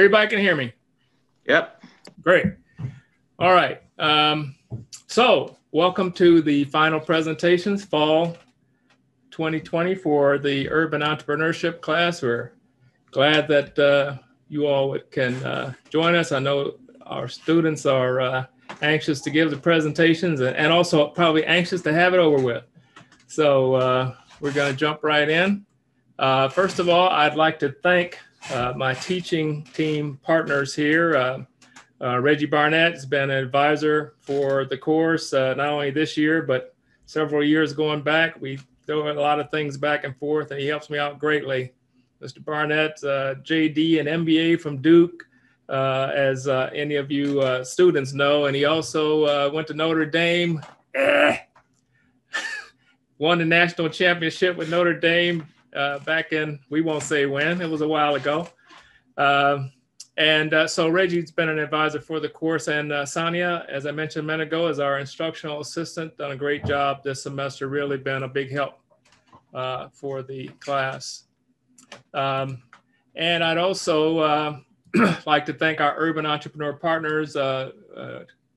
Everybody can hear me? Yep. Great. All right. Um, so, welcome to the final presentations, fall 2020 for the urban entrepreneurship class. We're glad that uh, you all can uh, join us. I know our students are uh, anxious to give the presentations and, also probably anxious to have it over with. So, uh, we're going to jump right in. Uh, first of all, I'd like to thank my teaching team partners here. Uh, uh, Reggie Barnett has been an advisor for the course, uh, not only this year, but several years going back. We throw a lot of things back and forth, and he helps me out greatly. Mr. Barnett, uh, JD and MBA from Duke, as any of you students know, and he also went to Notre Dame. Eh. Won the national championship with Notre Dame uh, back in, we won't say when, it was a while ago. Um, and uh, so Reggie's been an advisor for the course, and uh, Sanya, as I mentioned a minute ago, is our instructional assistant. Done a great job this semester. Really been a big help uh, for the class. Um, and I'd also uh, like to thank our urban entrepreneur partners. Uh,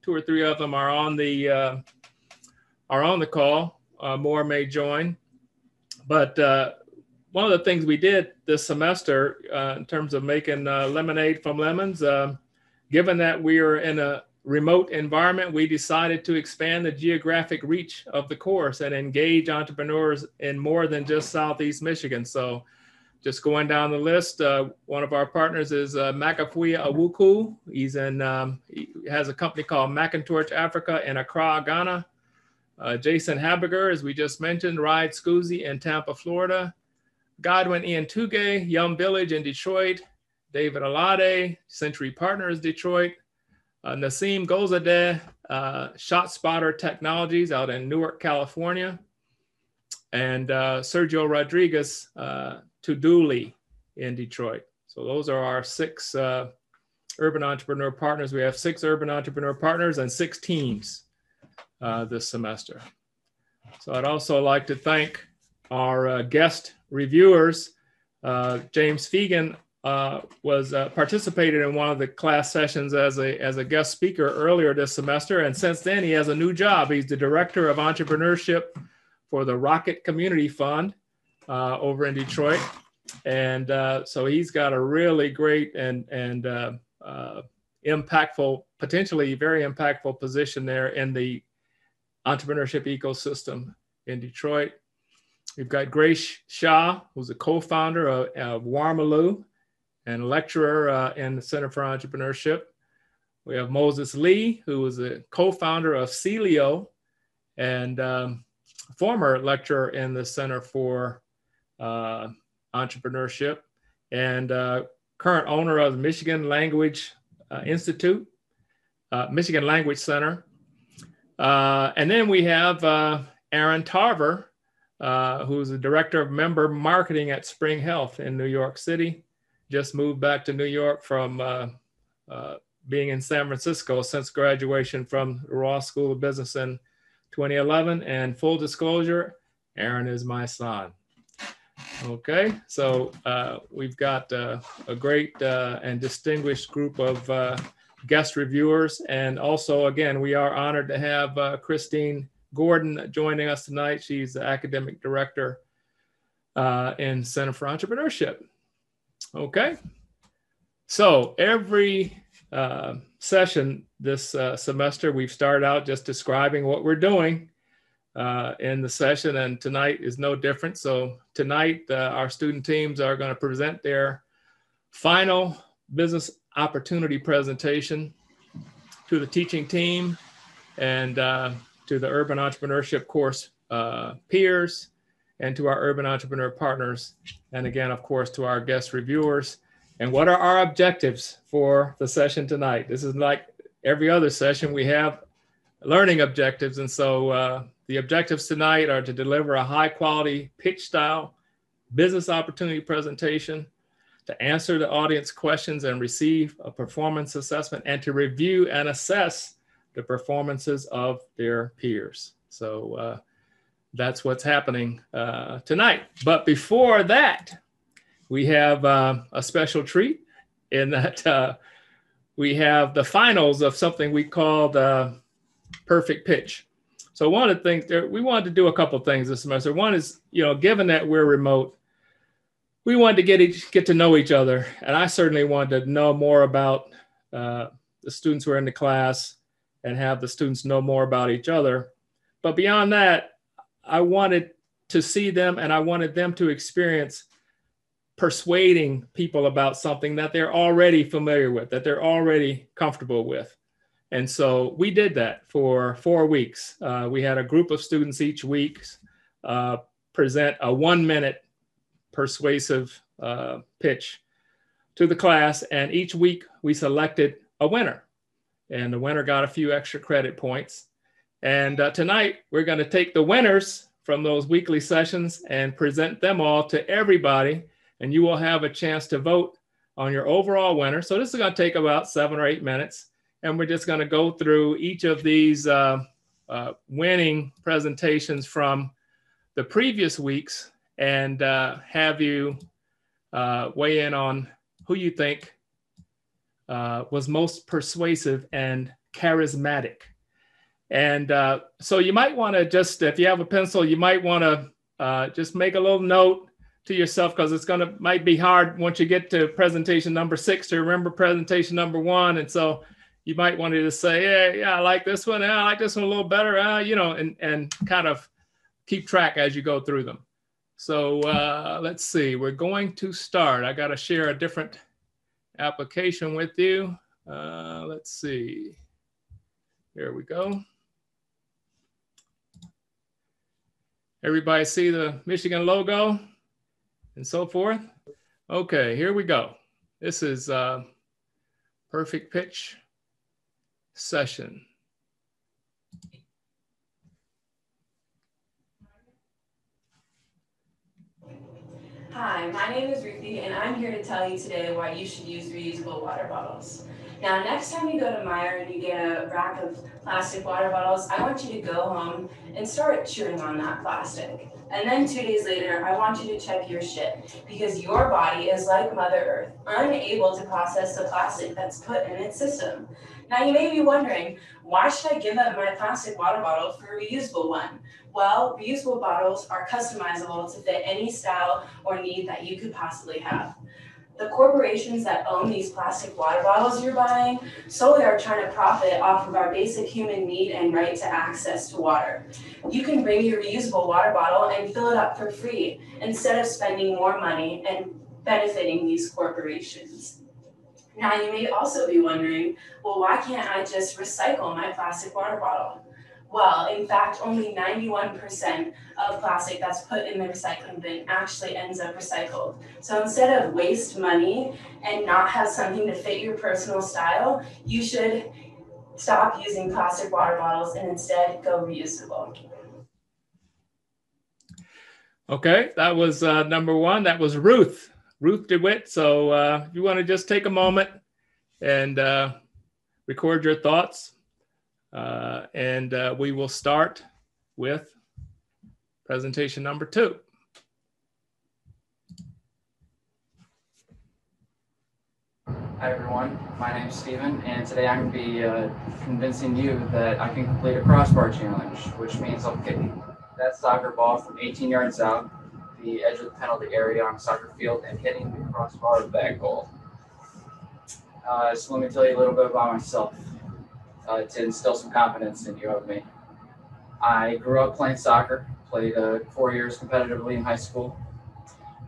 two or three of them are on the are on the call. more may join, but one of the things we did this semester uh, in terms of making uh, lemonade from lemons, uh, given that we are in a remote environment, we decided to expand the geographic reach of the course and engage entrepreneurs in more than just Southeast Michigan. So just going down the list, uh, one of our partners is uh, Awuku. He's in, um, he has a company called Macintorch Africa in Accra, Ghana. Uh, Jason Habiger, as we just mentioned, Ride Scoozy in Tampa, Florida. Godwin Ihentuge, Yum Village in Detroit, David Alade, Century Partners Detroit, uh, Nassim Golzadeh, uh, ShotSpotter Technologies out in Newark, California, and uh, Sergio Rodriguez, uh, Tuduli in Detroit. So those are our six uh, urban entrepreneur partners. We have six urban entrepreneur partners and six teams uh, this semester. So I'd also like to thank our uh, guest reviewers, uh, James Fegan uh, was uh, participated in one of the class sessions as a as a guest speaker earlier this semester, and since then he has a new job. He's the director of entrepreneurship for the Rocket Community Fund uh, over in Detroit, and uh, so he's got a really great and and impactful, potentially very impactful position there in the entrepreneurship ecosystem in Detroit. We've got Grace Hsia, who's a co-founder of, of Warmilu and lecturer uh, in the Center for Entrepreneurship. We have Moses Lee, who is a co-founder of Seelio and um, former lecturer in the Center for uh, Entrepreneurship and uh, current owner of the Michigan Language uh, Institute, uh, Michigan Language Center. Uh, and then we have Aaron Tarver, uh, who's the director of member marketing at Spring Health in New York City. Just moved back to New York from uh, uh, being in San Francisco since graduation from Ross School of Business in 2011. And full disclosure, Aaron is my son. Okay, so uh, we've got uh, a great uh, and distinguished group of guest reviewers. And also, again, we are honored to have Christine Gordon joining us tonight. She's the academic director uh, in Center for Entrepreneurship. Okay. So every uh, session this uh, semester, we've started out just describing what we're doing uh, in the session, and tonight is no different. So tonight, uh, our student teams are going to present their final business opportunity presentation to the teaching team, and uh, to the Urban Entrepreneurship Course uh, peers, and to our Urban Entrepreneur partners, and again, of course, to our guest reviewers. And what are our objectives for the session tonight? This is like every other session, we have learning objectives. And so uh, the objectives tonight are to deliver a high quality pitch style business opportunity presentation, to answer the audience questions and receive a performance assessment, and to review and assess the performances of their peers. So uh, that's what's happening uh, tonight. But before that, we have uh, a special treat. in that uh, we have the finals of something we call the perfect pitch. So one of the things there, we wanted to do a couple things this semester. One is, you know, given that we're remote, we wanted to get each, get to know each other, and I certainly wanted to know more about uh, the students who are in the class and have the students know more about each other. But beyond that, I wanted to see them and I wanted them to experience persuading people about something that they're already familiar with, that they're already comfortable with. And so we did that for four weeks. Uh, we had a group of students each week uh, present a one minute persuasive uh, pitch to the class. And each week we selected a winner. And the winner got a few extra credit points. And uh, tonight we're going to take the winners from those weekly sessions and present them all to everybody and you will have a chance to vote on your overall winner. So this is going to take about seven or eight minutes, and we're just going to go through each of these uh, uh, winning presentations from the previous weeks and uh, have you uh, weigh in on who you think uh, was most persuasive and charismatic. And uh, so you might want to just, if you have a pencil, you might want to just make a little note to yourself because it's going to might be hard once you get to presentation number six to remember presentation number one. And so you might want to just say yeah yeah i like this one. Yeah, i like this one a little better. Uh, you know and and kind of keep track as you go through them. So uh, let's see. We're going to start. I got to share a different application with you uh, let's see there we go everybody see the michigan logo and so forth. Okay, here we go. This is uh, perfect pitch session. Hi, my name is Ruthie, and I'm here to tell you today why you should use reusable water bottles. Now, next time you go to Meijer and you get a rack of plastic water bottles, I want you to go home and start chewing on that plastic. And then two days later, I want you to check your shit because your body is like Mother Earth, unable to process the plastic that's put in its system. Now, you may be wondering, why should I give up my plastic water bottle for a reusable one? Well, reusable bottles are customizable to fit any style or need that you could possibly have the corporations that own these plastic water bottles you're buying solely are trying to profit off of our basic human need and right to access to water. You can bring your reusable water bottle and fill it up for free instead of spending more money and benefiting these corporations. Now, you may also be wondering, well, why can't I just recycle my plastic water bottle? Well, in fact, only 91% of plastic that's put in the recycling bin actually ends up recycled. So instead of waste money and not have something to fit your personal style, you should stop using plastic water bottles and instead go reusable. Okay, that was uh, number one. That was Ruth, Ruth DeWitt. So uh, you want to just take a moment and uh, record your thoughts uh, and uh, we will start with presentation number two. Hi everyone, my name is Steven and today I'm going to be uh, convincing you that I can complete a crossbar challenge, which means I'll kick that soccer ball from 18 yards out, the edge of the penalty area on a soccer field and hitting the crossbar of that goal. Uh, so let me tell you a little bit about myself uh, to instill some confidence in you of me. I grew up playing soccer, played uh, four years competitively in high school,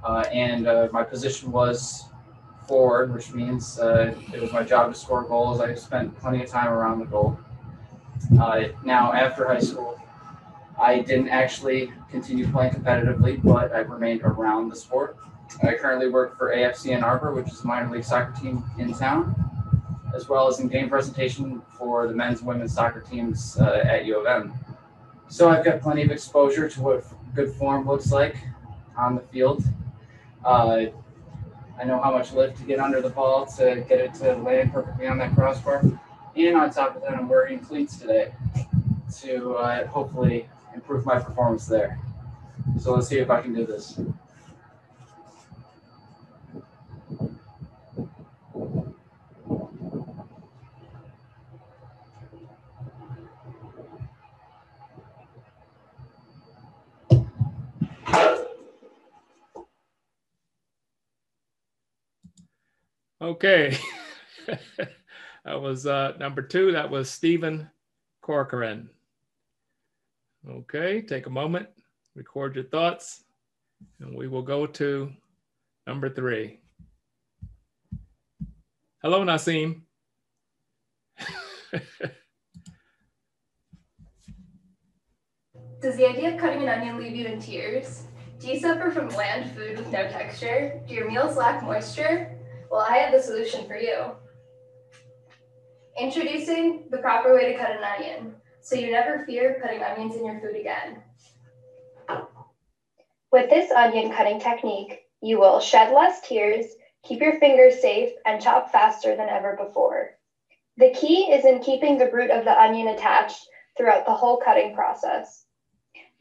uh, and uh, my position was forward, which means uh, it was my job to score goals. I spent plenty of time around the goal. Now, after high school, I didn't actually continue playing competitively, but I remained around the sport. I currently work for AFC Ann Arbor, which is a minor league soccer team in town as well as in game presentation for the men's and women's soccer teams uh, at U of M. So I've got plenty of exposure to what good form looks like on the field. Uh, I know how much lift to get under the ball to get it to land perfectly on that crossbar. And on top of that, I'm wearing cleats today to uh, hopefully improve my performance there. So let's see if I can do this. Okay. that was uh, number two. That was Stephen Corcoran. Okay, take a moment, record your thoughts, and we will go to number three. Hello, Nasim. Does the idea of cutting an onion leave you in tears? Do you suffer from bland food with no texture? Do your meals lack moisture? Well, I have the solution for you. Introducing the proper way to cut an onion, so you never fear putting onions in your food again. With this onion cutting technique, you will shed less tears, keep your fingers safe, and chop faster than ever before. The key is in keeping the root of the onion attached throughout the whole cutting process.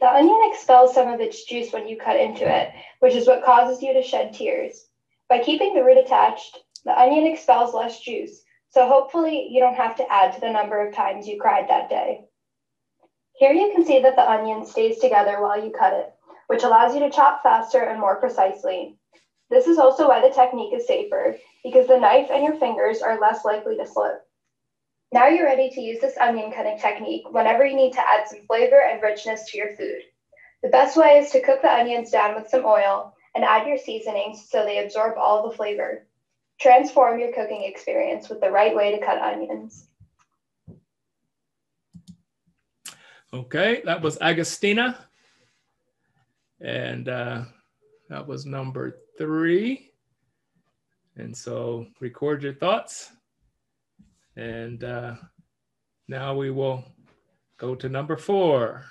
The onion expels some of its juice when you cut into it, which is what causes you to shed tears. By keeping the root attached, the onion expels less juice, so hopefully you don't have to add to the number of times you cried that day. Here you can see that the onion stays together while you cut it, which allows you to chop faster and more precisely. This is also why the technique is safer, because the knife and your fingers are less likely to slip. Now you're ready to use this onion cutting technique whenever you need to add some flavor and richness to your food. The best way is to cook the onions down with some oil and add your seasonings so they absorb all the flavor. Transform your cooking experience with the right way to cut onions. Okay, that was Agostina. And uh, that was number three. And so record your thoughts. And uh, now we will go to number four.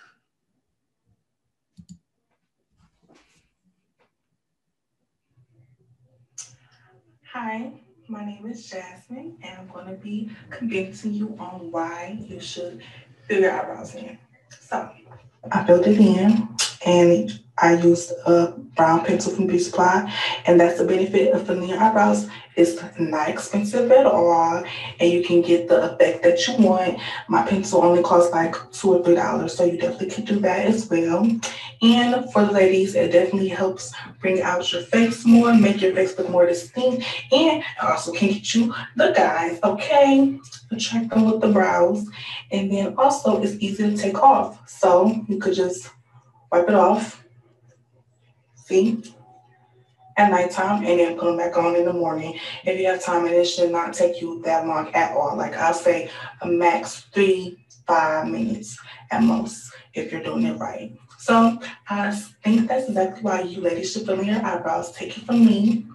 Hi, my name is Jasmine, and I'm going to be convincing you on why you should your eyebrows in. So, I filled it in, and I used a brown pencil from Beauty Supply, and that's the benefit of filling your eyebrows. It's not expensive at all, and you can get the effect that you want. My pencil only costs like two or three dollars, so you definitely can do that as well. And for the ladies, it definitely helps bring out your face more, make your face look more distinct, and also can get you the guys, okay? Attract them with the brows, and then also it's easy to take off, so you could just wipe it off see at nighttime and then put them back on in the morning. If you have time and it should not take you that long at all. Like i'll say a max three five minutes at most if you're doing it right. So i think that's exactly why you ladies should fill in your eyebrows. Take it from me.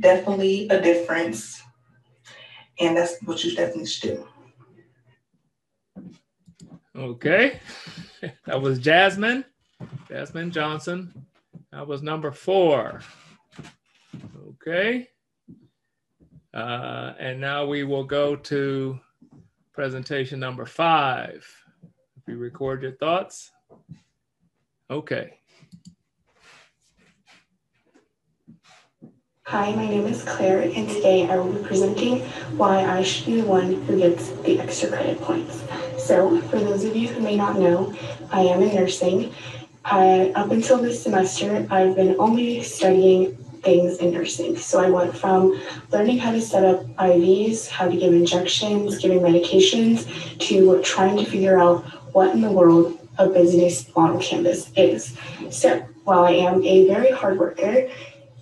Definitely a difference. And that's what you definitely should do. Okay. That was jasmine. Jasmine johnson that was number four. Okay. Uh, and now we will go to presentation number five. If you record your thoughts. Okay. Hi, my name is Claire, and today I will be presenting why I should be the one who gets the extra credit points. So, for those of you who may not know, I am in nursing, I, up until this semester, I've been only studying things in nursing. So I went from learning how to set up IVs, how to give injections, giving medications, to trying to figure out what in the world a business on campus is. So while I am a very hard worker,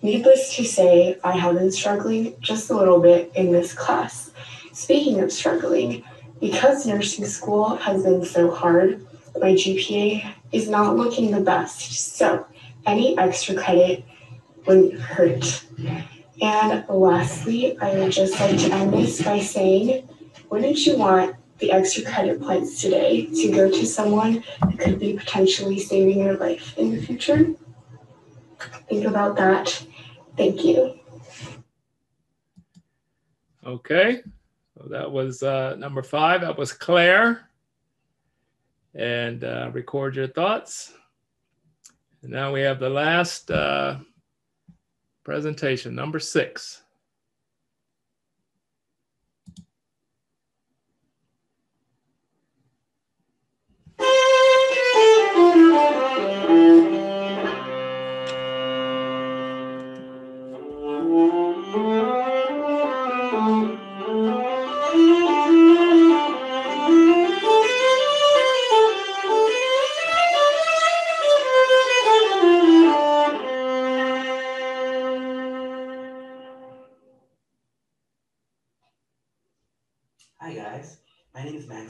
needless to say, I have been struggling just a little bit in this class. Speaking of struggling, because nursing school has been so hard, my GPA is not looking the best. So any extra credit wouldn't hurt. And lastly, I would just like to end this by saying, wouldn't you want the extra credit points today to go to someone that could be potentially saving your life in the future? Think about that. Thank you. Okay, so that was uh, number five. That was Claire and uh, record your thoughts. And now we have the last uh, presentation, number six.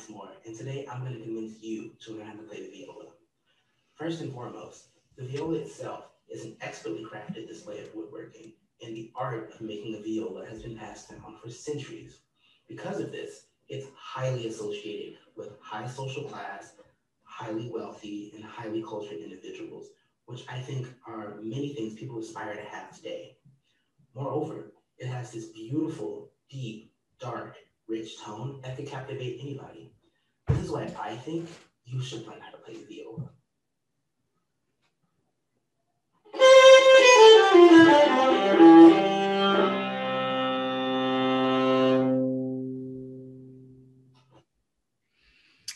Max Moore, and today I'm going to convince you to learn how to play the viola. First and foremost, the viola itself is an expertly crafted display of woodworking, and the art of making a viola has been passed down for centuries. Because of this, it's highly associated with high social class, highly wealthy, and highly cultured individuals, which I think are many things people aspire to have today. Moreover, it has this beautiful, deep, dark, rich tone that could captivate anybody. This is why I think you should learn how to play the viola.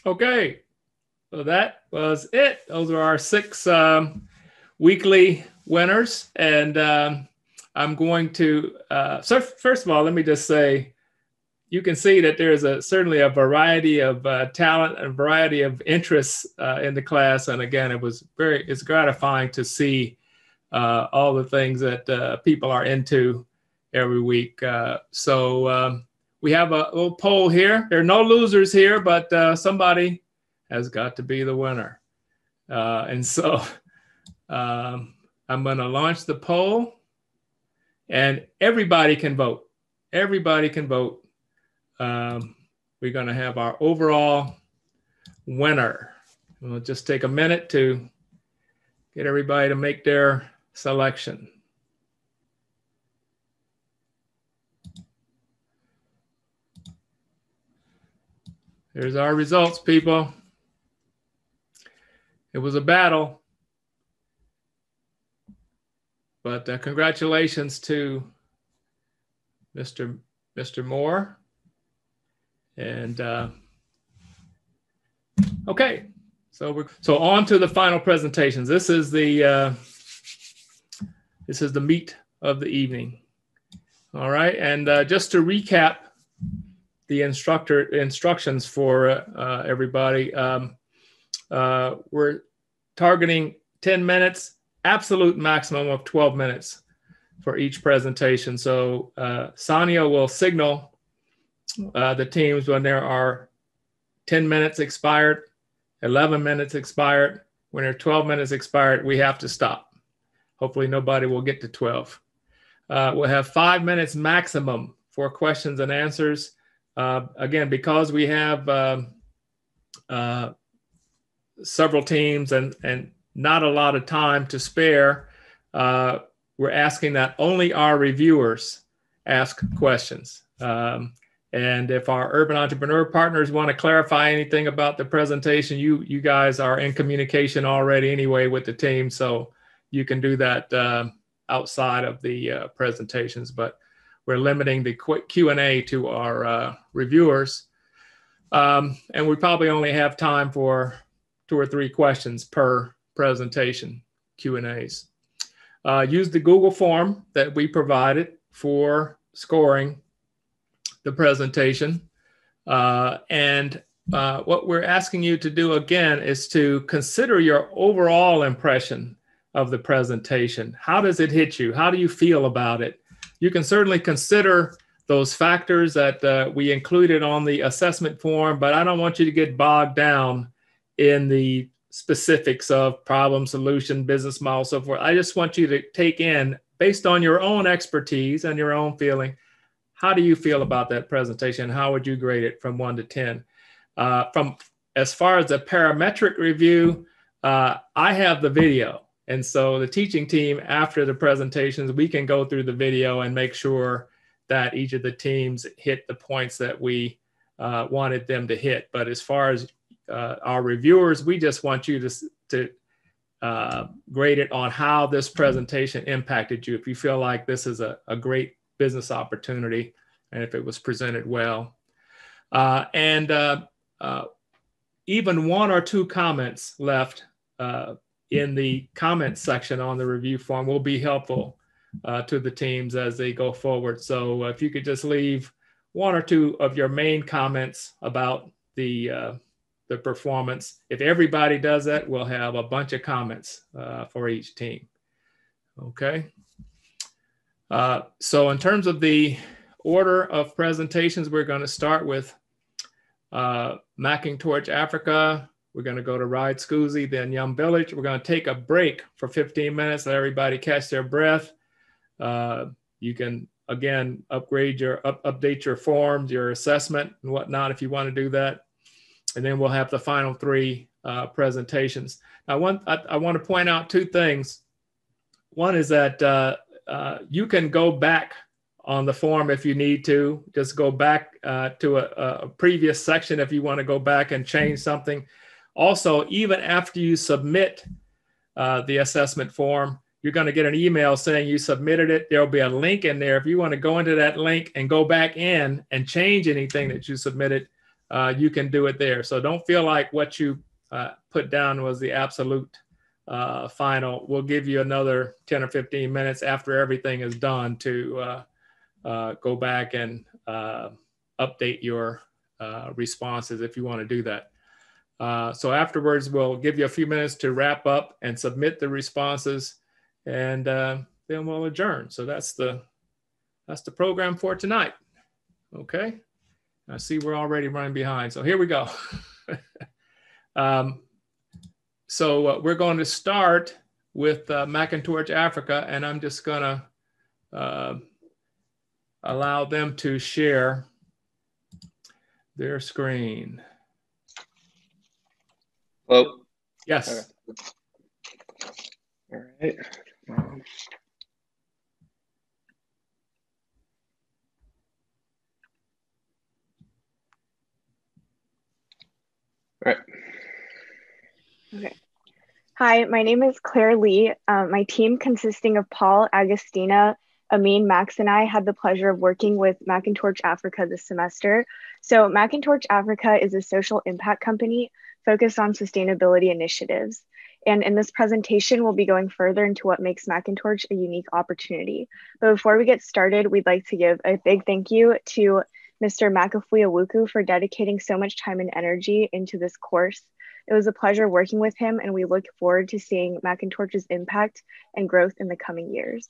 Okay, so that was it. Those are our six um, weekly winners. And um, I'm going to, uh, so first of all, let me just say, you can see that there's a certainly a variety of uh, talent and variety of interests uh, in the class. And again, it was very, it's gratifying to see uh, all the things that uh, people are into every week. Uh, so um, we have a little poll here. There are no losers here, but uh, somebody has got to be the winner. And so um, I'm going to launch the poll, and everybody can vote. Everybody can vote. Um, we're going to have our overall winner. We'll just take a minute to get everybody to make their selection. There's our results, people. It was a battle, but uh, congratulations to Mr. Mr. Moore. And uh, okay, so we're so on to the final presentations. This is the uh, this is the meat of the evening. All right, and uh, just to recap the instructor instructions for uh, everybody. Um, uh, we're targeting 10 minutes, absolute maximum of 12 minutes for each presentation. So uh, Sonia will signal uh, the teams when there are 10 minutes expired, 11 minutes expired. When there are 12 minutes expired, we have to stop. Hopefully nobody will get to 12. Uh, we'll have five minutes maximum for questions and answers. Uh, again, because we have um, uh, several teams and, and not a lot of time to spare, uh, we're asking that only our reviewers ask questions. Um, and if our urban entrepreneur partners want to clarify anything about the presentation, you you guys are in communication already anyway with the team, so you can do that uh, outside of the uh, presentations. But we're limiting the quick Q&A to our uh, reviewers. Um, and we probably only have time for two or three questions per presentation Q&As. Uh, use the Google form that we provided for scoring the presentation. Uh, and uh, what we're asking you to do again is to consider your overall impression of the presentation. How does it hit you? How do you feel about it? you can certainly consider those factors that uh, we included on the assessment form, but I don't want you to get bogged down in the specifics of problem, solution, business model, so forth. I just want you to take in, based on your own expertise and your own feeling, how do you feel about that presentation? How would you grade it from one to 10? Uh, from as far as the parametric review, uh, I have the video. And so the teaching team, after the presentations, we can go through the video and make sure that each of the teams hit the points that we uh, wanted them to hit. But as far as uh, our reviewers, we just want you to, to uh, grade it on how this presentation impacted you. If you feel like this is a, a great business opportunity and if it was presented well. Uh, and uh, uh, even one or two comments left in the comments section on the review form will be helpful uh, to the teams as they go forward. So uh, if you could just leave one or two of your main comments about the uh, the performance. If everybody does that, we'll have a bunch of comments uh, for each team. Okay. Uh, so in terms of the order of presentations, we're going to start with uh, Macintorsh Africa. We're going to go to Ride Scoozy, then Yum Village. We're going to take a break for 15 minutes, let everybody catch their breath. Uh, you can, again, upgrade your, up, update your forms, your assessment and whatnot if you want to do that. And then we'll have the final three uh, presentations. I want, I, I, want to point out two things. One is that uh, you can go back on the form if you need to. Just go back uh, to a, a, previous section if you want to go back and change something. Also, even after you submit uh, the assessment form, you're going to get an email saying you submitted it. There'll be a link in there. If you want to go into that link and go back in and change anything that you submitted, uh, you can do it there. So don't feel like what you uh, put down was the absolute uh, final. We'll give you another 10 or 15 minutes after everything is done to uh, uh, go back and uh, update your uh, responses if you want to do that. So afterwards, we'll give you a few minutes to wrap up and submit the responses, and then we'll adjourn. So that's the that's the program for tonight. Okay. I see we're already running behind. So here we go. um, so uh, we're going to start with uh, Africa, and I'm just going to uh, allow them to share their screen. Hello? Yes. All right. Um, all right. Okay. Hi, my name is Claire Lee. Uh, my team consisting of Paul, Agostina, Amin, Max, and I had the pleasure of working with Macintorsh Africa this semester. So, Macintorsh Africa is a social impact company focused on sustainability initiatives. And in this presentation, we'll be going further into what makes Macintorsh a unique opportunity. But before we get started, we'd like to give a big thank you to Mr. Makafuya for dedicating so much time and energy into this course. It was a pleasure working with him, and we look forward to seeing Macintorsh's impact and growth in the coming years.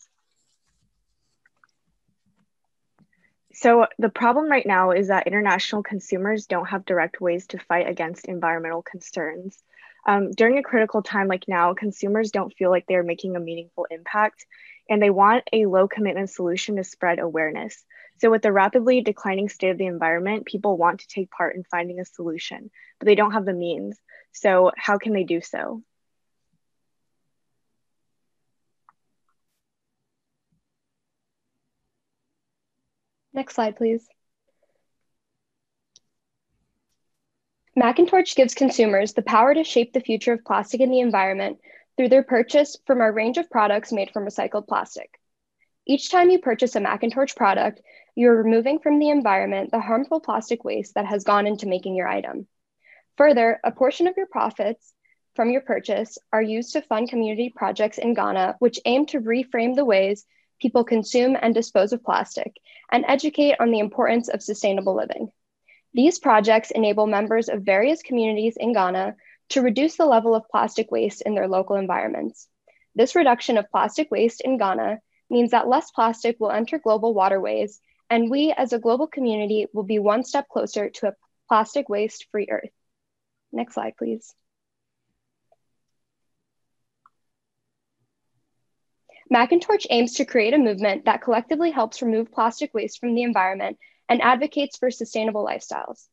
So the problem right now is that international consumers don't have direct ways to fight against environmental concerns. Um, during a critical time like now, consumers don't feel like they're making a meaningful impact and they want a low commitment solution to spread awareness. So with the rapidly declining state of the environment, people want to take part in finding a solution, but they don't have the means. So how can they do so? Next slide, please. Macintorsh gives consumers the power to shape the future of plastic in the environment through their purchase from our range of products made from recycled plastic. Each time you purchase a Macintorsh product, you're removing from the environment the harmful plastic waste that has gone into making your item. Further, a portion of your profits from your purchase are used to fund community projects in Ghana, which aim to reframe the ways people consume and dispose of plastic, and educate on the importance of sustainable living. These projects enable members of various communities in Ghana to reduce the level of plastic waste in their local environments. This reduction of plastic waste in Ghana means that less plastic will enter global waterways, and we as a global community will be one step closer to a plastic waste free Earth. Next slide, please. Macintorsh aims to create a movement that collectively helps remove plastic waste from the environment and advocates for sustainable lifestyles.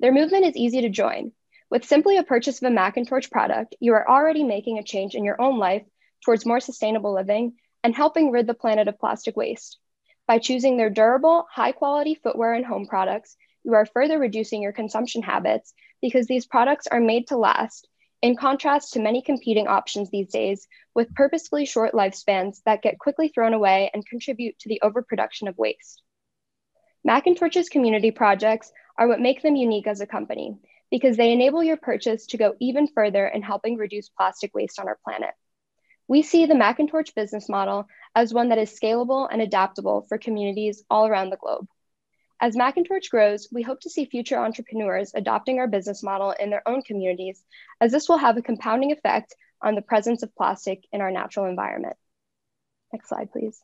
Their movement is easy to join. With simply a purchase of a Macintorsh product, you are already making a change in your own life towards more sustainable living and helping rid the planet of plastic waste. By choosing their durable, high quality footwear and home products, you are further reducing your consumption habits because these products are made to last in contrast to many competing options these days, with purposefully short lifespans that get quickly thrown away and contribute to the overproduction of waste. Macintorsh's community projects are what make them unique as a company because they enable your purchase to go even further in helping reduce plastic waste on our planet. We see the Macintorsh business model as one that is scalable and adaptable for communities all around the globe. As Macintorch grows, we hope to see future entrepreneurs adopting our business model in their own communities, as this will have a compounding effect on the presence of plastic in our natural environment. Next slide, please.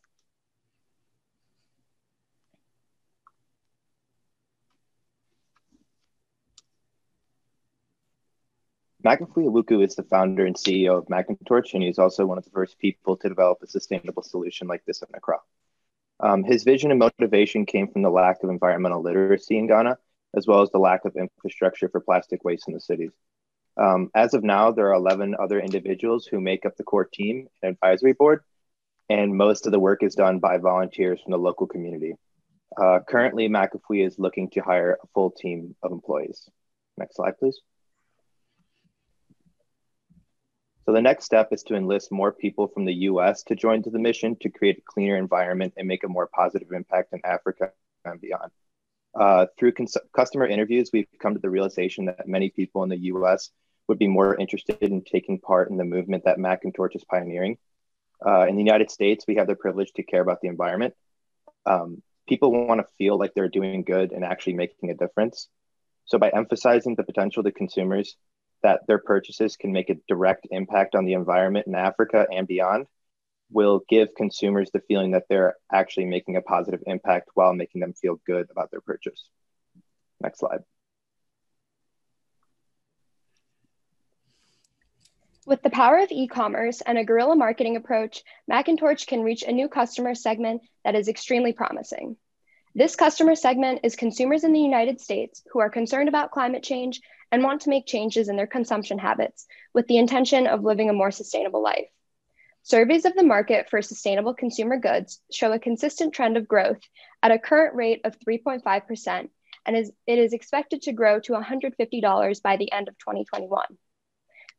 McAfee is the founder and CEO of Macintorch, and he's also one of the first people to develop a sustainable solution like this in Accra. Um, his vision and motivation came from the lack of environmental literacy in Ghana, as well as the lack of infrastructure for plastic waste in the cities. Um, as of now, there are 11 other individuals who make up the core team and advisory board, and most of the work is done by volunteers from the local community. Uh, currently, McAfee is looking to hire a full team of employees. Next slide, please. So the next step is to enlist more people from the US to join to the mission to create a cleaner environment and make a more positive impact in Africa and beyond. Uh, through customer interviews, we've come to the realization that many people in the US would be more interested in taking part in the movement that McIntorch is pioneering. Uh, in the United States, we have the privilege to care about the environment. Um, people want to feel like they're doing good and actually making a difference. So by emphasizing the potential to consumers that their purchases can make a direct impact on the environment in Africa and beyond will give consumers the feeling that they're actually making a positive impact while making them feel good about their purchase. Next slide. With the power of e-commerce and a guerrilla marketing approach, McIntorch can reach a new customer segment that is extremely promising. This customer segment is consumers in the United States who are concerned about climate change and want to make changes in their consumption habits with the intention of living a more sustainable life. Surveys of the market for sustainable consumer goods show a consistent trend of growth at a current rate of 3.5%, and is, it is expected to grow to $150 by the end of 2021.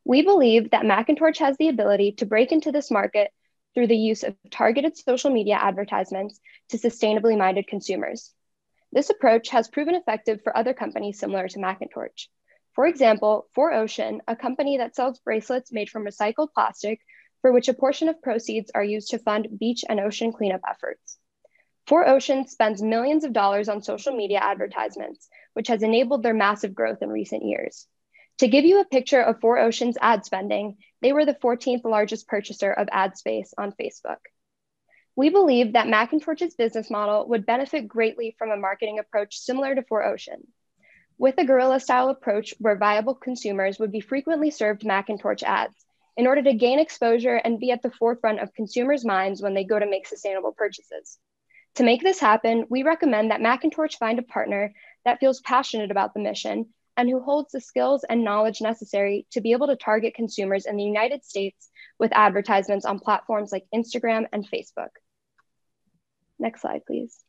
We believe that McIntorch has the ability to break into this market through the use of targeted social media advertisements to sustainably minded consumers. This approach has proven effective for other companies similar to McIntorch. For example, 4Ocean, a company that sells bracelets made from recycled plastic, for which a portion of proceeds are used to fund beach and ocean cleanup efforts. 4Ocean spends millions of dollars on social media advertisements, which has enabled their massive growth in recent years. To give you a picture of 4Ocean's ad spending, they were the 14th largest purchaser of ad space on Facebook. We believe that McIntorch's business model would benefit greatly from a marketing approach similar to 4Ocean. With a guerrilla style approach where viable consumers would be frequently served McIntorch ads in order to gain exposure and be at the forefront of consumers' minds when they go to make sustainable purchases. To make this happen, we recommend that McIntorch find a partner that feels passionate about the mission and who holds the skills and knowledge necessary to be able to target consumers in the United States with advertisements on platforms like Instagram and Facebook. Next slide, please.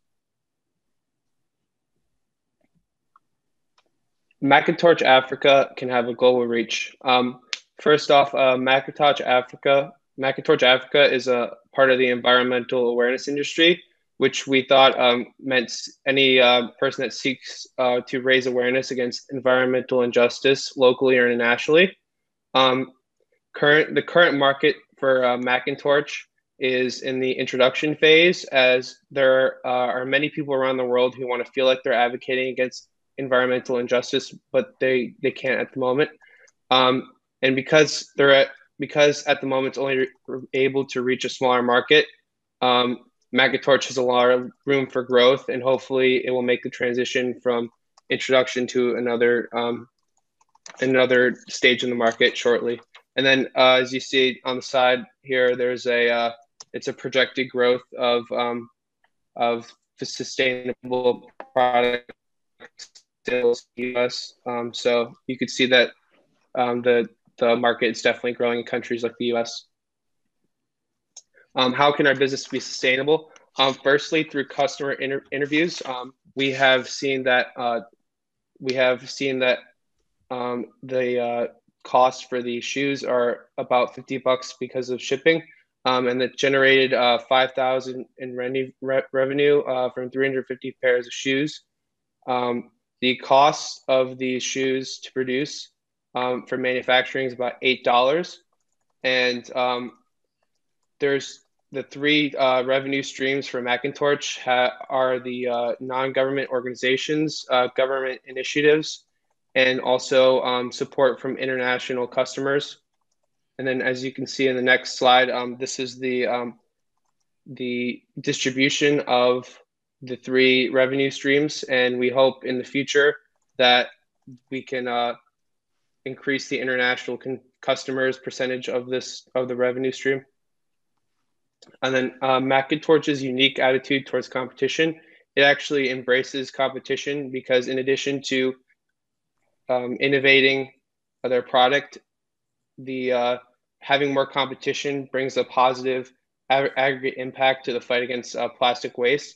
McIntorch Africa can have a global reach. Um, first off, uh, McIntorch Africa, McIntorch Africa is a part of the environmental awareness industry, which we thought um, meant any uh, person that seeks uh, to raise awareness against environmental injustice locally or internationally. Um, current the current market for uh, McIntorch is in the introduction phase, as there uh, are many people around the world who want to feel like they're advocating against environmental injustice, but they they can't at the moment. Um, and because they're at because at the moment it's only able to reach a smaller market, um, McIntorch has a lot of room for growth, and hopefully it will make the transition from introduction to another um, another stage in the market shortly. And then, uh, as you see on the side here, there's a uh, it's a projected growth of um, of sustainable product sales US. Um, so you could see that um, the the market is definitely growing in countries like the US. Um, how can our business be sustainable? Um, firstly, through customer inter- interviews, um, we have seen that uh, we have seen that um, the uh, cost for the shoes are about 50 bucks because of shipping. Um, and that generated uh, 5,000 in re- revenue uh, from 350 pairs of shoes. Um, the cost of these shoes to produce for manufacturing is about eight dollars, and there's the three uh, revenue streams for Mckingtorch ha- are the uh, non-government organizations, uh, government initiatives, and also um, support from international customers. And then, as you can see in the next slide, um, this is the um, the distribution of the three revenue streams, and we hope in the future that we can uh, increase the international customers percentage of this of the revenue stream. And then uh, Mckingtorch's unique attitude towards competition, it actually embraces competition because in addition to um, innovating their product, the uh, having more competition brings a positive ag aggregate impact to the fight against uh, plastic waste.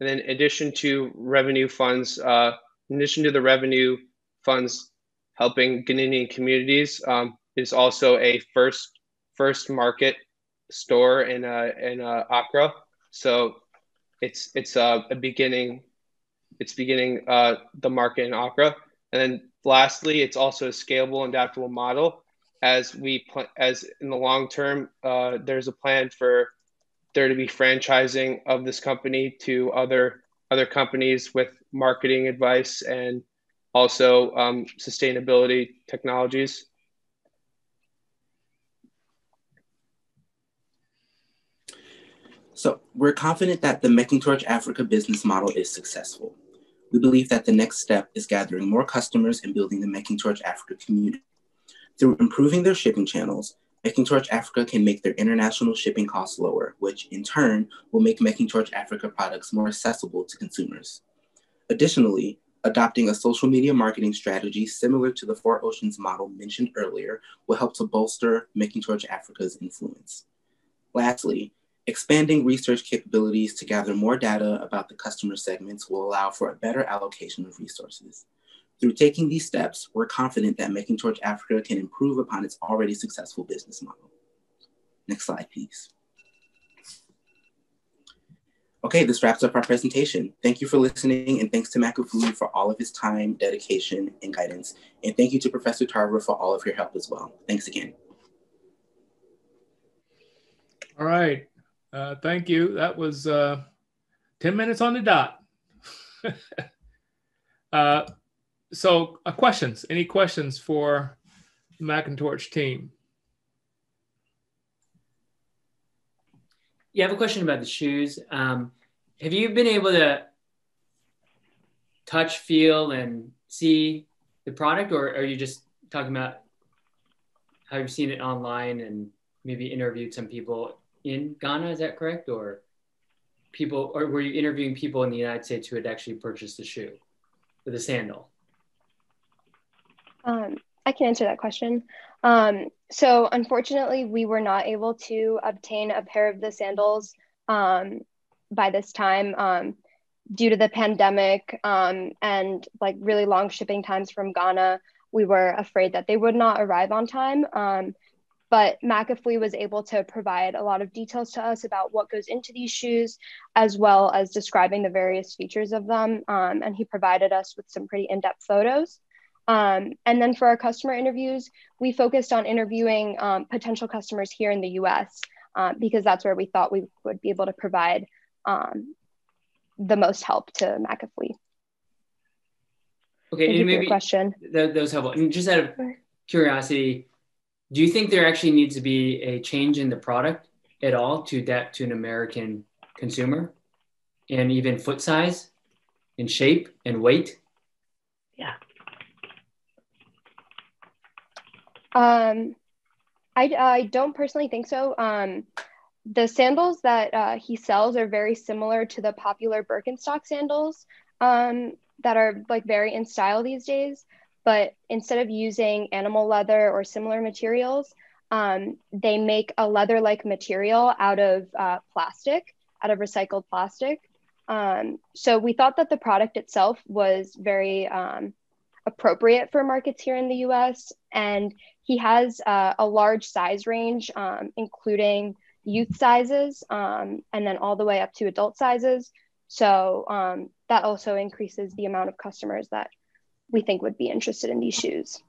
And then in addition to revenue funds, uh, in addition to the revenue funds helping Ghanaian communities, um, is also a first first market store in uh, in uh, Accra. So it's it's uh, a beginning. It's beginning uh, the market in Accra, and then lastly, it's also a scalable and adaptable model. As we pl- as in the long term, uh, there's a plan for there to be franchising of this company to other other companies with marketing advice and also um, sustainability technologies. So we're confident that the Mckingtorch Africa business model is successful. We believe that the next step is gathering more customers and building the Mckingtorch Africa community. Through improving their shipping channels, Mckingtorch Africa can make their international shipping costs lower, which in turn will make Mckingtorch Africa products more accessible to consumers. Additionally, adopting a social media marketing strategy similar to the 4Oceans model mentioned earlier will help to bolster Mckingtorch Africa's influence. Lastly, Expanding research capabilities to gather more data about the customer segments will allow for a better allocation of resources. Through taking these steps, we're confident that Mckingtorch Africa can improve upon its already successful business model. Next slide, please. Okay, this wraps up our presentation. Thank you for listening and thanks to Makafui for all of his time, dedication, and guidance. And thank you to Professor Tarver for all of your help as well. Thanks again. All right. Uh, thank you. That was uh, 10 minutes on the dot. uh, so, uh, questions? Any questions for the Mckingtorch team? Yeah, I have a question about the shoes. Um, have you been able to touch, feel, and see the product, or are you just talking about how you've seen it online and maybe interviewed some people in Ghana. Is that correct? Or people, or were you interviewing people in the United States who had actually purchased the shoe or the sandal? Um, I can answer that question. Um, so unfortunately, we were not able to obtain a pair of the sandals um, by this time um, due to the pandemic um, and like really long shipping times from Ghana. We were afraid that they would not arrive on time. Um, but Makafui was able to provide a lot of details to us about what goes into these shoes, as well as describing the various features of them. Um, and he provided us with some pretty in depth photos. Um, and then for our customer interviews, we focused on interviewing um, potential customers here in the US uh, because that's where we thought we would be able to provide um, the most help to Makafui. Okay, Thank and maybe question. That, that was helpful. And just out of curiosity, do you think there actually needs to be a change in the product at all to adapt to an American consumer and even foot size and shape and weight? Yeah. Um, I, I don't personally think so. Um, the sandals that uh, he sells are very similar to the popular Birkenstock sandals um, that are like very in style these days but instead of using animal leather or similar materials, um, they make a leather like material out of uh, plastic, out of recycled plastic. Um, so we thought that the product itself was very um, appropriate for markets here in the US. And he has uh, a large size range, um, including youth sizes um, and then all the way up to adult sizes. So um, that also increases the amount of customers that we think would be interested in these shoes.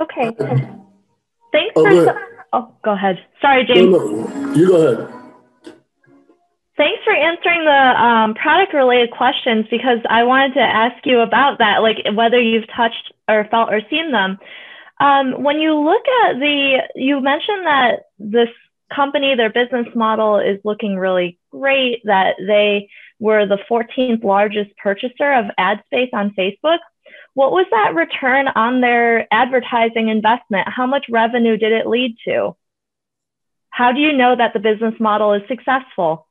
Okay. Thanks oh, for. Go oh, go ahead. Sorry, James. No, no. You go ahead. Thanks for answering the um, product related questions because I wanted to ask you about that, like whether you've touched or felt or seen them. Um, when you look at the, you mentioned that this company, their business model is looking really great, that they were the 14th largest purchaser of ad space on Facebook. what was that return on their advertising investment? How much revenue did it lead to? How do you know that the business model is successful?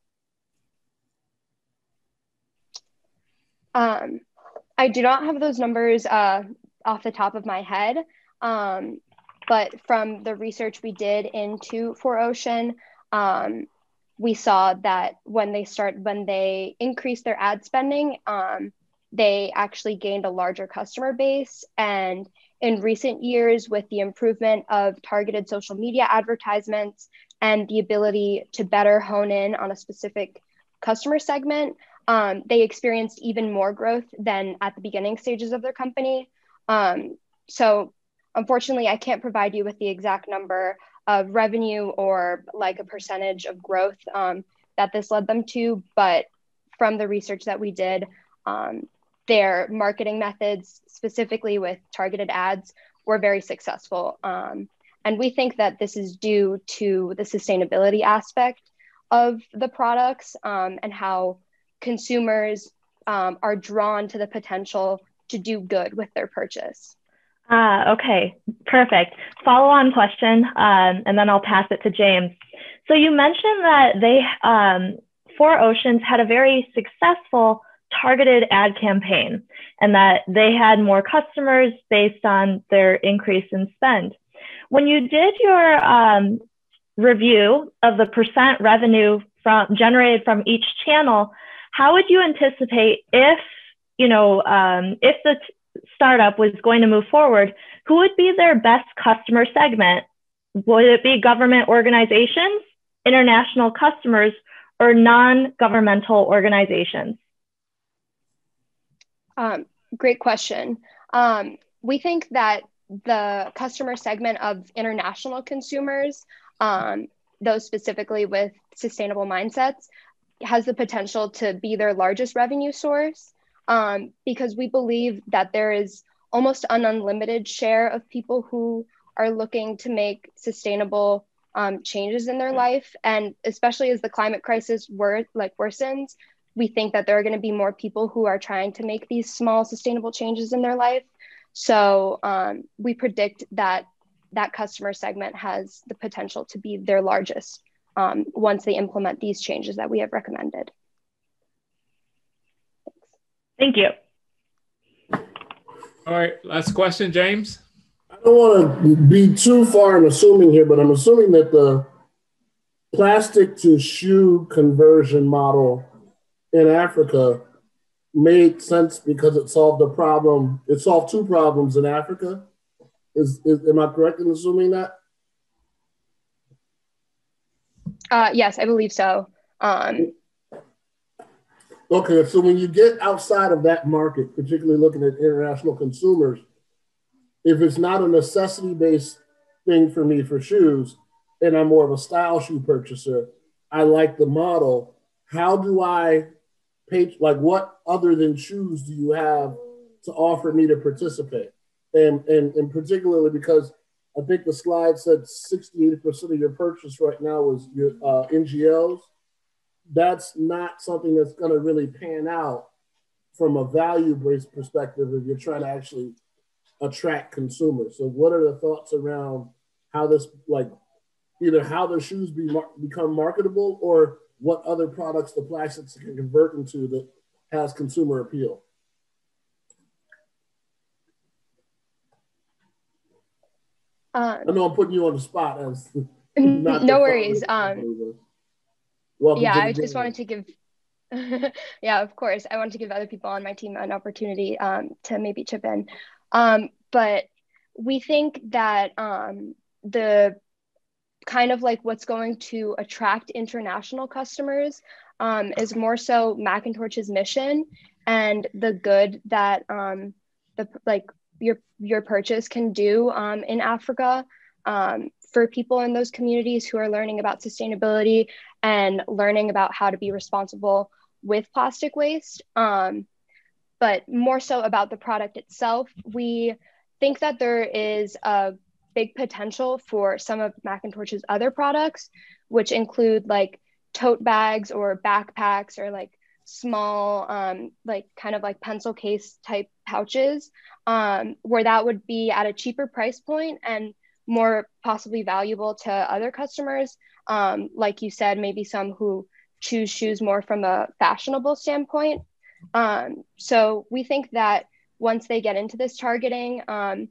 Um, I do not have those numbers uh, off the top of my head, um, but from the research we did into 4Ocean, um, we saw that when they start when they increase their ad spending, um, they actually gained a larger customer base. And in recent years, with the improvement of targeted social media advertisements and the ability to better hone in on a specific customer segment, um, they experienced even more growth than at the beginning stages of their company. Um, so, unfortunately, I can't provide you with the exact number of revenue or like a percentage of growth um, that this led them to, but from the research that we did, um, their marketing methods, specifically with targeted ads, were very successful. Um, and we think that this is due to the sustainability aspect of the products um, and how consumers um, are drawn to the potential to do good with their purchase. Ah, okay, perfect. Follow on question, um, and then I'll pass it to James. So you mentioned that they, um, 4Oceans had a very successful targeted ad campaign and that they had more customers based on their increase in spend. When you did your um, review of the percent revenue from generated from each channel, how would you anticipate if you know um, if the startup was going to move forward, who would be their best customer segment? Would it be government organizations, international customers, or non-governmental organizations? Um, great question. Um, we think that the customer segment of international consumers, um, those specifically with sustainable mindsets, has the potential to be their largest revenue source um, because we believe that there is almost an unlimited share of people who are looking to make sustainable um, changes in their life and especially as the climate crisis wor- like worsens we think that there are going to be more people who are trying to make these small sustainable changes in their life. So um, we predict that that customer segment has the potential to be their largest um, once they implement these changes that we have recommended. Thank you. All right, last question, James. I don't want to be too far in assuming here, but I'm assuming that the plastic to shoe conversion model in Africa made sense because it solved a problem. It solved two problems in Africa. Is, is am I correct in assuming that? Uh, yes, I believe so. Um, okay, so when you get outside of that market, particularly looking at international consumers, if it's not a necessity based thing for me for shoes, and I'm more of a style shoe purchaser, I like the model. How do I page like what other than shoes do you have to offer me to participate and and, and particularly because i think the slide said 68% of your purchase right now was your uh, ngos that's not something that's going to really pan out from a value based perspective if you're trying to actually attract consumers so what are the thoughts around how this like either how the shoes be mar- become marketable or what other products the plastics can convert into that has consumer appeal. Um, I know I'm putting you on the spot as no worries. Um, Welcome yeah, I just wanted to give. yeah, of course. I want to give other people on my team an opportunity um, to maybe chip in. Um, but we think that um, the kind of like what's going to attract international customers um, is more so Mckingtorch's mission and the good that um, the like your your purchase can do um, in Africa um, for people in those communities who are learning about sustainability and learning about how to be responsible with plastic waste. Um, but more so about the product itself, we think that there is a big potential for some of Mckingtorch's other products, which include like tote bags or backpacks or like small, um, like kind of like pencil case type pouches, um, where that would be at a cheaper price point and more possibly valuable to other customers. Um, like you said, maybe some who choose shoes more from a fashionable standpoint. Um, so we think that once they get into this targeting, um,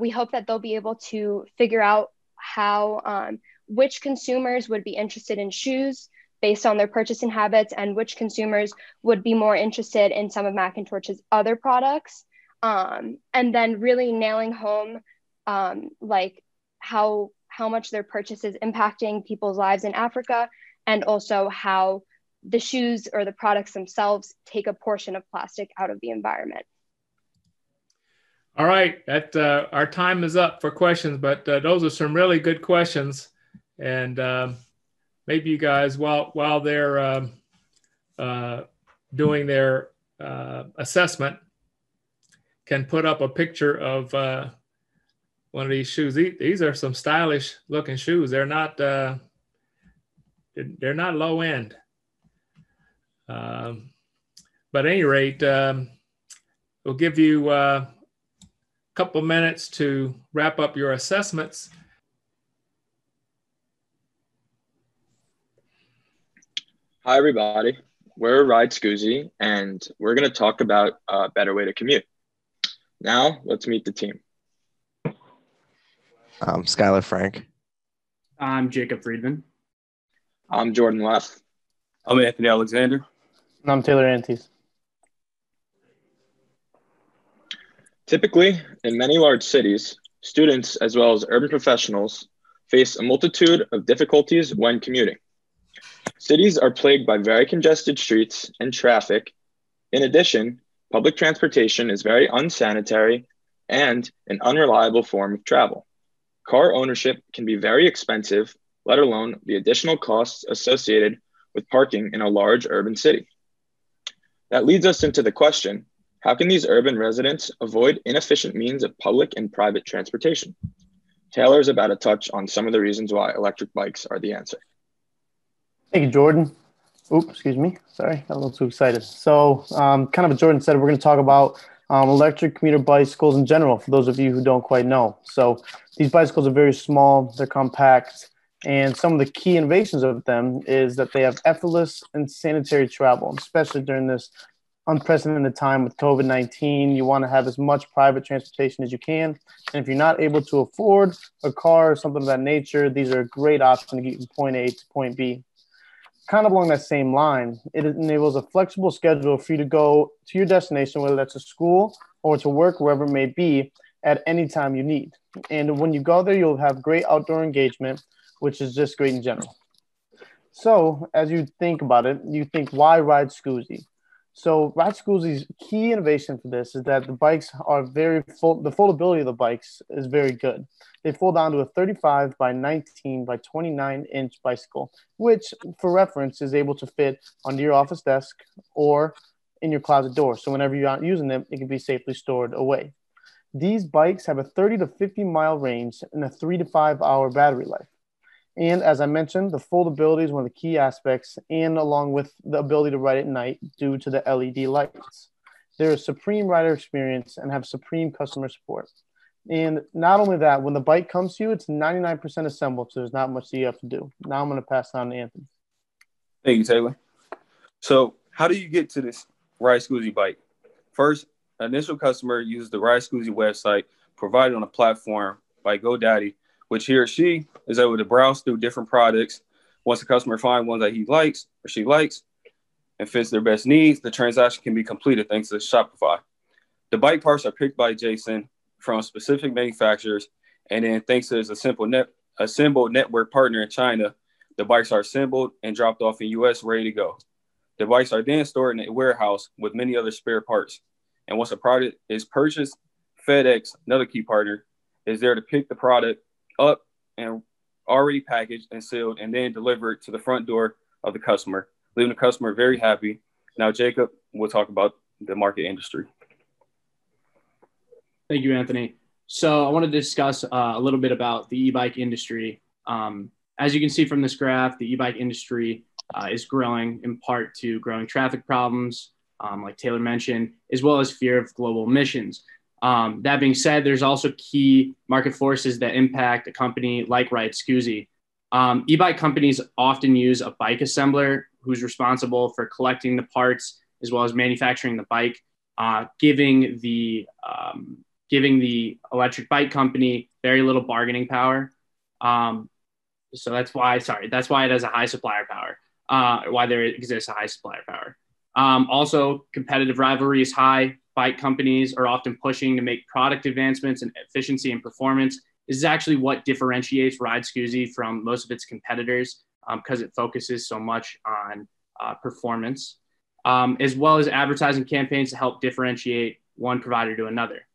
we hope that they'll be able to figure out how um, which consumers would be interested in shoes based on their purchasing habits and which consumers would be more interested in some of Mckingtorch's other products. Um, and then really nailing home um, like how how much their purchase is impacting people's lives in Africa and also how the shoes or the products themselves take a portion of plastic out of the environment. All right, that uh, our time is up for questions, but uh, those are some really good questions, and um, maybe you guys, while while they're um, uh, doing their uh, assessment, can put up a picture of uh, one of these shoes. These are some stylish looking shoes. They're not uh, they're not low end. Um, but at any rate, um, we'll give you uh, a couple minutes to wrap up your assessments. Hi, everybody. We're Ride Scoozy, and we're going to talk about a better way to commute. Now, let's meet the team. I'm Skylar Frank. I'm Jacob Friedman. I'm Jordan Leff. I'm Anthony Alexander. And I'm Taylor Antes. Typically, in many large cities, students as well as urban professionals face a multitude of difficulties when commuting. Cities are plagued by very congested streets and traffic. In addition, public transportation is very unsanitary and an unreliable form of travel. Car ownership can be very expensive, let alone the additional costs associated with parking in a large urban city. That leads us into the question how can these urban residents avoid inefficient means of public and private transportation? Taylor is about to touch on some of the reasons why electric bikes are the answer. Thank you, Jordan. Oops, excuse me. Sorry, got a little too excited. So, um, kind of Jordan said, we're going to talk about um, electric commuter bicycles in general, for those of you who don't quite know. So, these bicycles are very small, they're compact, and some of the key innovations of them is that they have effortless and sanitary travel, especially during this unprecedented time with COVID 19. You want to have as much private transportation as you can. And if you're not able to afford a car or something of that nature, these are a great option to get from point A to point B. Kind of along that same line, it enables a flexible schedule for you to go to your destination, whether that's a school or to work, wherever it may be, at any time you need. And when you go there, you'll have great outdoor engagement which is just great in general. So as you think about it, you think, why ride Scoozy? So Ride Scoozy's key innovation for this is that the bikes are very full. The foldability of the bikes is very good. They fold down to a 35 by 19 by 29 inch bicycle, which for reference is able to fit under your office desk or in your closet door. So whenever you're not using them, it can be safely stored away. These bikes have a 30 to 50 mile range and a three to five hour battery life. And as I mentioned, the foldability is one of the key aspects, and along with the ability to ride at night due to the LED lights. They're a supreme rider experience and have supreme customer support. And not only that, when the bike comes to you, it's 99% assembled, so there's not much that you have to do. Now I'm going to pass on to Anthony. Thank you, Taylor. So, how do you get to this Ride Scoozy bike? First, initial customer uses the Ride Scoozy website provided on a platform by GoDaddy which he or she is able to browse through different products. Once the customer finds one that he likes or she likes and fits their best needs, the transaction can be completed thanks to Shopify. The bike parts are picked by Jason from specific manufacturers, and then thanks to a simple net assembled network partner in China, the bikes are assembled and dropped off in US ready to go. The bikes are then stored in a warehouse with many other spare parts. And once a product is purchased, FedEx, another key partner, is there to pick the product up and already packaged and sealed and then delivered to the front door of the customer, leaving the customer very happy. Now, Jacob we'll talk about the market industry. Thank you, Anthony. So, I want to discuss uh, a little bit about the e bike industry. Um, as you can see from this graph, the e bike industry uh, is growing in part to growing traffic problems, um, like Taylor mentioned, as well as fear of global emissions. Um, that being said, there's also key market forces that impact a company like Ride Scoozy. Um, e-bike companies often use a bike assembler who's responsible for collecting the parts as well as manufacturing the bike, uh, giving the um, giving the electric bike company very little bargaining power. Um, so that's why, sorry, that's why it has a high supplier power. Uh, why there exists a high supplier power. Um, also, competitive rivalry is high. Bike companies are often pushing to make product advancements and efficiency and performance. This is actually what differentiates Ride Scoozy from most of its competitors because um, it focuses so much on uh, performance, um, as well as advertising campaigns to help differentiate one provider to another.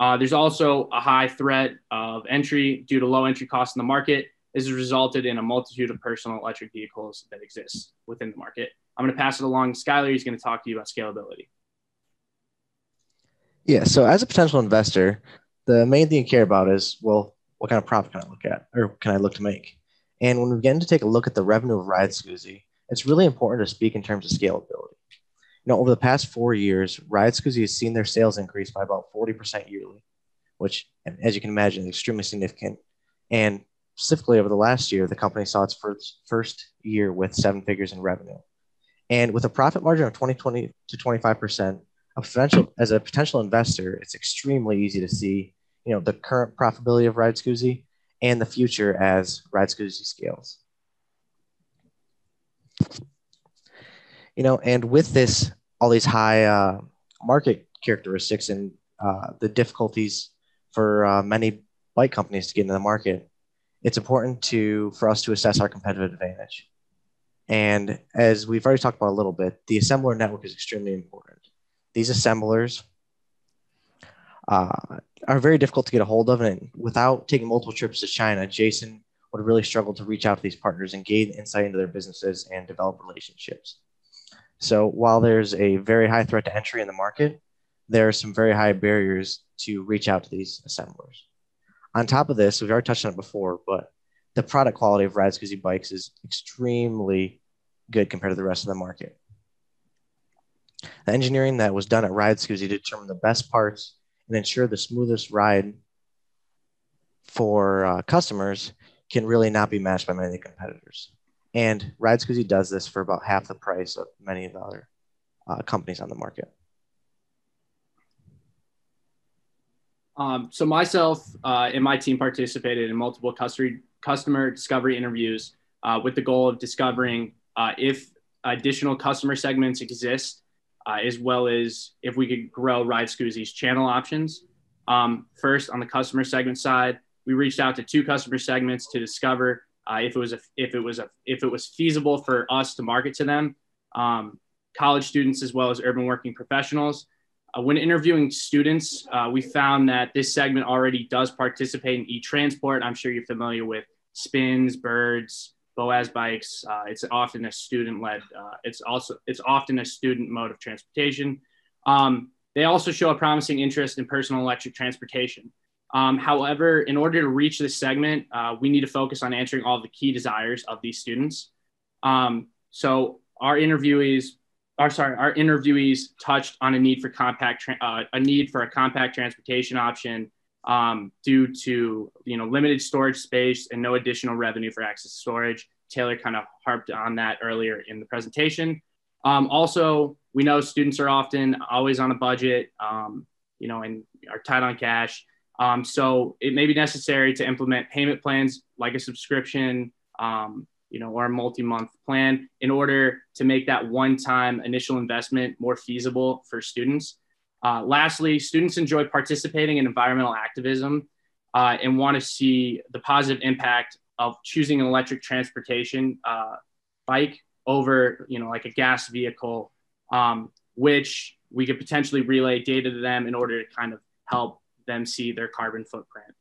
Uh, there's also a high threat of entry due to low entry costs in the market. This has resulted in a multitude of personal electric vehicles that exist within the market. I'm going to pass it along to Skylar. He's going to talk to you about scalability. Yeah. So, as a potential investor, the main thing you care about is well, what kind of profit can I look at or can I look to make? And when we begin to take a look at the revenue of Ride Scoozy, it's really important to speak in terms of scalability. You know, over the past four years, Ride Scoozy has seen their sales increase by about 40% yearly, which, as you can imagine, is extremely significant. And specifically over the last year, the company saw its first, first year with seven figures in revenue. And with a profit margin of 20, 20 to 25%, a potential, as a potential investor, it's extremely easy to see, you know, the current profitability of Ride Scoozy and the future as Ride Scoozy scales. You know, and with this, all these high uh, market characteristics and uh, the difficulties for uh, many bike companies to get into the market, it's important to for us to assess our competitive advantage. And as we've already talked about a little bit, the assembler network is extremely important. These assemblers uh, are very difficult to get a hold of, and without taking multiple trips to China, Jason would really struggle to reach out to these partners and gain insight into their businesses and develop relationships. So while there's a very high threat to entry in the market, there are some very high barriers to reach out to these assemblers. On top of this, we've already touched on it before, but the product quality of Ride bikes is extremely good compared to the rest of the market. The engineering that was done at Ride Scoozy to determine the best parts and ensure the smoothest ride for uh, customers can really not be matched by many competitors. And Ride Scoozy does this for about half the price of many of the other uh, companies on the market. Um, so myself uh, and my team participated in multiple customer customer discovery interviews uh, with the goal of discovering uh, if additional customer segments exist, uh, as well as if we could grow Ride Scoozy's channel options. Um, first, on the customer segment side, we reached out to two customer segments to discover uh, if it was a, if it was a, if it was feasible for us to market to them, um, college students as well as urban working professionals. Uh, when interviewing students, uh, we found that this segment already does participate in e-transport. I'm sure you're familiar with spins, birds, Boaz bikes. Uh, it's often a student-led. Uh, it's also it's often a student mode of transportation. Um, they also show a promising interest in personal electric transportation. Um, however, in order to reach this segment, uh, we need to focus on answering all the key desires of these students. Um, so our interviewees, our sorry, our interviewees touched on a need for compact, uh, a need for a compact transportation option um, due to you know limited storage space and no additional revenue for access storage. Taylor kind of harped on that earlier in the presentation. Um, also, we know students are often always on a budget, um, you know, and are tight on cash. Um, so it may be necessary to implement payment plans like a subscription, um, you know, or a multi-month plan in order to make that one-time initial investment more feasible for students. Uh, lastly, students enjoy participating in environmental activism uh, and want to see the positive impact of choosing an electric transportation uh, bike over, you know, like a gas vehicle, um, which we could potentially relay data to them in order to kind of help them see their carbon footprint.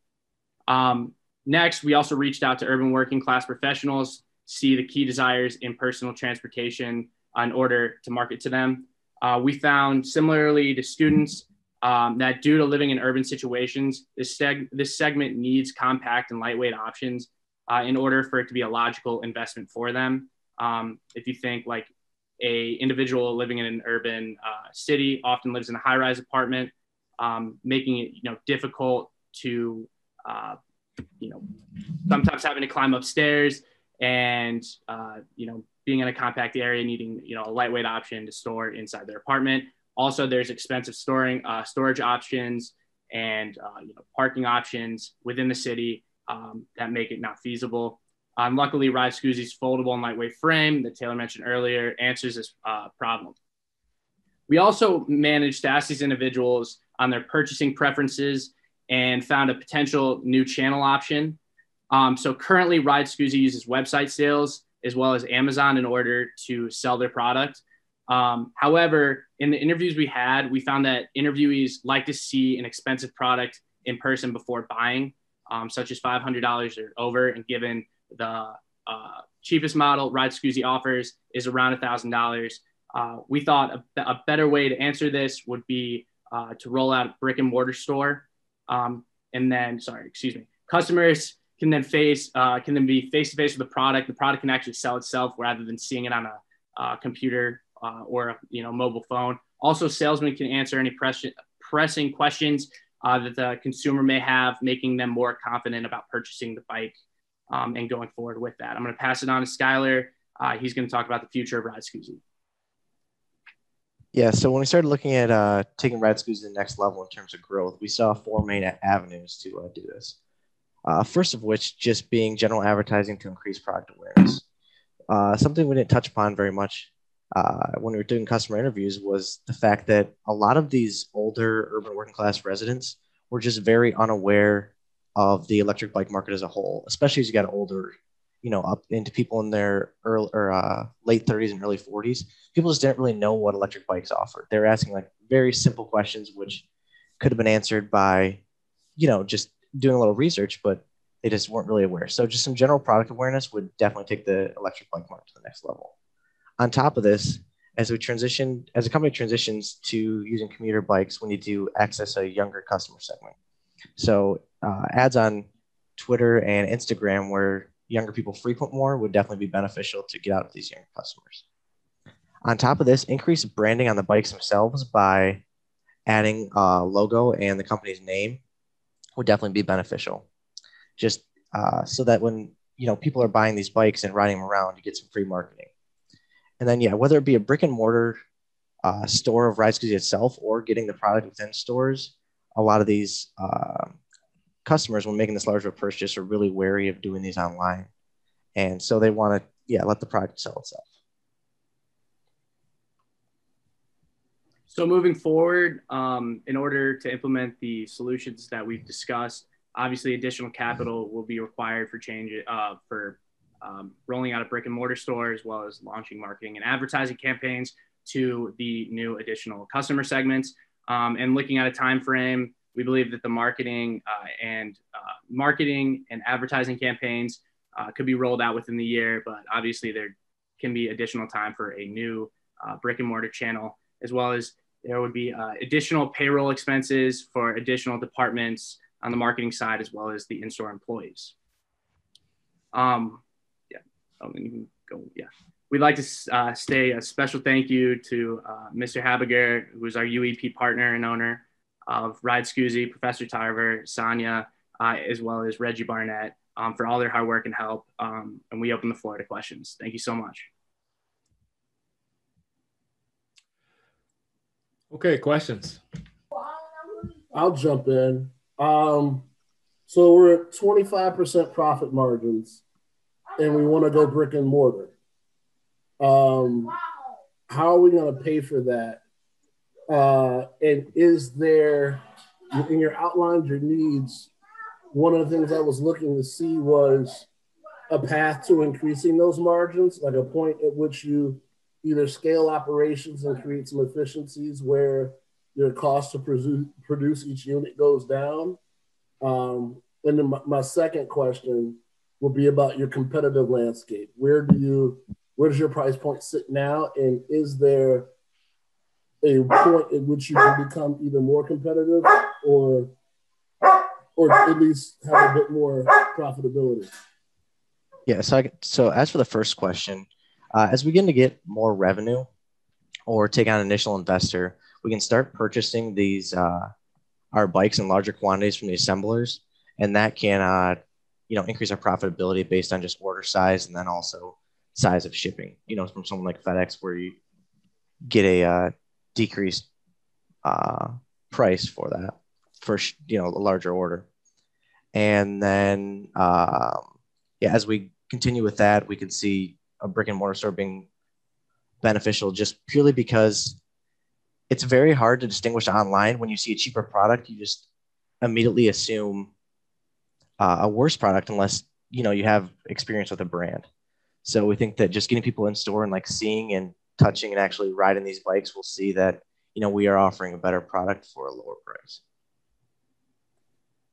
Um, next, we also reached out to urban working class professionals, see the key desires in personal transportation in order to market to them. Uh, we found similarly to students um, that due to living in urban situations, this, seg- this segment needs compact and lightweight options uh, in order for it to be a logical investment for them. Um, if you think like a individual living in an urban uh, city often lives in a high-rise apartment, um, making it you know difficult to uh, you know sometimes having to climb upstairs and uh, you know being in a compact area needing you know a lightweight option to store inside their apartment. Also, there's expensive storing uh, storage options and uh, you know parking options within the city um, that make it not feasible. Um, luckily, Ride Scoozy's foldable and lightweight frame that Taylor mentioned earlier answers this uh, problem. We also managed to ask these individuals on their purchasing preferences and found a potential new channel option. Um, so currently, Ride Scoozy uses website sales as well as Amazon in order to sell their product. Um, however, in the interviews we had, we found that interviewees like to see an expensive product in person before buying, um, such as $500 or over. And given the uh, cheapest model Ride Scoozy offers is around $1,000, uh, we thought a, a, better way to answer this would be uh, to roll out a brick and mortar store. Um, and then, sorry, excuse me, customers can then face, uh, can then be face to face with the product. The product can actually sell itself rather than seeing it on a uh, computer uh, or a you know mobile phone. Also, salesmen can answer any press- pressing questions uh, that the consumer may have, making them more confident about purchasing the bike um, and going forward with that. I'm going to pass it on to Skylar. Uh, he's going to talk about the future of Ride Scoozy. Yeah, so when we started looking at uh, taking Ride Scoozy to the next level in terms of growth, we saw four main avenues to do this. Uh, first of which just being general advertising to increase product awareness. Uh, something we didn't touch upon very much uh, when we were doing customer interviews was the fact that a lot of these older urban working class residents were just very unaware of the electric bike market as a whole, especially as you got older, you know, up into people in their early or uh, late 30s and early 40s. People just didn't really know what electric bikes offered. They're asking like very simple questions, which could have been answered by, you know, just doing a little research, but they just weren't really aware. So just some general product awareness would definitely take the electric bike market to the next level on top of this, as we transition, as a company transitions to using commuter bikes, we need to access a younger customer segment. So uh, ads on Twitter and Instagram, where younger people frequent more, would definitely be beneficial to get out of these younger customers. On top of this, increase branding on the bikes themselves by adding a logo and the company's name would definitely be beneficial. Just uh, so that when you know people are buying these bikes and riding them around, you get some free marketing. And then, yeah, whether it be a brick and mortar uh, store of Ride itself or getting the product within stores, a lot of these uh, customers, when making this larger purchase, are really wary of doing these online. And so they want to, yeah, let the product sell itself. So moving forward, um, in order to implement the solutions that we've discussed, obviously additional capital will be required for change uh, for um, rolling out a brick and mortar store as well as launching marketing and advertising campaigns to the new additional customer segments. Um, and looking at a time frame, we believe that the marketing uh, and uh, marketing and advertising campaigns uh, could be rolled out within the year, but obviously there can be additional time for a new uh, brick and mortar channel, as well as there would be uh, additional payroll expenses for additional departments on the marketing side, as well as the in-store employees. Um, Oh, then you can go. Yeah. We'd like to uh, say a special thank you to uh, Mr. Habiger, who is our UEP partner and owner of Ride Scoozy, Professor Tarver, Sonia, uh, as well as Reggie Barnett um, for all their hard work and help. Um, and we open the floor to questions. Thank you so much. Okay, questions. I'll jump in. Um, so we're at 25% profit margins and we want to go brick and mortar. Um, how are we going to pay for that? Uh, and is there, in your outlined your needs, one of the things I was looking to see was a path to increasing those margins, like a point at which you either scale operations and create some efficiencies where your cost to produce, produce each unit goes down. Um, and then my, second question will be about your competitive landscape. Where do you, where does your price point sit now? And is there a point at which you can become either more competitive or, or at least have a bit more profitability? Yeah. So, I, so as for the first question, Uh, as we begin to get more revenue or take on initial investor, we can start purchasing these uh, our bikes in larger quantities from the assemblers, and that can uh, you know increase our profitability based on just order size and then also size of shipping. You know, from someone like FedEx, where you get a uh, decreased uh, price for that for you know a larger order, and then um, yeah, as we continue with that, we can see a brick and mortar store being beneficial just purely because it's very hard to distinguish online when you see a cheaper product. You just immediately assume uh, a worse product unless you know you have experience with a brand. So we think that just getting people in store and like seeing and touching and actually riding these bikes will see that you know we are offering a better product for a lower price.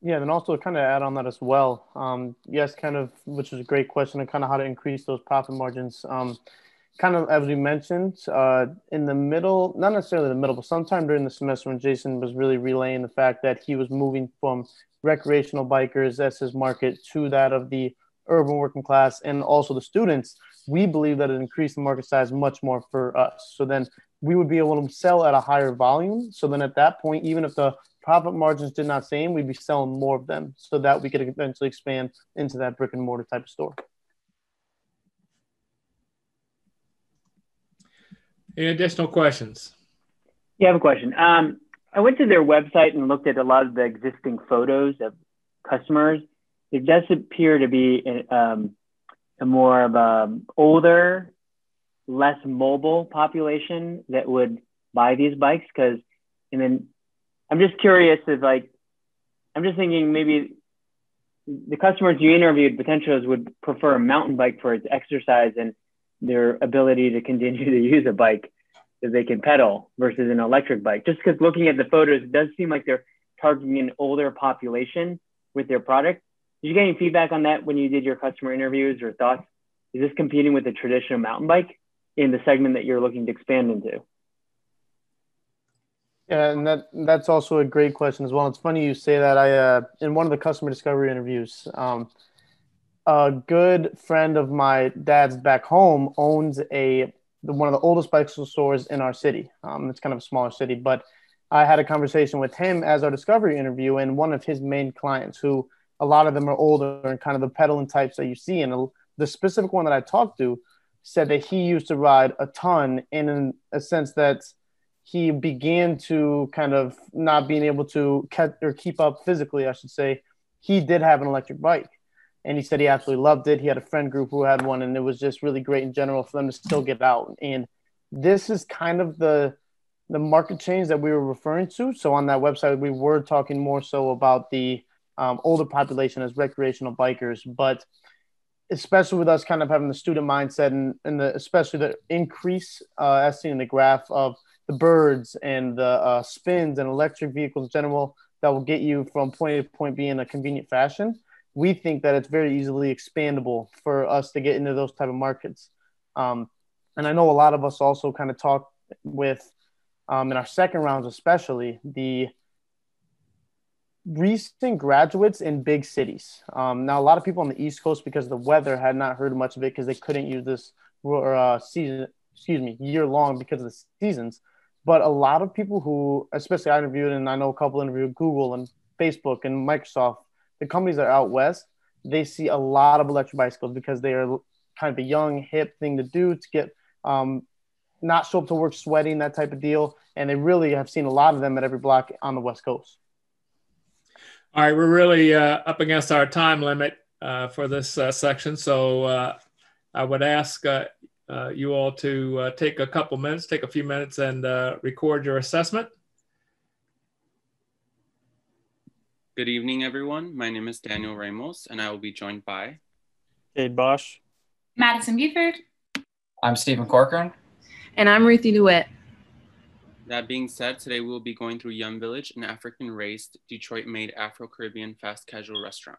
Yeah, and also kind of add on that as well. Um, yes, kind of, which is a great question, and kind of how to increase those profit margins. Um, kind of as we mentioned, uh, in the middle, not necessarily the middle, but sometime during the semester when Jason was really relaying the fact that he was moving from recreational bikers as his market to that of the urban working class and also the students, we believe that it increased the market size much more for us. So then we would be able to sell at a higher volume. So then at that point, even if the profit margins did not same, we'd be selling more of them so that we could eventually expand into that brick and mortar type of store. Any additional questions? Yeah, I have a question. Um, I went to their website and looked at a lot of the existing photos of customers. It does appear to be um, a more of a older, less mobile population that would buy these bikes. Because, in then I'm just curious if like, I'm just thinking maybe the customers you interviewed potentials would prefer a mountain bike for its exercise and their ability to continue to use a bike that they can pedal versus an electric bike. Just because looking at the photos, it does seem like they're targeting an older population with their product. Did you get any feedback on that when you did your customer interviews or thoughts? Is this competing with the traditional mountain bike in the segment that you're looking to expand into? Yeah, and that that's also a great question as well. It's funny you say that. I uh, in one of the customer discovery interviews, um, a good friend of my dad's back home owns a one of the oldest bicycle stores in our city. Um, it's kind of a smaller city, but I had a conversation with him as our discovery interview, and one of his main clients, who a lot of them are older and kind of the pedaling types that you see, and the specific one that I talked to said that he used to ride a ton, in a sense that he began to kind of not being able to catch or keep up physically, I should say. He did have an electric bike and he said he absolutely loved it. He had a friend group who had one, and it was just really great in general for them to still get out. And this is kind of the the market change that we were referring to. So on that website, we were talking more so about the um, older population as recreational bikers, but especially with us kind of having the student mindset and, and the especially the increase uh, as seen in the graph of the birds and the uh, spins and electric vehicles in general that will get you from point A to point B in a convenient fashion we think that it's very easily expandable for us to get into those type of markets. Um, and I know a lot of us also kind of talk with um, in our second rounds, especially the recent graduates in big cities. Um, now, a lot of people on the East Coast, because of the weather, had not heard much of it because they couldn't use this uh, season, excuse me, year long because of the seasons. But a lot of people who, especially I interviewed, and I know a couple interviewed Google and Facebook and Microsoft the companies that are out west, they see a lot of electric bicycles because they are kind of a young, hip thing to do to get um, not show up to work sweating, that type of deal. And they really have seen a lot of them at every block on the West Coast. All right, we're really uh, up against our time limit uh, for this uh, section. So uh, I would ask uh, uh, you all to take a couple minutes, take a few minutes and record your assessment. Good evening, everyone. My name is Daniel Ramos, and I will be joined by Cade Bosch, Madison Buford. I'm Stephen Corcoran. And I'm Ruthie DeWitt. That being said, today we will be going through Yum Village, an African raised, Detroit made Afro Caribbean fast casual restaurant.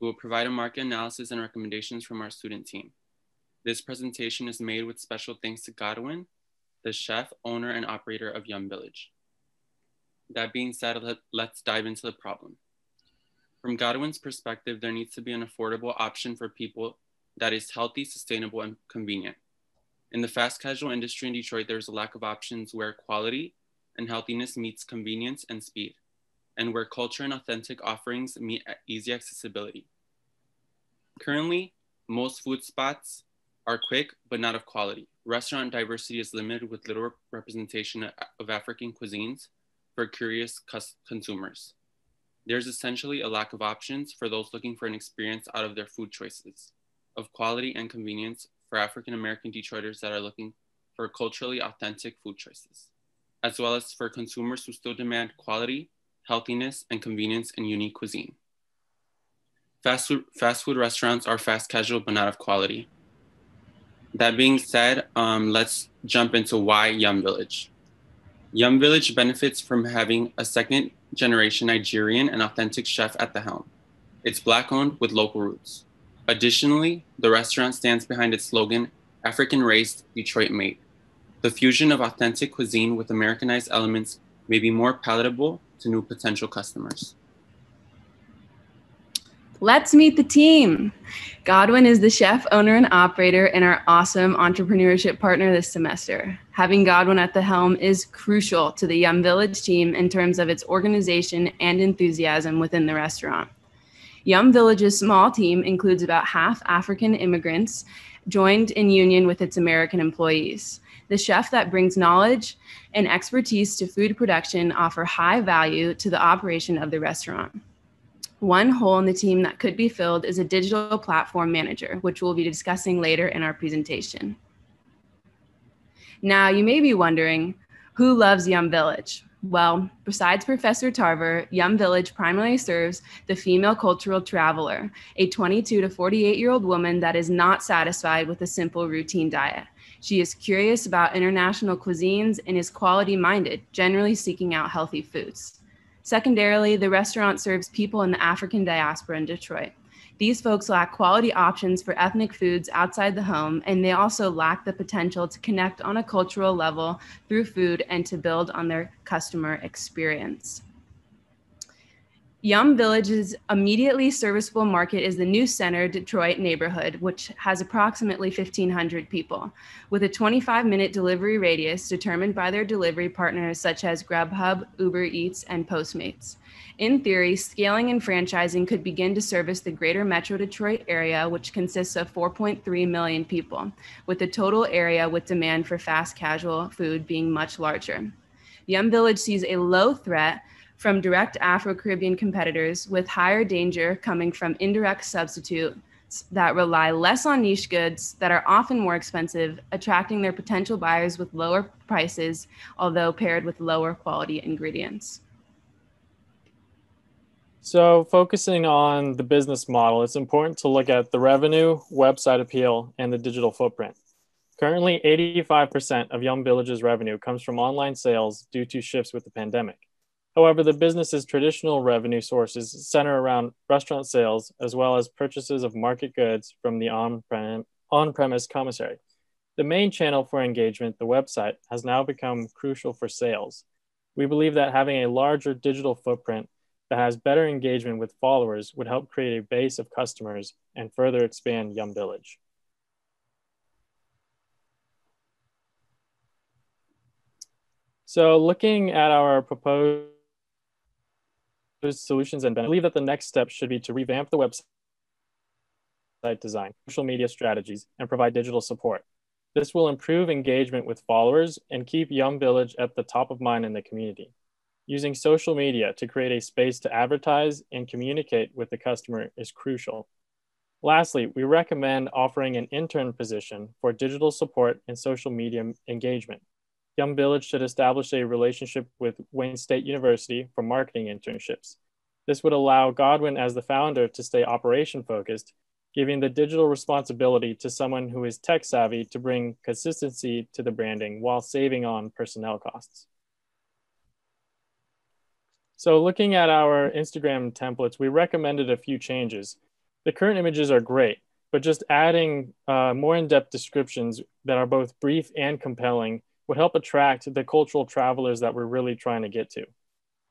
We will provide a market analysis and recommendations from our student team. This presentation is made with special thanks to Godwin, the chef, owner, and operator of Yum Village. That being said, let, us dive into the problem. From Godwin's perspective, there needs to be an affordable option for people that is healthy, sustainable, and convenient. In the fast casual industry in Detroit, there's a lack of options where quality and healthiness meets convenience and speed, and where culture and authentic offerings meet easy accessibility. Currently, most food spots are quick but not of quality. Restaurant diversity is limited with little representation of African cuisines for curious consumers. There's essentially a lack of options for those looking for an experience out of their food choices, of quality and convenience for African American Detroiters that are looking for culturally authentic food choices, as well as for consumers who still demand quality, healthiness, and convenience in unique cuisine. Fast food, fast food restaurants are fast casual but not of quality. That being said, um, let's jump into why Yum Village. Yum Village benefits from having a second generation Nigerian and authentic chef at the helm. It's Black owned with local roots. Additionally, the restaurant stands behind its slogan, African raised, Detroit made. The fusion of authentic cuisine with Americanized elements may be more palatable to new potential customers. Let's meet the team. Godwin is the chef, owner, and operator, and our awesome entrepreneurship partner this semester. Having Godwin at the helm is crucial to the Yum Village team in terms of its organization and enthusiasm within the restaurant. Yum Village's small team includes about half African immigrants joined in union with its American employees. The chef that brings knowledge and expertise to food production offer high value to the operation of the restaurant. One hole in the team that could be filled is a digital platform manager, which we'll be discussing later in our presentation. Now, you may be wondering, who loves Yum Village? Well, besides Professor Tarver, Yum Village primarily serves the female cultural traveler, a 22 to 48 year old woman that is not satisfied with a simple routine diet. She is curious about international cuisines and is quality minded, generally seeking out healthy foods. Secondarily, the restaurant serves people in the African diaspora in Detroit. These folks lack quality options for ethnic foods outside the home, and they also lack the potential to connect on a cultural level through food and to build on their customer experience. Yum Village's immediately serviceable market is the New Center Detroit neighborhood, which has approximately 1,500 people, with a 25 minute delivery radius determined by their delivery partners such as Grubhub, Uber Eats, and Postmates. In theory, scaling and franchising could begin to service the greater Metro Detroit area, which consists of 4.3 million people, with the total area with demand for fast casual food being much larger. Yum Village sees a low threat from direct Afro Caribbean competitors, with higher danger coming from indirect substitutes that rely less on niche goods that are often more expensive, attracting their potential buyers with lower prices, although paired with lower quality ingredients. So, focusing on the business model, it's important to look at the revenue, website appeal, and the digital footprint. Currently, 85% of Yum Village's revenue comes from online sales due to shifts with the pandemic. However, the business's traditional revenue sources center around restaurant sales as well as purchases of market goods from the on premise commissary. The main channel for engagement, the website, has now become crucial for sales. We believe that having a larger digital footprint that has better engagement with followers would help create a base of customers and further expand Yum Village. So, looking at our proposed solutions and benefits. I believe that the next step should be to revamp the website design, social media strategies, and provide digital support. This will improve engagement with followers and keep Yum Village at the top of mind in the community. Using social media to create a space to advertise and communicate with the customer is crucial. Lastly, we recommend offering an intern position for digital support and social media engagement. Yum Village should establish a relationship with Wayne State University for marketing internships. This would allow Godwin as the founder to stay operation focused, giving the digital responsibility to someone who is tech savvy to bring consistency to the branding while saving on personnel costs. So looking at our Instagram templates, we recommended a few changes. The current images are great, but just adding uh, more in-depth descriptions that are both brief and compelling would help attract the cultural travelers that we're really trying to get to.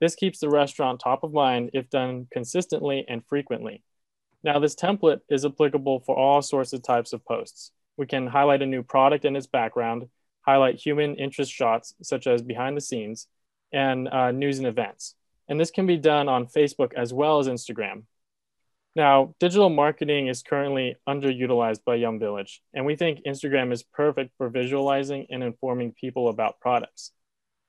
This keeps the restaurant top of mind if done consistently and frequently. Now, this template is applicable for all sorts of types of posts. We can highlight a new product and its background, highlight human interest shots, such as behind the scenes, and uh, news and events. And this can be done on Facebook as well as Instagram. Now, digital marketing is currently underutilized by Yum Village, and we think Instagram is perfect for visualizing and informing people about products.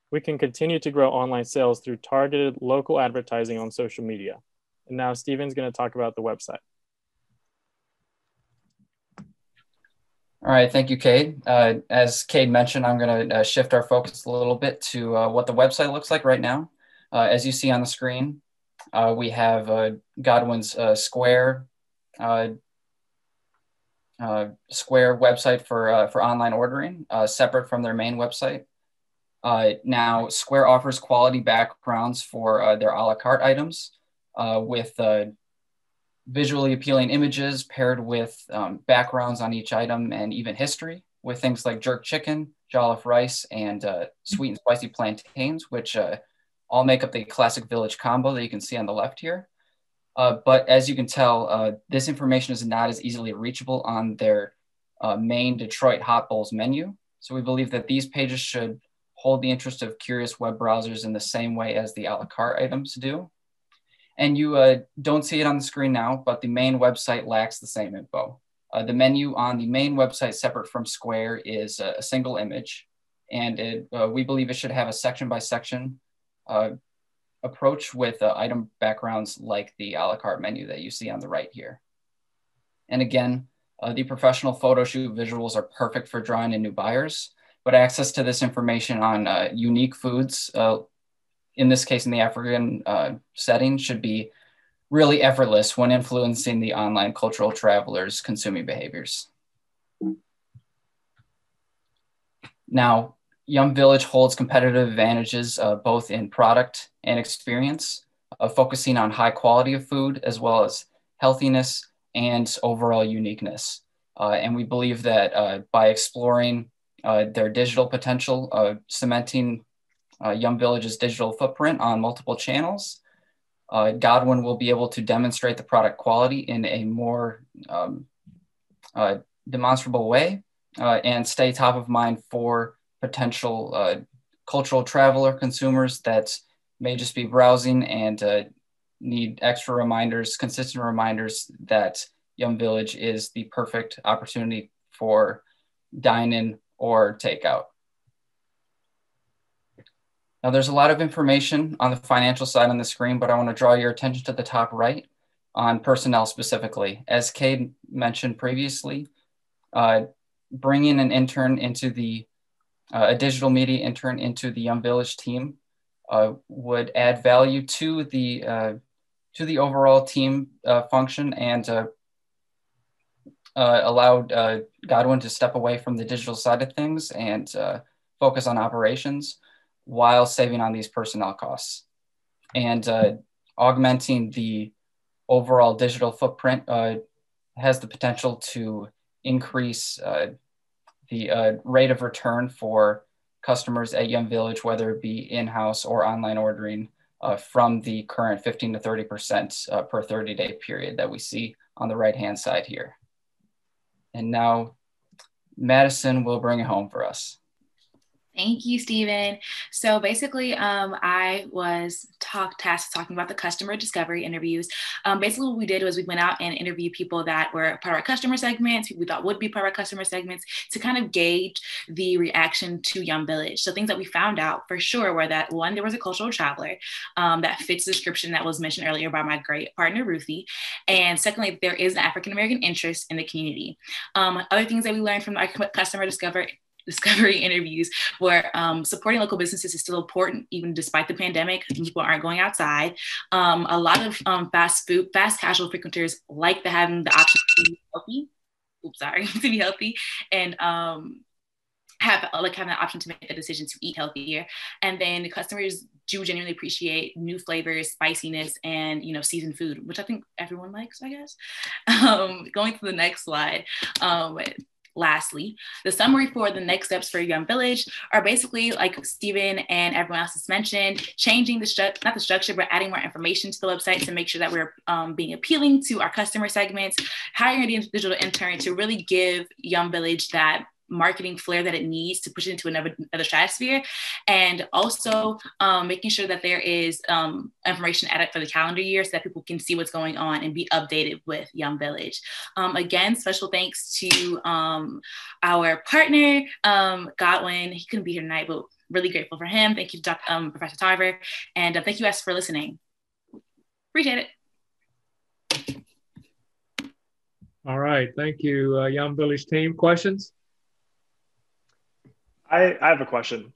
We can continue to grow online sales through targeted local advertising on social media. And now Steven's going to talk about the website. All right, thank you, Cade. Uh, as Cade mentioned, I'm going to uh, shift our focus a little bit to uh, what the website looks like right now. Uh, as you see on the screen, uh, we have uh, Godwin's uh, Square uh, uh, Square website for uh, for online ordering, separate from their main website. now, Square offers quality backgrounds for their a la carte items with visually appealing images paired with um, backgrounds on each item and even history with things like jerk chicken, jollof rice, and sweet and spicy plantains, which all make up the classic village combo that you can see on the left here. Uh, but as you can tell, uh, this information is not as easily reachable on their uh, main Detroit Hot Bowls menu. So we believe that these pages should hold the interest of curious web browsers in the same way as the a la carte items do. And you uh, don't see it on the screen now, but the main website lacks the same info. Uh, the menu on the main website separate from Square is a, single image. And it, uh, we believe it should have a section by section uh, approach with uh, item backgrounds like the a la carte menu that you see on the right here. And again, uh, the professional photo shoot visuals are perfect for drawing in new buyers, but access to this information on uh, unique foods, uh, in this case in the African uh, setting, should be really effortless when influencing the online cultural travelers' consuming behaviors. Now, Yum Village holds competitive advantages uh, both in product and experience, uh, focusing on high quality of food as well as healthiness and overall uniqueness. Uh, and we believe that uh, by exploring uh, their digital potential, cementing Yum Village's digital footprint on multiple channels, Godwin will be able to demonstrate the product quality in a more um, demonstrable way and stay top of mind for potential uh, cultural traveler consumers that may just be browsing and uh, need extra reminders, consistent reminders that Yum Village is the perfect opportunity for dine in or takeout. Now, there's a lot of information on the financial side on the screen, but I want to draw your attention to the top right on personnel specifically. As Cade mentioned previously, uh, bringing an intern into the a digital media intern into the Yum Village team uh, would add value to the uh, to the overall team uh, function and uh, uh, allowed Godwin to step away from the digital side of things and focus on operations while saving on these personnel costs and augmenting the overall digital footprint has the potential to increase the uh, rate of return for customers at Yum Village, whether it be in-house or online ordering uh, from the current 15 to 30% uh, per 30 day period that we see on the right-hand side here. And now Madison will bring it home for us. Thank you, Stephen. So basically, um, I was talk tasked talking about the customer discovery interviews. Um, basically, what we did was we went out and interviewed people that were part of our customer segments, people we thought would be part of our customer segments, to kind of gauge the reaction to Yum Village. So things that we found out for sure were that one, there was a cultural traveler um, that fits the description that was mentioned earlier by my great partner Ruthie, and secondly, there is an African American interest in the community. Um, other things that we learned from our customer discovery discovery interviews where um, supporting local businesses is still important even despite the pandemic. People aren't going outside. Um, a lot of um, fast food fast casual frequenters like the having the option to be healthy. Oops sorry to be healthy and um, have like having the option to make a decision to eat healthier. And then the customers do genuinely appreciate new flavors spiciness and you know seasoned food which i think everyone likes i guess. Um, going to the next slide. Um, lastly, the summary for the next steps for Yum Village are basically like Stephen and everyone else has mentioned, changing the stru- not the structure, but adding more information to the website to make sure that we're um, being appealing to our customer segments, hiring a digital intern to really give Yum Village that marketing flair that it needs to push it into another, another stratosphere. And also um, making sure that there is um, information added for the calendar year so that people can see what's going on and be updated with Yum Village. Um, again special thanks to um, our partner um, godwin. He couldn't be here tonight but really grateful for him. Thank you Dr. Um, professor tarver. And uh, thank you guys for listening. Appreciate it. All right. Thank you uh, Yum Village team. Questions I, I have a question.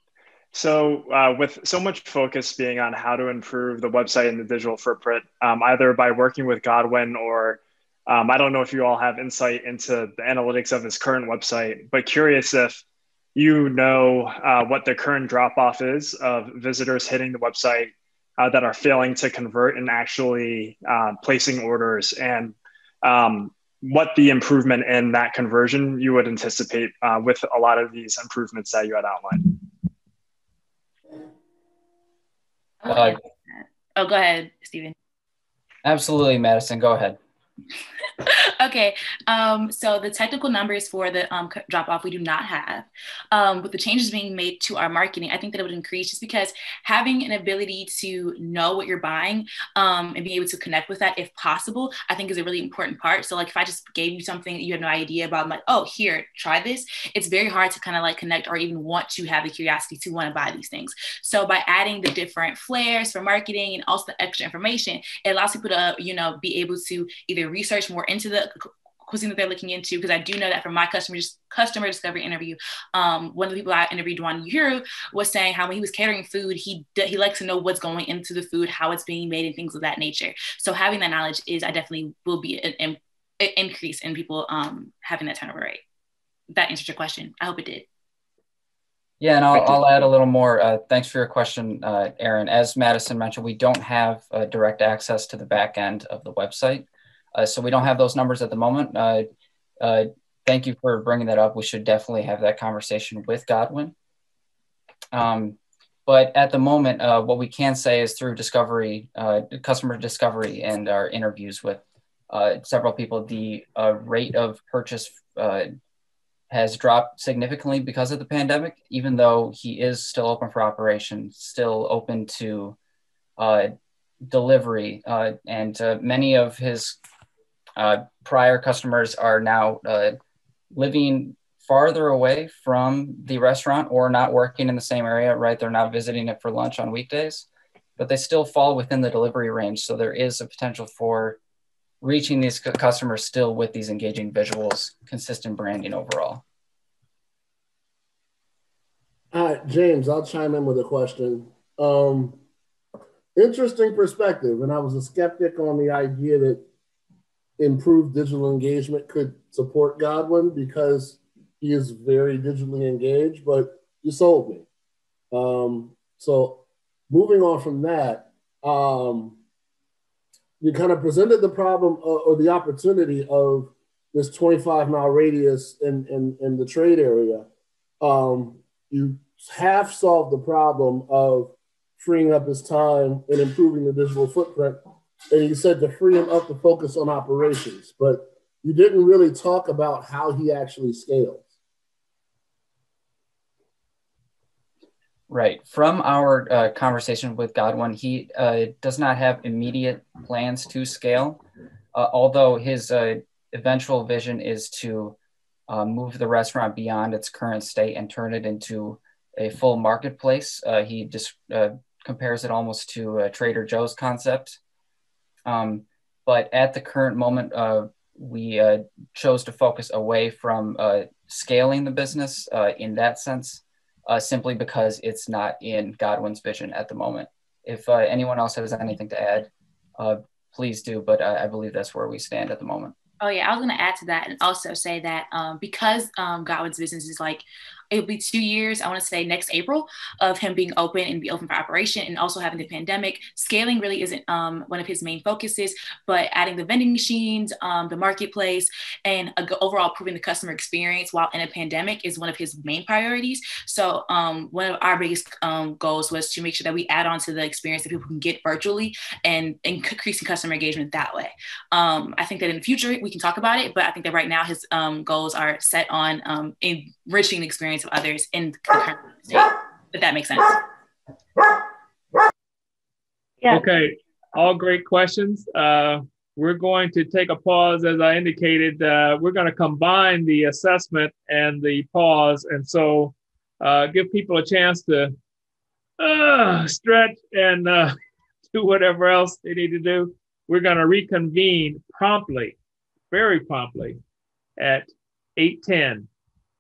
So, uh, with so much focus being on how to improve the website and the digital footprint, um, either by working with Godwin or um, I don't know if you all have insight into the analytics of his current website, but curious if you know uh, what the current drop off is of visitors hitting the website uh, that are failing to convert and actually uh, placing orders and um, what the improvement in that conversion you would anticipate uh, with a lot of these improvements that you had outlined. Uh, oh, go ahead, Stephen. Absolutely, Madison. Go ahead. okay, um, so the technical numbers for the um, drop off we do not have. Um, with the changes being made to our marketing, I think that it would increase just because having an ability to know what you're buying um, and being able to connect with that if possible, I think is a really important part. So like if I just gave you something that you had no idea about, I'm like, oh, here, try this. It's very hard to kind of like connect or even want to have the curiosity to want to buy these things. So by adding the different flares for marketing and also the extra information, it allows people to, you know, be able to either research more into the cuisine that they're looking into because I do know that from my customer customer discovery interview, um, one of the people I interviewed, Juan Uhuru, was saying how when he was catering food, he he likes to know what's going into the food, how it's being made, and things of that nature. So having that knowledge is, I definitely will be an, an, an increase in people um, having that turnover rate. That answered your question. I hope it did. Yeah, and I'll, I'll add a little more. Uh, thanks for your question, uh, Aaron. As Madison mentioned, we don't have uh, direct access to the back end of the website. Uh, so we don't have those numbers at the moment. Uh, uh, thank you for bringing that up. We should definitely have that conversation with Godwin. Um, but at the moment, uh, what we can say is through discovery, uh, customer discovery, and our interviews with uh, several people, the rate of purchase has dropped significantly because of the pandemic. Even though he is still open for operation, still open to delivery, and many of his uh, prior customers are now uh, living farther away from the restaurant or not working in the same area, right? They're not visiting it for lunch on weekdays, but they still fall within the delivery range. So there is a potential for reaching these customers still with these engaging visuals, consistent branding overall. All right, James, I'll chime in with a question. Um, interesting perspective. And I was a skeptic on the idea that improved digital engagement could support Godwin because he is very digitally engaged, but you sold me. Um, so moving on from that, um, you kind of presented the problem uh, or the opportunity of this 25 mile radius in, in, in the trade area. Um, you half solved the problem of freeing up his time and improving the digital footprint and he said to free him up to focus on operations, but you didn't really talk about how he actually scales. Right. From our uh, conversation with Godwin, he uh, does not have immediate plans to scale, uh, although his uh, eventual vision is to uh, move the restaurant beyond its current state and turn it into a full marketplace. Uh, he just compares it almost to Trader Joe's concept um, but at the current moment, uh, we uh, chose to focus away from uh, scaling the business uh, in that sense, uh, simply because it's not in Godwin's vision at the moment. If uh, anyone else has anything to add, please do. But I, I believe that's where we stand at the moment. Oh yeah, I was going to add to that and also say that um, because um, Godwin's business is like it'll be two years, I want to say next April, of him being open and be open for operation and also having the pandemic. Scaling really isn't um, one of his main focuses, but adding the vending machines, um, the marketplace, and uh, overall improving the customer experience while in a pandemic is one of his main priorities. So um, one of our biggest um, goals was to make sure that we add on to the experience that people can get virtually and, increasing customer engagement that way. Um, I think that in the future we can talk about it, but I think that right now his um, goals are set on enriching the experience of others in the current state, if that makes sense. Yeah. Okay, all great questions. Uh, we're going to take a pause, as I indicated. Uh, we're going to combine the assessment and the pause, and so uh, give people a chance to uh, stretch and uh, do whatever else they need to do. We're going to reconvene promptly, very promptly, at 8:10.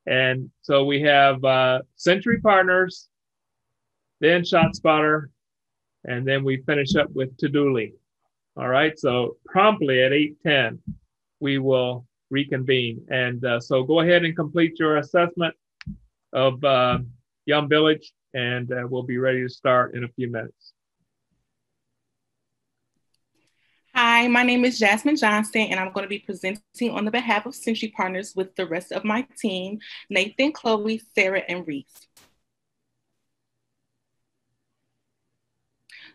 And so we have uh, Century Partners, then ShotSpotter, and then we finish up with Teduli. All right, so promptly at 8:10, we will reconvene. And uh, so go ahead and complete your assessment of uh, Yum Village, and uh, we'll be ready to start in a few minutes. Hi, my name is Jasmine Johnston, and I'm going to be presenting on the behalf of Century Partners with the rest of my team, Nathan, Chloe, Sarah, and Reese.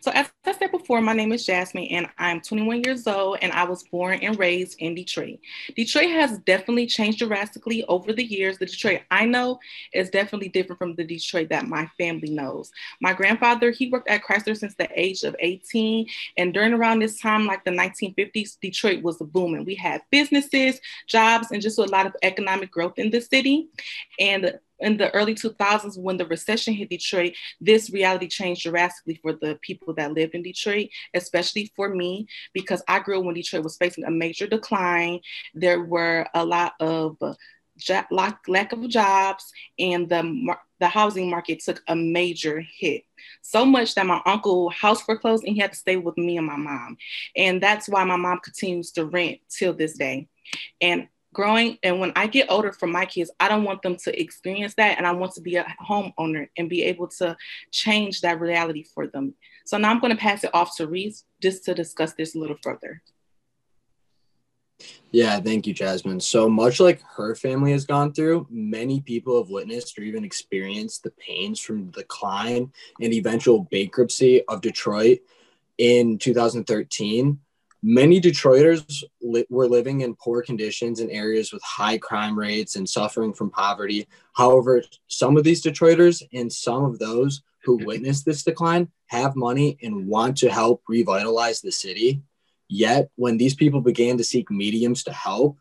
So as I said before, my name is Jasmine and I'm 21 years old and I was born and raised in Detroit. Detroit has definitely changed drastically over the years. The Detroit I know is definitely different from the Detroit that my family knows. My grandfather, he worked at Chrysler since the age of 18 and during around this time, like the 1950s, Detroit was a booming. We had businesses, jobs, and just a lot of economic growth in the city. And in the early 2000s when the recession hit Detroit, this reality changed drastically for the people that lived in Detroit, especially for me, because I grew up when Detroit was facing a major decline. There were a lot of uh, lack of jobs and the the housing market took a major hit. So much that my uncle house foreclosed and he had to stay with me and my mom. And that's why my mom continues to rent till this day. And growing and when I get older for my kids, I don't want them to experience that. And I want to be a homeowner and be able to change that reality for them. So now I'm going to pass it off to Reese just to discuss this a little further. Yeah, thank you, Jasmine. So much like her family has gone through, many people have witnessed or even experienced the pains from the decline and eventual bankruptcy of Detroit in 2013 Many Detroiters li- were living in poor conditions in areas with high crime rates and suffering from poverty. However, some of these Detroiters and some of those who witnessed this decline have money and want to help revitalize the city. Yet, when these people began to seek mediums to help,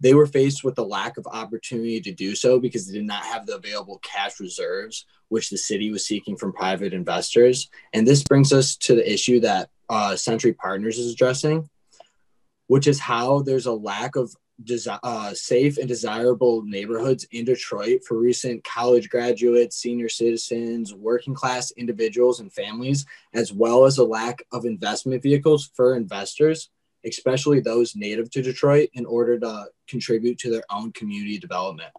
they were faced with the lack of opportunity to do so because they did not have the available cash reserves, which the city was seeking from private investors. And this brings us to the issue that uh, Century Partners is addressing, which is how there's a lack of desi- uh, safe and desirable neighborhoods in Detroit for recent college graduates, senior citizens, working class individuals, and families, as well as a lack of investment vehicles for investors, especially those native to Detroit, in order to contribute to their own community development.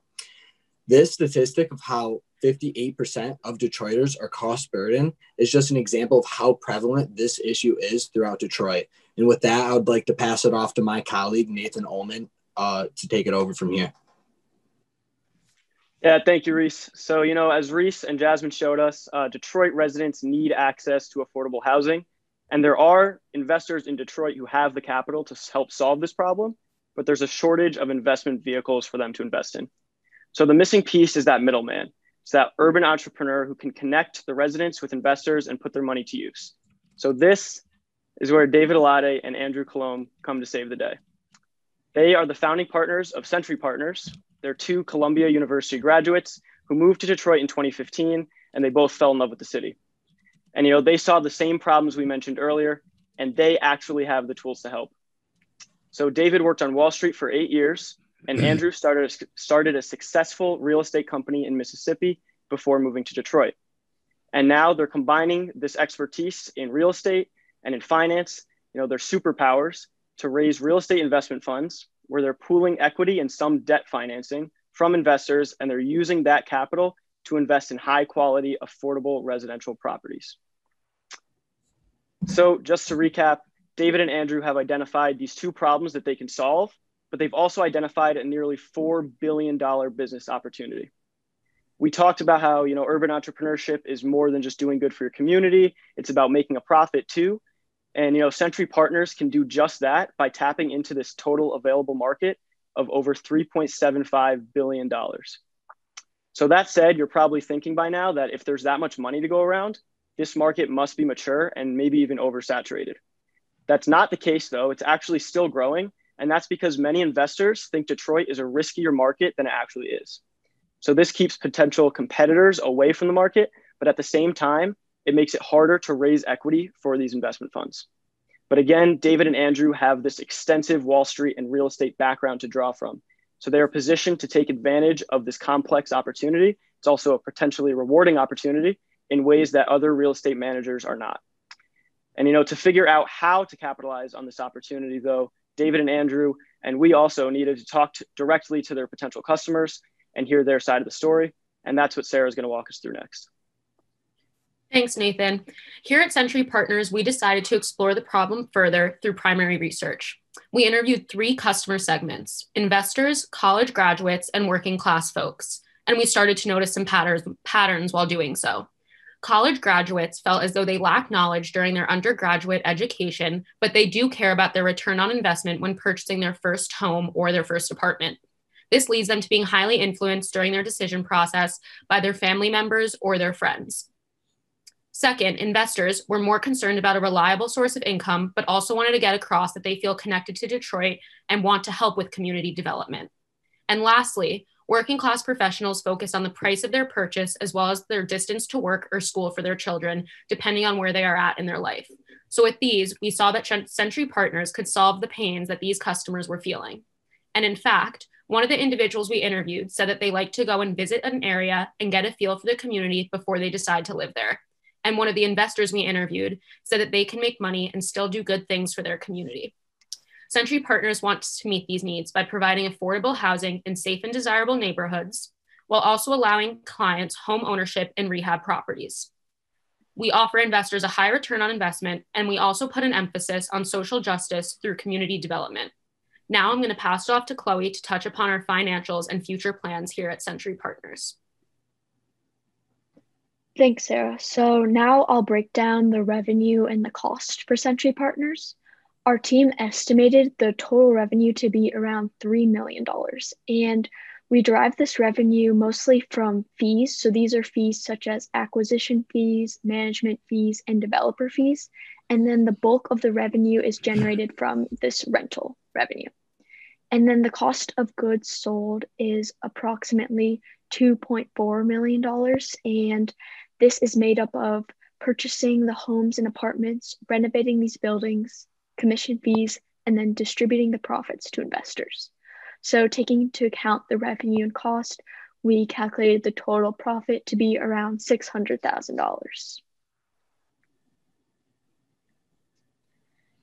This statistic of how 58% of Detroiters are cost burden is just an example of how prevalent this issue is throughout Detroit. And with that, I would like to pass it off to my colleague, Nathan Ullman, uh, to take it over from here. Yeah, thank you, Reese. So, you know, as Reese and Jasmine showed us, uh, Detroit residents need access to affordable housing. And there are investors in Detroit who have the capital to help solve this problem, but there's a shortage of investment vehicles for them to invest in. So the missing piece is that middleman. It's that urban entrepreneur who can connect the residents with investors and put their money to use. So this is where David Alade and Andrew Colom come to save the day. They are the founding partners of Century Partners. They're two Columbia University graduates who moved to Detroit in 2015, and they both fell in love with the city. And you know, they saw the same problems we mentioned earlier, and they actually have the tools to help. So David worked on Wall Street for eight years and mm-hmm. Andrew started a, started a successful real estate company in Mississippi before moving to Detroit. And now they're combining this expertise in real estate and in finance, you know, their superpowers to raise real estate investment funds where they're pooling equity and some debt financing from investors, and they're using that capital to invest in high quality, affordable residential properties. So, just to recap, David and Andrew have identified these two problems that they can solve, but they've also identified a nearly $4 billion business opportunity. We talked about how, you know, urban entrepreneurship is more than just doing good for your community. It's about making a profit too. And, you know, Century Partners can do just that by tapping into this total available market of over $3.75 billion. So that said, you're probably thinking by now that if there's that much money to go around, this market must be mature and maybe even oversaturated. That's not the case though. It's actually still growing. And that's because many investors think Detroit is a riskier market than it actually is. So this keeps potential competitors away from the market, but at the same time, it makes it harder to raise equity for these investment funds. But again, David and Andrew have this extensive Wall Street and real estate background to draw from. So they are positioned to take advantage of this complex opportunity. It's also a potentially rewarding opportunity in ways that other real estate managers are not. And you know, to figure out how to capitalize on this opportunity, though, David and Andrew and we also needed to talk directly to their potential customers and hear their side of the story. And that's what Sarah is going to walk us through next. Thanks, Nathan. Here at Century Partners, we decided to explore the problem further through primary research. We interviewed three customer segments investors, college graduates, and working class folks. And we started to notice some patterns, patterns while doing so. College graduates felt as though they lack knowledge during their undergraduate education, but they do care about their return on investment when purchasing their first home or their first apartment. This leads them to being highly influenced during their decision process by their family members or their friends. Second, investors were more concerned about a reliable source of income, but also wanted to get across that they feel connected to Detroit and want to help with community development. And lastly, working class professionals focus on the price of their purchase as well as their distance to work or school for their children, depending on where they are at in their life. So, with these, we saw that Century Partners could solve the pains that these customers were feeling. And in fact, one of the individuals we interviewed said that they like to go and visit an area and get a feel for the community before they decide to live there and one of the investors we interviewed said that they can make money and still do good things for their community. Century Partners wants to meet these needs by providing affordable housing in safe and desirable neighborhoods while also allowing clients home ownership and rehab properties. We offer investors a high return on investment, and we also put an emphasis on social justice through community development. Now I'm going to pass it off to Chloe to touch upon our financials and future plans here at Century Partners. Thanks, Sarah. So now I'll break down the revenue and the cost for Century Partners. Our team estimated the total revenue to be around $3 million. And we derive this revenue mostly from fees. So these are fees such as acquisition fees, management fees, and developer fees. And then the bulk of the revenue is generated from this rental revenue. And then the cost of goods sold is approximately $2.4 million. And this is made up of purchasing the homes and apartments, renovating these buildings, commission fees, and then distributing the profits to investors. So, taking into account the revenue and cost, we calculated the total profit to be around $600,000.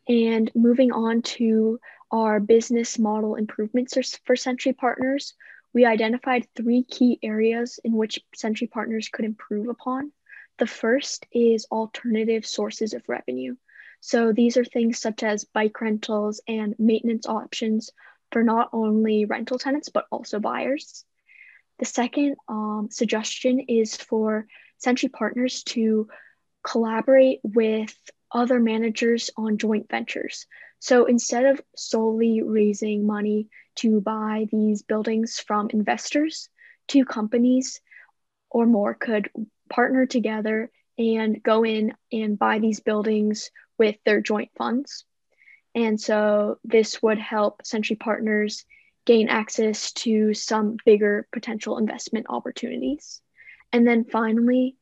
And moving on to our business model improvements for Century Partners, we identified three key areas in which Century Partners could improve upon. The first is alternative sources of revenue. So these are things such as bike rentals and maintenance options for not only rental tenants, but also buyers. The second um, suggestion is for Century Partners to collaborate with other managers on joint ventures. So instead of solely raising money to buy these buildings from investors, two companies or more could partner together and go in and buy these buildings with their joint funds. And so this would help Century Partners gain access to some bigger potential investment opportunities. And then finally,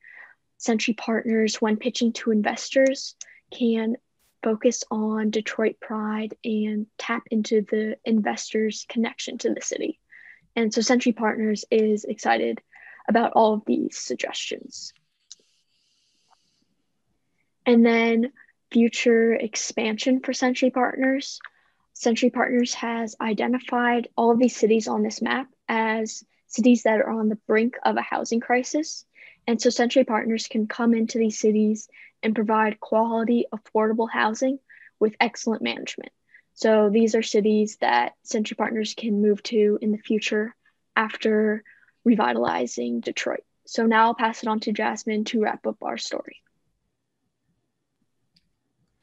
Century Partners, when pitching to investors, can focus on Detroit pride and tap into the investors' connection to the city. And so Century Partners is excited about all of these suggestions. And then future expansion for Century Partners. Century Partners has identified all of these cities on this map as cities that are on the brink of a housing crisis. And so Century Partners can come into these cities and provide quality, affordable housing with excellent management. So these are cities that Century Partners can move to in the future after revitalizing Detroit. So now I'll pass it on to Jasmine to wrap up our story.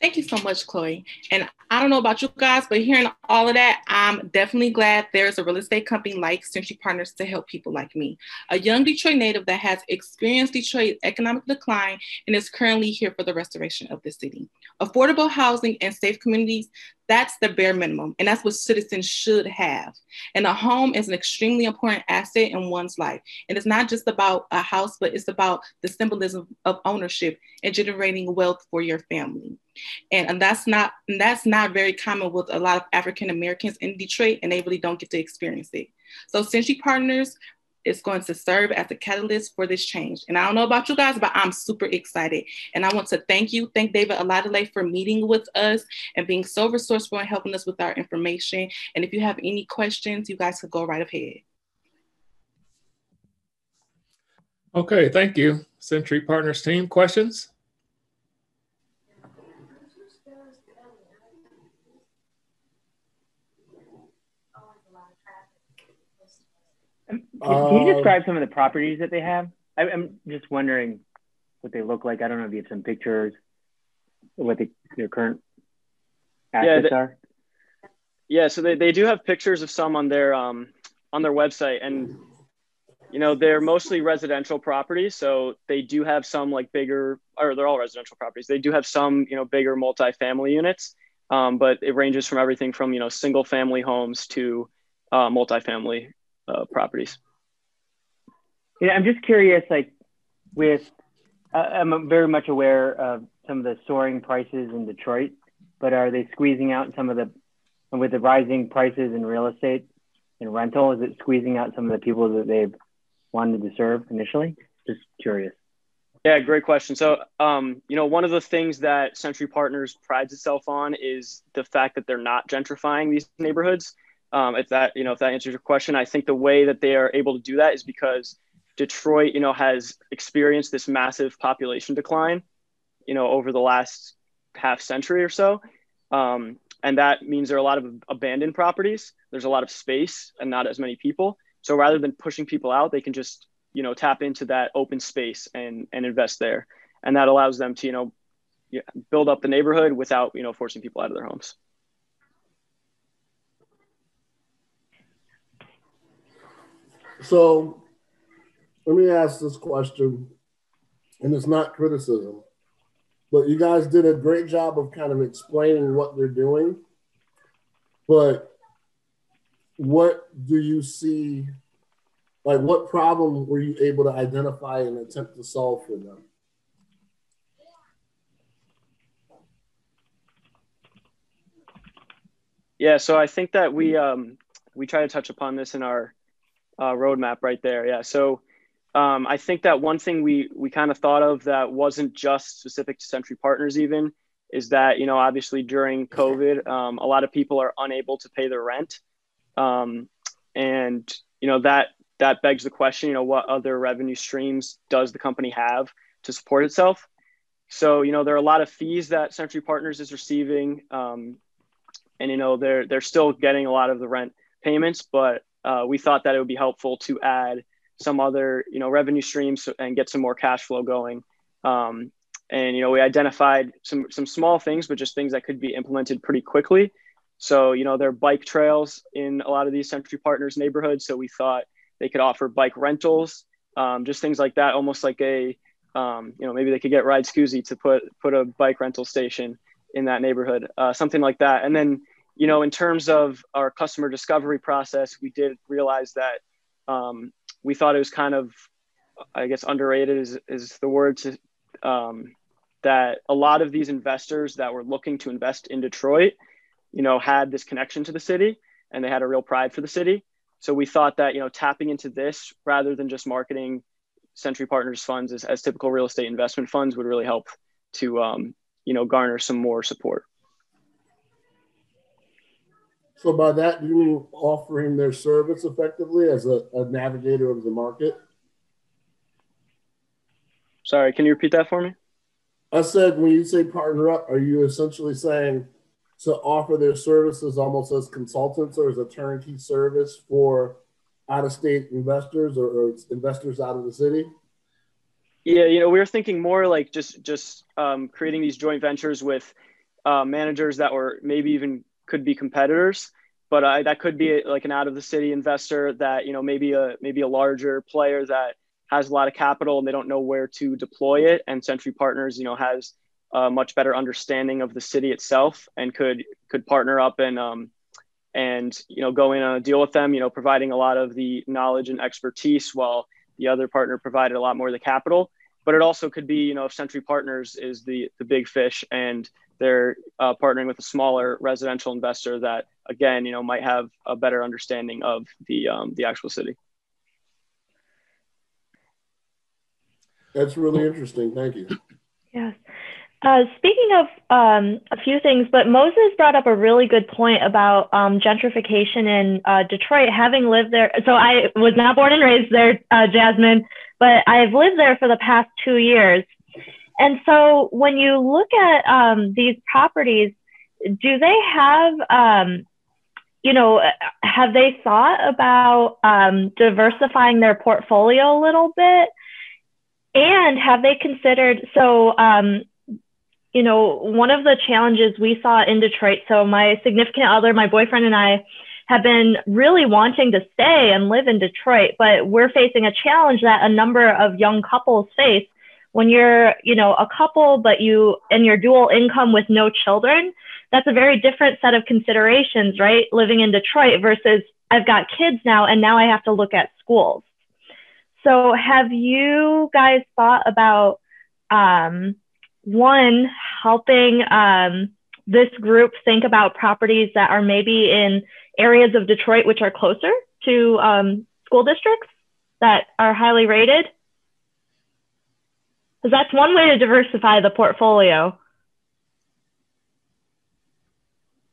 Thank you so much, Chloe. And I don't know about you guys, but hearing all of that, I'm definitely glad there's a real estate company like Century Partners to help people like me, a young Detroit native that has experienced Detroit's economic decline and is currently here for the restoration of the city. Affordable housing and safe communities that's the bare minimum, and that's what citizens should have. And a home is an extremely important asset in one's life. And it's not just about a house, but it's about the symbolism of ownership and generating wealth for your family. And, and that's not and that's not very common with a lot of African Americans in Detroit, and they really don't get to experience it. So Century Partners is going to serve as a catalyst for this change. And I don't know about you guys, but I'm super excited. And I want to thank you, thank David Alade for meeting with us and being so resourceful and helping us with our information. And if you have any questions, you guys could go right ahead. Okay, thank you, Century Partners team. Questions? Can, can you describe some of the properties that they have? I, am just wondering what they look like. I don't know if you have some pictures, what the, their current assets yeah, are. Yeah, so they, they do have pictures of some on their um, on their website, and you know they're mostly residential properties. So they do have some like bigger, or they're all residential properties. They do have some you know bigger multi-family units, um, but it ranges from everything from you know single family homes to uh, multi-family uh, properties. Yeah, I'm just curious, like with, uh, I'm very much aware of some of the soaring prices in Detroit, but are they squeezing out some of the, with the rising prices in real estate and rental, is it squeezing out some of the people that they've wanted to serve initially? Just curious. Yeah, great question. So, um, you know, one of the things that Century Partners prides itself on is the fact that they're not gentrifying these neighborhoods. Um, if that, you know, if that answers your question, I think the way that they are able to do that is because Detroit, you know, has experienced this massive population decline, you know, over the last half century or so. Um, and that means there are a lot of abandoned properties. There's a lot of space and not as many people. So rather than pushing people out, they can just, you know, tap into that open space and, and invest there. And that allows them to, you know, build up the neighborhood without, you know, forcing people out of their homes. So let me ask this question, and it's not criticism, but you guys did a great job of kind of explaining what they're doing. But what do you see? Like, what problem were you able to identify and attempt to solve for them? Yeah, so I think that we um, we try to touch upon this in our uh, roadmap right there. Yeah, so um, I think that one thing we we kind of thought of that wasn't just specific to Century Partners even is that you know obviously during COVID, um, a lot of people are unable to pay their rent, um, and you know that that begs the question, you know, what other revenue streams does the company have to support itself? So you know there are a lot of fees that Century Partners is receiving, um, and you know they're they're still getting a lot of the rent payments, but uh, we thought that it would be helpful to add some other you know revenue streams and get some more cash flow going. Um, and you know we identified some some small things but just things that could be implemented pretty quickly. So you know there are bike trails in a lot of these century partners neighborhoods. So we thought they could offer bike rentals um, just things like that almost like a um, you know maybe they could get ride Scoozy to put put a bike rental station in that neighborhood uh, something like that. And then you know in terms of our customer discovery process we did realize that um, we thought it was kind of, I guess, underrated is, is the word to, um, that a lot of these investors that were looking to invest in Detroit, you know, had this connection to the city and they had a real pride for the city. So we thought that, you know, tapping into this rather than just marketing Century Partners funds as, as typical real estate investment funds would really help to, um, you know, garner some more support. So by that, do you mean offering their service effectively as a, a navigator of the market? Sorry, can you repeat that for me? I said, when you say partner up, are you essentially saying to offer their services almost as consultants or as a turnkey service for out of state investors or, or, investors out of the city? Yeah, you know, we were thinking more like just just um, creating these joint ventures with uh, managers that were maybe even could be competitors, but uh, that could be like an out of the city investor that you know maybe a maybe a larger player that has a lot of capital and they don't know where to deploy it, and Century Partners, you know, has a much better understanding of the city itself and could could partner up and um, and you know go in on a deal with them, you know, providing a lot of the knowledge and expertise while the other partner provided a lot more of the capital. But it also could be, you know, if Century Partners is the the big fish and they're uh, partnering with a smaller residential investor that again you know might have a better understanding of the um, the actual city that's really interesting thank you yes uh, speaking of um, a few things, but Moses brought up a really good point about um, gentrification in uh, Detroit. Having lived there, so I was not born and raised there, uh, Jasmine, but I've lived there for the past two years. And so when you look at um, these properties, do they have, um, you know, have they thought about um, diversifying their portfolio a little bit? And have they considered, so, um, you know, one of the challenges we saw in Detroit, so my significant other, my boyfriend and I, have been really wanting to stay and live in Detroit, but we're facing a challenge that a number of young couples face when you're, you know, a couple, but you and your dual income with no children, that's a very different set of considerations, right? Living in Detroit versus I've got kids now and now I have to look at schools. So have you guys thought about um, one helping um, this group think about properties that are maybe in areas of Detroit which are closer to um, school districts that are highly rated because that's one way to diversify the portfolio.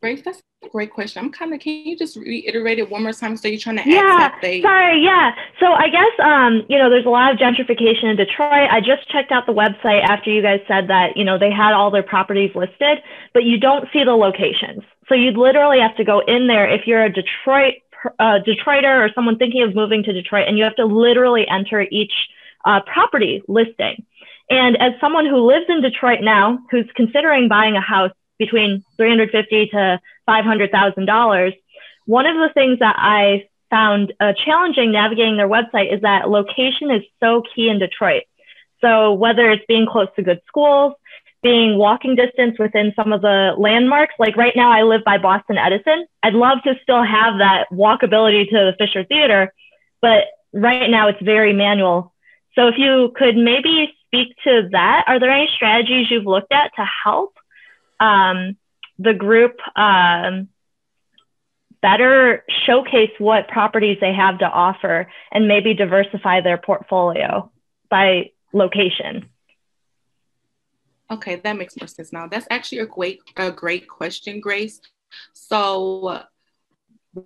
Great, that's a great question. I'm kind of, can you just reiterate it one more time? So you're trying to yeah, sorry, yeah. So I guess, um, you know, there's a lot of gentrification in Detroit. I just checked out the website after you guys said that, you know, they had all their properties listed, but you don't see the locations. So you'd literally have to go in there if you're a Detroit, uh, Detroiter or someone thinking of moving to Detroit, and you have to literally enter each uh, property listing. And as someone who lives in Detroit now, who's considering buying a house between 350 to 500,000 dollars, one of the things that I found uh, challenging navigating their website is that location is so key in Detroit. So whether it's being close to good schools, being walking distance within some of the landmarks, like right now I live by Boston Edison. I'd love to still have that walkability to the Fisher Theater, but right now it's very manual. So if you could maybe speak to that. Are there any strategies you've looked at to help um, the group um, better showcase what properties they have to offer and maybe diversify their portfolio by location? Okay, that makes more sense now. That's actually a great a great question, Grace. So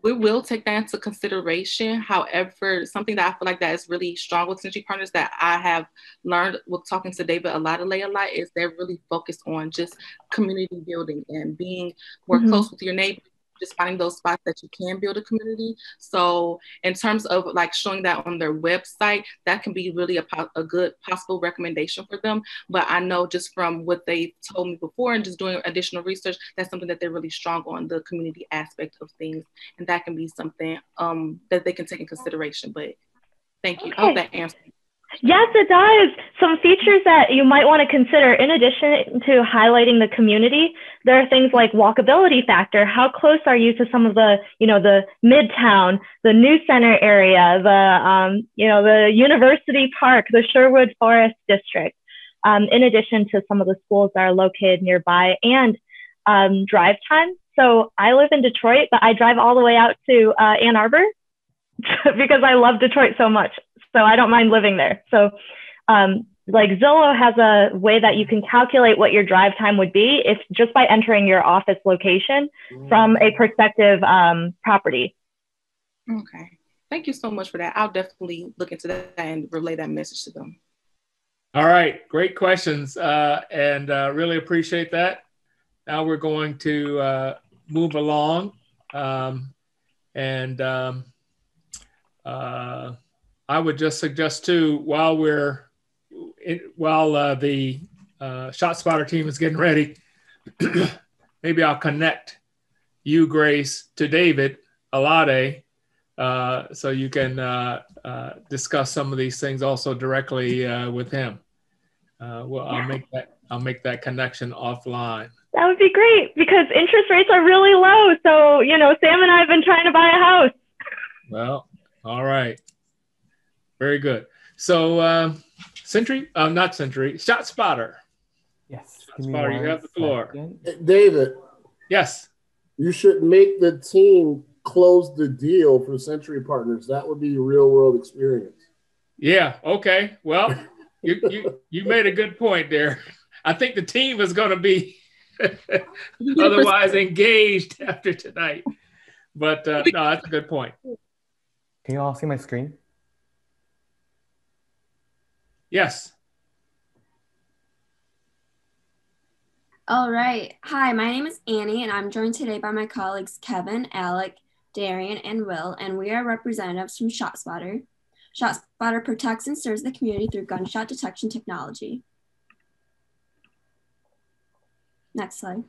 we will take that into consideration. However, something that I feel like that is really strong with Century Partners that I have learned with talking to David a lot of lay a lot is they're really focused on just community building and being more mm-hmm. close with your neighbors just finding those spots that you can build a community. So in terms of like showing that on their website, that can be really a, po- a good possible recommendation for them. But I know just from what they told me before and just doing additional research, that's something that they're really strong on the community aspect of things. And that can be something um, that they can take in consideration. But thank you. Okay. I hope that answers Yes, it does. Some features that you might want to consider in addition to highlighting the community, there are things like walkability factor. How close are you to some of the, you know, the Midtown, the New Center area, the, um, you know, the University Park, the Sherwood Forest District, um, in addition to some of the schools that are located nearby and um, drive time. So I live in Detroit, but I drive all the way out to uh, Ann Arbor because I love Detroit so much so I don't mind living there. So um, like Zillow has a way that you can calculate what your drive time would be if just by entering your office location from a prospective um, property. Okay. Thank you so much for that. I'll definitely look into that and relay that message to them. All right, great questions, uh, and uh, really appreciate that. Now we're going to uh, move along, um, and um, uh, I would just suggest too, while we're in, while uh, the uh, ShotSpotter team is getting ready, maybe I'll connect you, Grace, to David Alade, uh, so you can uh, uh, discuss some of these things also directly uh, with him. Uh, well, I'll make that I'll make that connection offline. That would be great because interest rates are really low. So, you know, Sam and I have been trying to buy a house. Well, all right, very good. So, uh, Sentry, uh, not Sentry, ShotSpotter. Yes. ShotSpotter, you have the floor. David. Yes. You should make the team close the deal for Century Partners. That would be real world experience. Yeah. Okay. Well, you you you made a good point there. I think the team is going to be otherwise engaged after tonight. But uh, no, that's a good point. Can you all see my screen? Yes. All right. Hi, my name is Annie, and I'm joined today by my colleagues Kevin, Alec, Darian, and Will, and we are representatives from ShotSpotter. ShotSpotter protects and serves the community through gunshot detection technology. Next slide.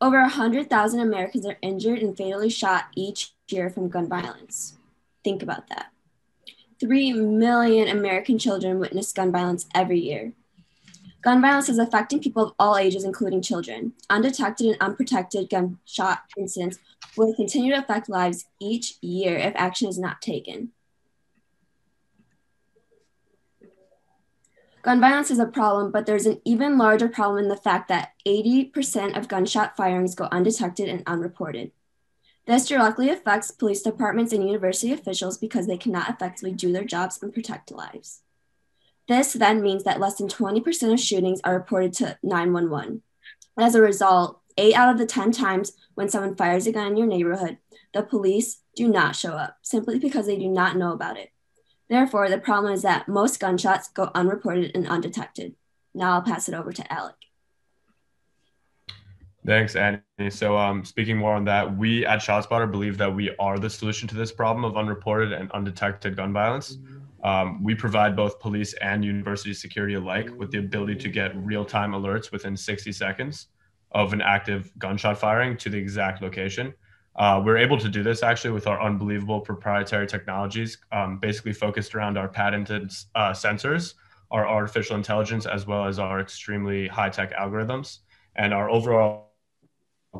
Over 100,000 Americans are injured and fatally shot each year from gun violence. Think about that. 3 million American children witness gun violence every year. Gun violence is affecting people of all ages, including children. Undetected and unprotected gunshot incidents will continue to affect lives each year if action is not taken. Gun violence is a problem, but there's an even larger problem in the fact that 80% of gunshot firings go undetected and unreported. This directly affects police departments and university officials because they cannot effectively do their jobs and protect lives. This then means that less than 20% of shootings are reported to 911. As a result, eight out of the 10 times when someone fires a gun in your neighborhood, the police do not show up simply because they do not know about it. Therefore, the problem is that most gunshots go unreported and undetected. Now I'll pass it over to Alec. Thanks, Annie. So, um, speaking more on that, we at ShotSpotter believe that we are the solution to this problem of unreported and undetected gun violence. Um, we provide both police and university security alike with the ability to get real time alerts within 60 seconds of an active gunshot firing to the exact location. Uh, we're able to do this actually with our unbelievable proprietary technologies, um, basically focused around our patented uh, sensors, our artificial intelligence, as well as our extremely high tech algorithms. And our overall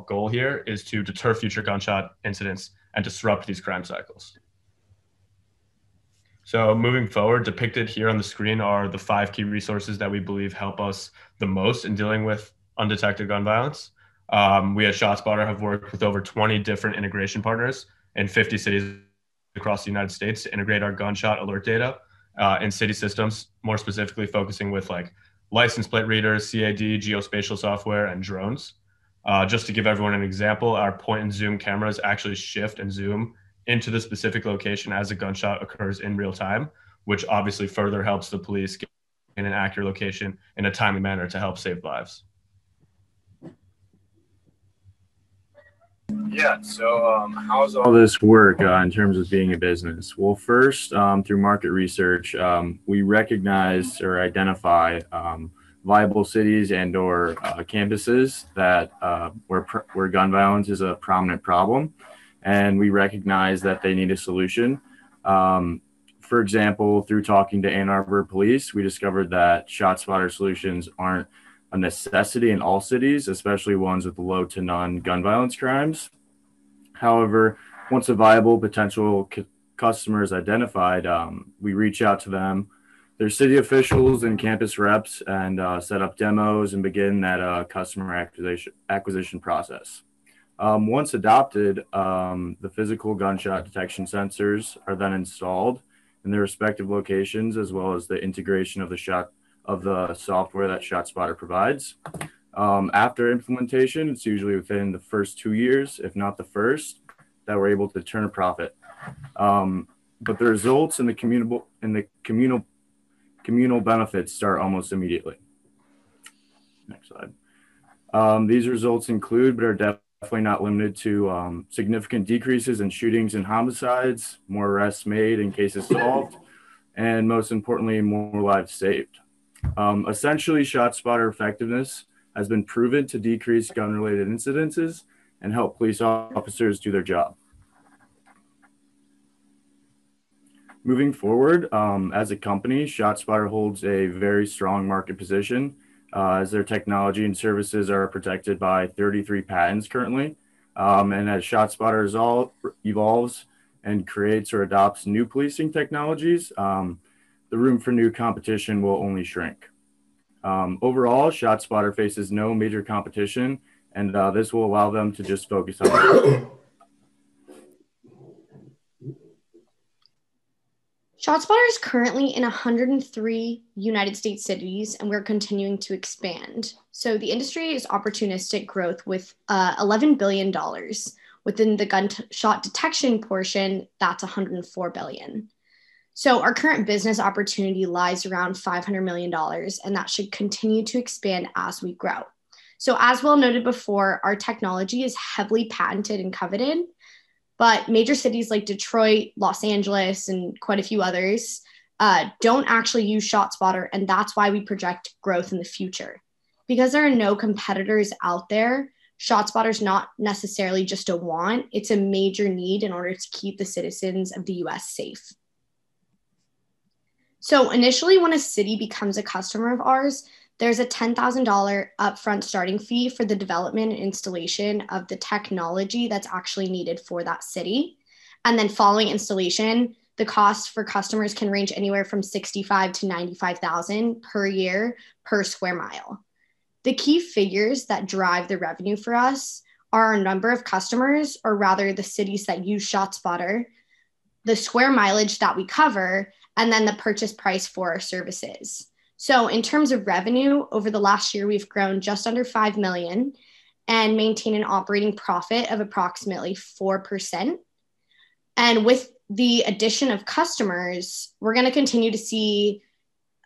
goal here is to deter future gunshot incidents and disrupt these crime cycles. So moving forward, depicted here on the screen are the five key resources that we believe help us the most in dealing with undetected gun violence. Um, we at ShotSpotter have worked with over 20 different integration partners in 50 cities across the United States to integrate our gunshot alert data uh, in city systems, more specifically focusing with like license plate readers, CAD, geospatial software, and drones. Uh, just to give everyone an example, our point and zoom cameras actually shift and zoom into the specific location as a gunshot occurs in real time, which obviously further helps the police get in an accurate location in a timely manner to help save lives. Yeah. So, um, how does all this work uh, in terms of being a business? Well, first, um, through market research, um, we recognize or identify um, viable cities and/or uh, campuses that uh, where where gun violence is a prominent problem, and we recognize that they need a solution. Um, for example, through talking to Ann Arbor Police, we discovered that ShotSpotter solutions aren't a necessity in all cities, especially ones with low to none gun violence crimes. However, once a viable potential c- customer is identified, um, we reach out to them, their city officials and campus reps, and uh, set up demos and begin that uh, customer acquisition acquisition process. Um, once adopted, um, the physical gunshot detection sensors are then installed in their respective locations, as well as the integration of the shot of the software that ShotSpotter provides. Um, after implementation, it's usually within the first two years, if not the first, that we're able to turn a profit. Um, but the results in the communal and the communal communal benefits start almost immediately. Next slide. Um, these results include, but are definitely not limited to, um, significant decreases in shootings and homicides, more arrests made and cases solved, and most importantly, more lives saved. Um, essentially, ShotSpotter effectiveness has been proven to decrease gun-related incidences and help police officers do their job. Moving forward, um, as a company, ShotSpotter holds a very strong market position uh, as their technology and services are protected by 33 patents currently. Um, and as ShotSpotter evolves and creates or adopts new policing technologies, um, the room for new competition will only shrink. Um, overall, ShotSpotter faces no major competition, and uh, this will allow them to just focus on. ShotSpotter is currently in 103 United States cities, and we're continuing to expand. So the industry is opportunistic growth with uh, $11 billion. Within the gunshot detection portion, that's 104 billion. So our current business opportunity lies around $500 million, and that should continue to expand as we grow. So as well noted before, our technology is heavily patented and coveted, but major cities like Detroit, Los Angeles, and quite a few others uh, don't actually use ShotSpotter, and that's why we project growth in the future. Because there are no competitors out there, ShotSpotter is not necessarily just a want, it's a major need in order to keep the citizens of the US safe. So, initially, when a city becomes a customer of ours, there's a $10,000 upfront starting fee for the development and installation of the technology that's actually needed for that city. And then following installation, the cost for customers can range anywhere from 65 to 95,000 per year per square mile. The key figures that drive the revenue for us are our number of customers, or rather the cities that use ShotSpotter, the square mileage that we cover, and then the purchase price for our services. So in terms of revenue, over the last year, we've grown just under 5 million and maintain an operating profit of approximately 4%. And with the addition of customers, we're going to continue to see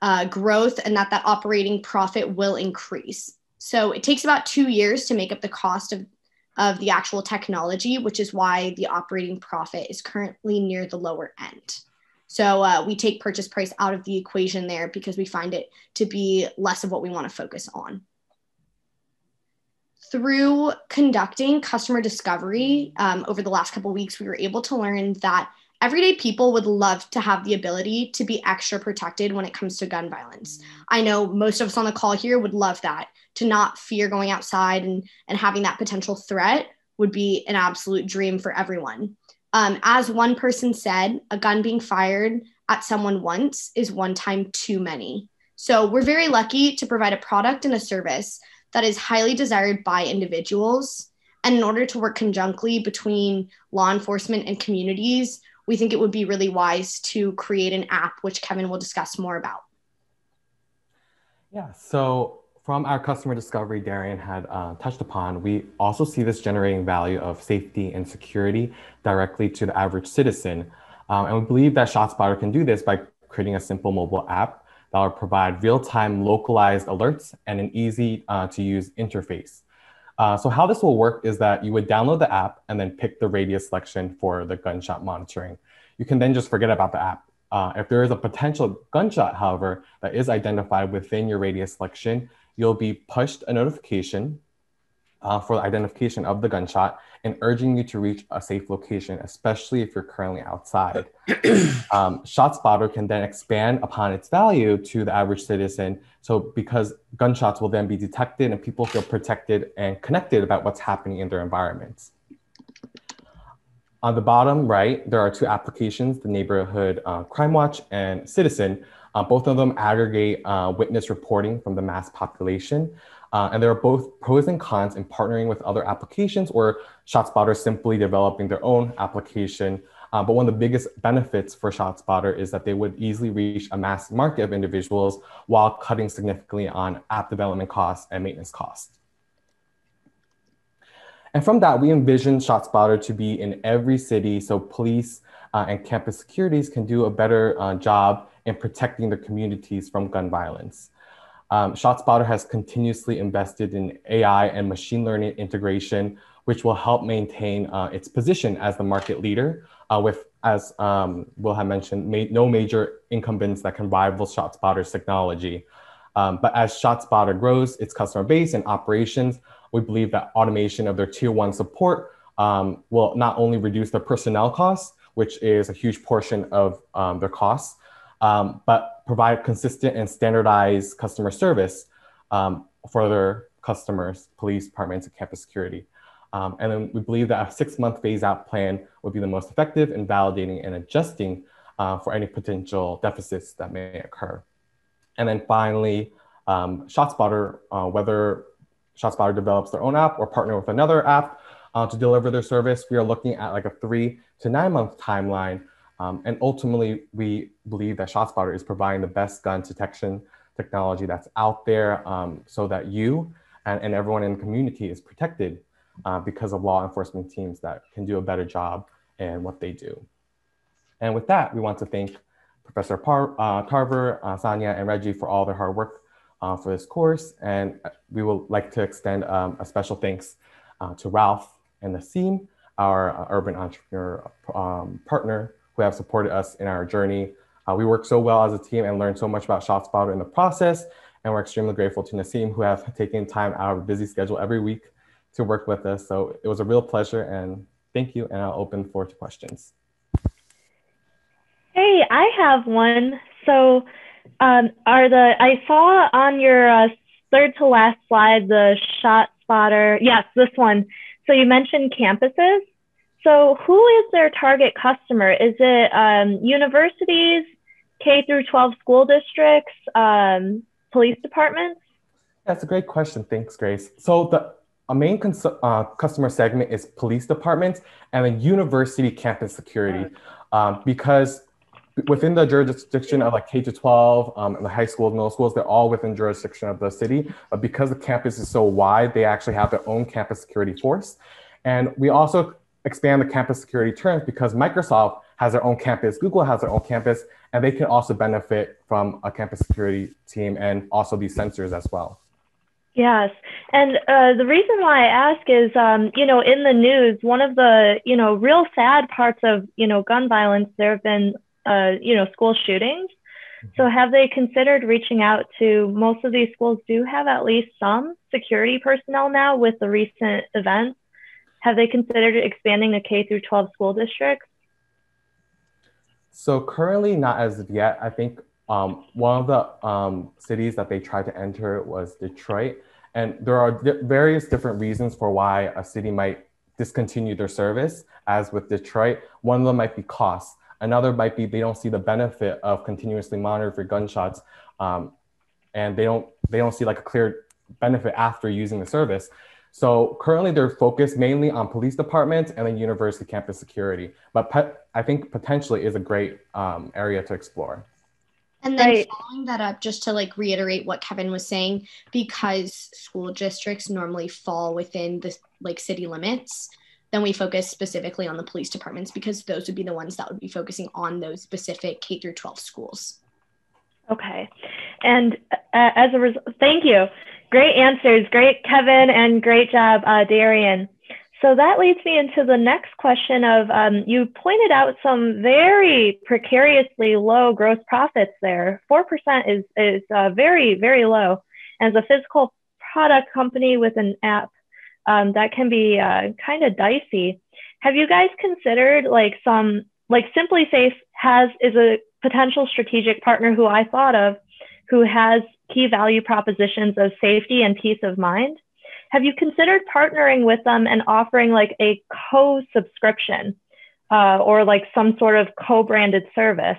uh, growth and that that operating profit will increase. So it takes about two years to make up the cost of, of the actual technology, which is why the operating profit is currently near the lower end. So uh, we take purchase price out of the equation there because we find it to be less of what we want to focus on. Through conducting customer discovery um, over the last couple weeks, we were able to learn that everyday people would love to have the ability to be extra protected when it comes to gun violence. I know most of us on the call here would love that to not fear going outside and, and having that potential threat would be an absolute dream for everyone. Um, as one person said, a gun being fired at someone once is one time too many. So we're very lucky to provide a product and a service that is highly desired by individuals. And in order to work conjunctly between law enforcement and communities, we think it would be really wise to create an app, which Kevin will discuss more about. Yeah, so from our customer discovery Darian had uh, touched upon, we also see this generating value of safety and security directly to the average citizen. Um, and we believe that ShotSpotter can do this by creating a simple mobile app that will provide real-time localized alerts and an easy uh, to use interface. Uh, so how this will work is that you would download the app and then pick the radius selection for the gunshot monitoring. You can then just forget about the app. Uh, if there is a potential gunshot, however, that is identified within your radius selection, you'll be pushed a notification uh, for the identification of the gunshot and urging you to reach a safe location, especially if you're currently outside. um, ShotSpotter can then expand upon its value to the average citizen. So, because gunshots will then be detected and people feel protected and connected about what's happening in their environments. On the bottom right, there are two applications the Neighborhood uh, Crime Watch and Citizen. Uh, both of them aggregate uh, witness reporting from the mass population. Uh, and there are both pros and cons in partnering with other applications or ShotSpotter simply developing their own application Uh, but one of the biggest benefits for ShotSpotter is that they would easily reach a mass market of individuals while cutting significantly on app development costs and maintenance costs. And from that, we envision ShotSpotter to be in every city so police uh, and campus securities can do a better uh, job in protecting the communities from gun violence. Um, ShotSpotter has continuously invested in AI and machine learning integration, which will help maintain uh, its position as the market leader uh, with, as um, Will have mentioned, ma no major incumbents that can rival ShotSpotter's technology. Um, but as ShotSpotter grows its customer base and operations, we believe that automation of their tier one support um, will not only reduce their personnel costs, which is a huge portion of um, their costs, um, but provide consistent and standardized customer service um, for their customers, police departments, and campus security. Um, and then we believe that a six month phase out plan would be the most effective in validating and adjusting uh, for any potential deficits that may occur. And then finally, um, ShotSpotter, uh, whether ShotSpotter develops their own app or partner with another app uh, to deliver their service, we are looking at like a three to nine month timeline um, and ultimately, we believe that ShotSpotter is providing the best gun detection technology that's out there um, so that you and, and, everyone in the community is protected uh, because of law enforcement teams that can do a better job in what they do. And with that, we want to thank Professor Par uh, Carver, uh, Sonia, and Reggie for all their hard work uh, for this course. And we would like to extend um, a special thanks uh, to Ralph and Nassim, our uh, urban entrepreneur um, partner, who have supported us in our journey. Uh, we work so well as a team and learned so much about ShotSpotter in the process. And we're extremely grateful to Nassim, who have taken time out of a busy schedule every week to work with us. So it was a real pleasure and thank you. And I'll open the floor to questions. Hey, I have one. So um, are the, I saw on your uh, third to last slide, the ShotSpotter, yes, this one. So you mentioned campuses. So, who is their target customer? Is it um, universities, K through 12 school districts, um, police departments? That's a great question. Thanks, Grace. So, the a main cons- uh, customer segment is police departments and then university campus security, um, because within the jurisdiction of like K to 12, um, and the high schools, middle schools, they're all within jurisdiction of the city. But because the campus is so wide, they actually have their own campus security force. And we also expand the campus security terms because Microsoft has their own campus, Google has their own campus, and they can also benefit from a campus security team and also these sensors as well. Yes, and uh, the reason why I ask is, um, you know, in the news, one of the, you know, real sad parts of, you know, gun violence, there have been, uh, you know, school shootings. So have they considered reaching out to most of these schools do have at least some security personnel now with the recent events have they considered expanding the K through 12 school districts? So currently not as of yet. I think um, one of the um, cities that they tried to enter was Detroit. And there are di various different reasons for why a city might discontinue their service, as with Detroit. One of them might be cost. Another might be they don't see the benefit of continuously monitoring for gunshots, um, and they don't they don't see like a clear benefit after using the service. So currently they're focused mainly on police departments and then university campus security. But I think potentially is a great um, area to explore. And then right. following that up, just to like reiterate what Kevin was saying, because school districts normally fall within the like city limits, then we focus specifically on the police departments because those would be the ones that would be focusing on those specific K through 12 schools. Okay. And uh, as a result, thank you. Great answers. Great, Kevin, and great job, uh, Darian. So that leads me into the next question of um, you pointed out some very precariously low gross profits there. 4% is, is uh, very, very low. As a physical product company with an app, um, that can be uh, kind of dicey. Have you guys considered like some, like SimpliSafe has, is a potential strategic partner who I thought of who has key value propositions of safety and peace of mind. Have you considered partnering with them and offering like a co subscription uh, or like some sort of co branded service?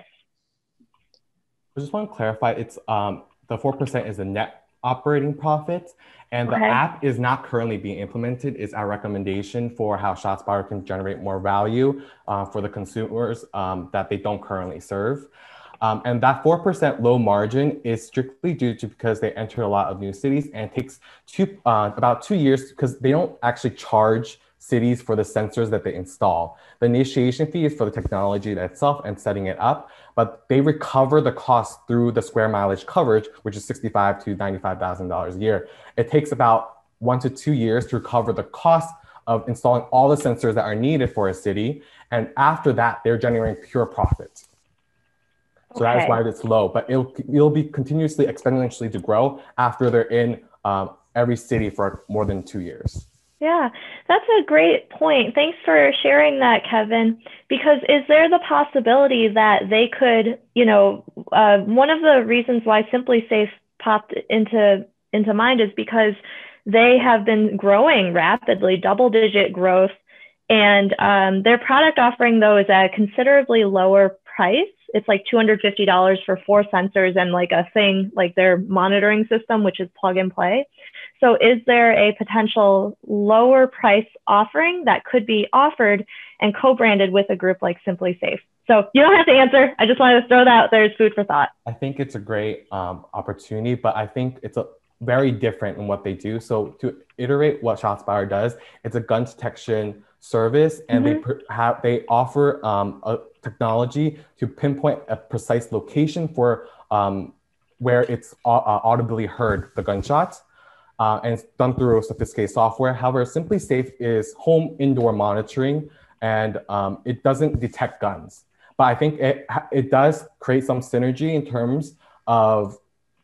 I just want to clarify it's um, the 4% is a net operating profits. And the Okay. app is not currently being implemented. Is our recommendation for how ShotSpotter can generate more value uh, for the consumers um, that they don't currently serve. Um, and that 4% low margin is strictly due to because they enter a lot of new cities and takes two, uh, about two years because they don't actually charge cities for the sensors that they install. The initiation fee is for the technology itself and setting it up, but they recover the cost through the square mileage coverage, which is sixty-five to ninety-five thousand dollars a year. It takes about one to two years to recover the cost of installing all the sensors that are needed for a city, and after that, they're generating pure profits. So that is why it's low, but it'll it'll be continuously exponentially to grow after they're in um, every city for more than two years. Yeah, that's a great point. Thanks for sharing that, Kevin. Because is there the possibility that they could, you know, uh, one of the reasons why SimpliSafe popped into into mind is because they have been growing rapidly, double digit growth, and um, their product offering though is at a considerably lower price. It's like $250 for four sensors and like a thing like their monitoring system, which is plug and play. So is there a potential lower price offering that could be offered and co-branded with a group like SimpliSafe? So you don't have to answer. I just wanted to throw that out there as food for thought. I think it's a great um, opportunity, but I think it's a very different in what they do. So to iterate what ShotSpotter does, it's a gun detection service, and they Mhm. pr- have they offer um, a technology to pinpoint a precise location for um, where it's uh, audibly heard the gunshots. Uh, and it's done through sophisticated software. However, SimpliSafe is home indoor monitoring, and um, it doesn't detect guns. But I think it it does create some synergy in terms of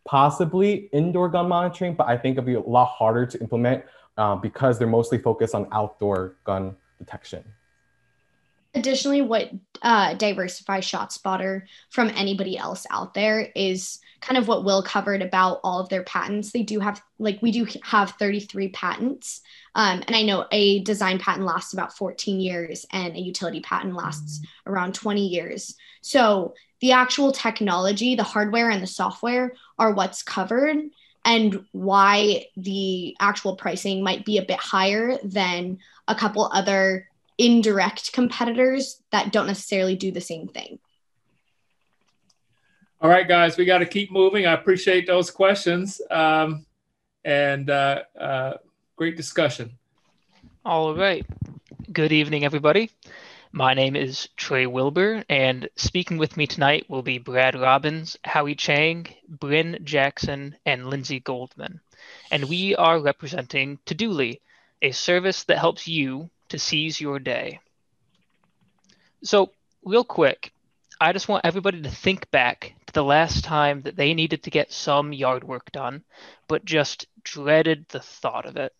possibly indoor gun monitoring, but I think it'll be a lot harder to implement uh, because they're mostly focused on outdoor gun detection. Additionally, what uh, diversifies ShotSpotter from anybody else out there is kind of what Will covered about all of their patents. They do have, like, we do have 33 patents. Um, and I know a design patent lasts about 14 years and a utility patent lasts around 20 years. So the actual technology, the hardware and the software are what's covered and why the actual pricing might be a bit higher than a couple other indirect competitors that don't necessarily do the same thing. All right, guys, we got to keep moving. I appreciate those questions um, and uh, uh, great discussion. All right. Good evening, everybody. My name is Trey Wilbur, and speaking with me tonight will be Brad Robbins, Howie Chang, Bryn Jackson, and Lindsay Goldman. And we are representing Todoly, a service that helps you to seize your day. So, real quick, I just want everybody to think back to the last time that they needed to get some yard work done, but just dreaded the thought of it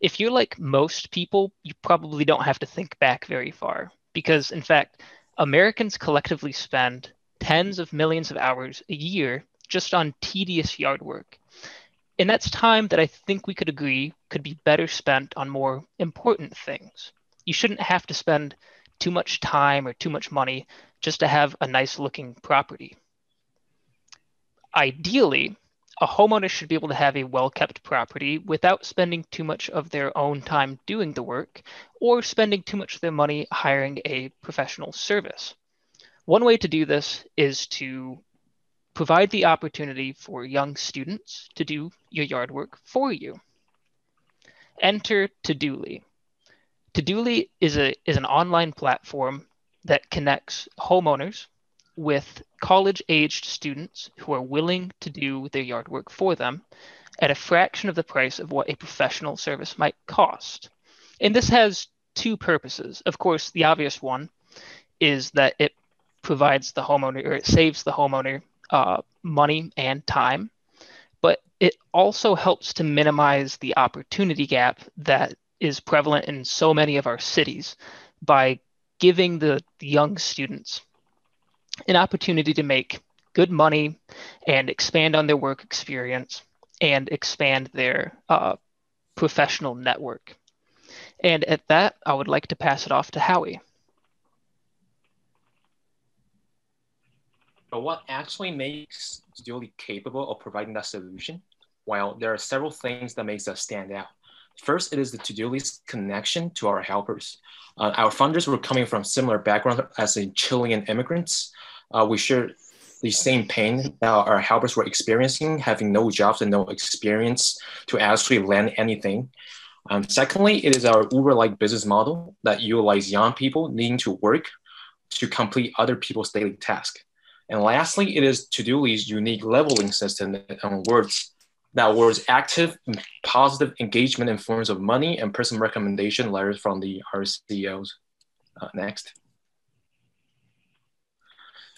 if you're like most people, you probably don't have to think back very far because, in fact, Americans collectively spend tens of millions of hours a year just on tedious yard work. And that's time that I think we could agree could be better spent on more important things. You shouldn't have to spend too much time or too much money just to have a nice looking property. Ideally, a homeowner should be able to have a well kept property without spending too much of their own time doing the work or spending too much of their money hiring a professional service. One way to do this is to provide the opportunity for young students to do your yard work for you. Enter Todoly. Todoly is, a, is an online platform that connects homeowners with college aged students who are willing to do their yard work for them at a fraction of the price of what a professional service might cost. And this has two purposes. Of course, the obvious one is that it provides the homeowner or it saves the homeowner uh, money and time, but it also helps to minimize the opportunity gap that is prevalent in so many of our cities by giving the, the young students an opportunity to make good money and expand on their work experience and expand their uh, professional network. And at that, I would like to pass it off to Howie. But what actually makes Todoly capable of providing that solution? Well, there are several things that makes us stand out. First, it is the to-do list connection to our helpers. Uh, our funders were coming from similar backgrounds as in Chilean immigrants. Uh, we share the same pain that our helpers were experiencing, having no jobs and no experience to actually land anything. Um, secondly, it is our Uber-like business model that utilizes young people needing to work to complete other people's daily tasks. And lastly, it is To-Do unique leveling system that words that words active, positive engagement in forms of money and personal recommendation letters from the RCOs. Uh, next.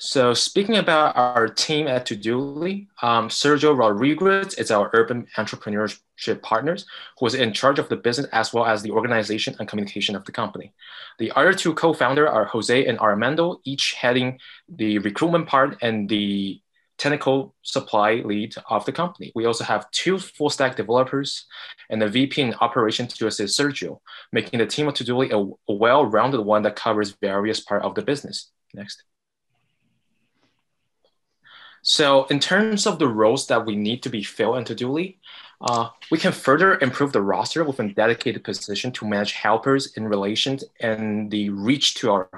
So speaking about our team at Todoly, um, Sergio Rodriguez is our urban entrepreneurship partners who is in charge of the business as well as the organization and communication of the company. The other two co-founders are Jose and Armando, each heading the recruitment part and the technical supply lead of the company. We also have two full stack developers and a VP in operation to assist Sergio, making the team of Todoly a, a well-rounded one that covers various parts of the business. Next. So in terms of the roles that we need to be filled in Todoly, uh, we can further improve the roster with a dedicated position to manage helpers in relation and the reach to our,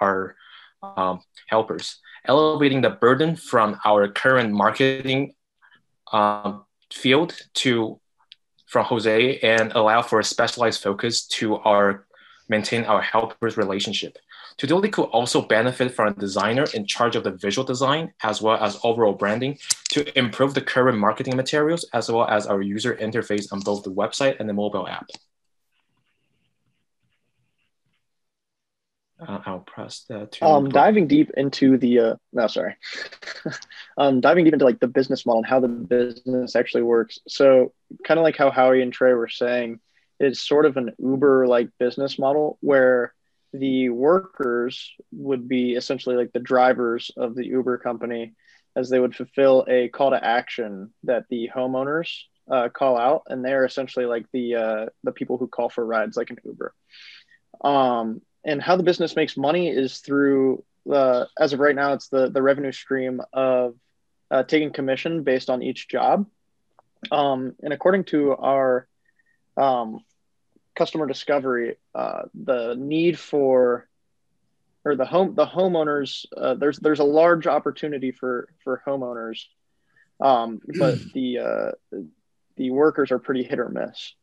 our um, helpers, elevating the burden from our current marketing um, field to from Jose and allow for a specialized focus to our maintain our helpers relationship. Todoly could also benefit from a designer in charge of the visual design as well as overall branding to improve the current marketing materials as well as our user interface on both the website and the mobile app. Uh, I'll press that. To um, diving deep into the uh, no, sorry, um, diving deep into like the business model and how the business actually works. So kind of like how Howie and Trey were saying, it's sort of an Uber-like business model where the workers would be essentially like the drivers of the Uber company as they would fulfill a call to action that the homeowners uh, call out, and they're essentially like the uh, the people who call for rides, like an Uber. Um, and how the business makes money is through, uh, as of right now, it's the the revenue stream of uh, taking commission based on each job. Um, and according to our um, customer discovery, uh, the need for or the home the homeowners uh, there's there's a large opportunity for for homeowners, um, but the uh, the workers are pretty hit or miss.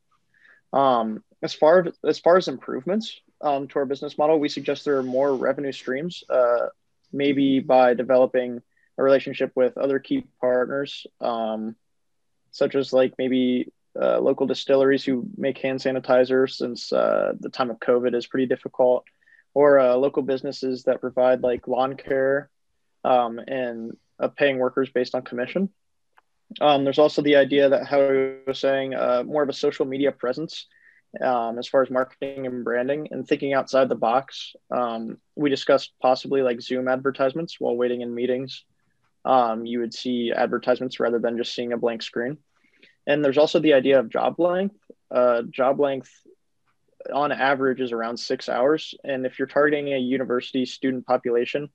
Um, as far as, as far as improvements um, to our business model, we suggest there are more revenue streams, uh, maybe by developing a relationship with other key partners, um, such as like maybe uh, local distilleries who make hand sanitizer since uh, the time of COVID is pretty difficult, or uh, local businesses that provide like lawn care um, and uh, paying workers based on commission. Um, there's also the idea that, how I was saying, uh, more of a social media presence um, as far as marketing and branding and thinking outside the box. Um, we discussed possibly like Zoom advertisements while waiting in meetings. Um, you would see advertisements rather than just seeing a blank screen. And there's also the idea of job length. Uh, job length on average is around six hours. And if you're targeting a university student population,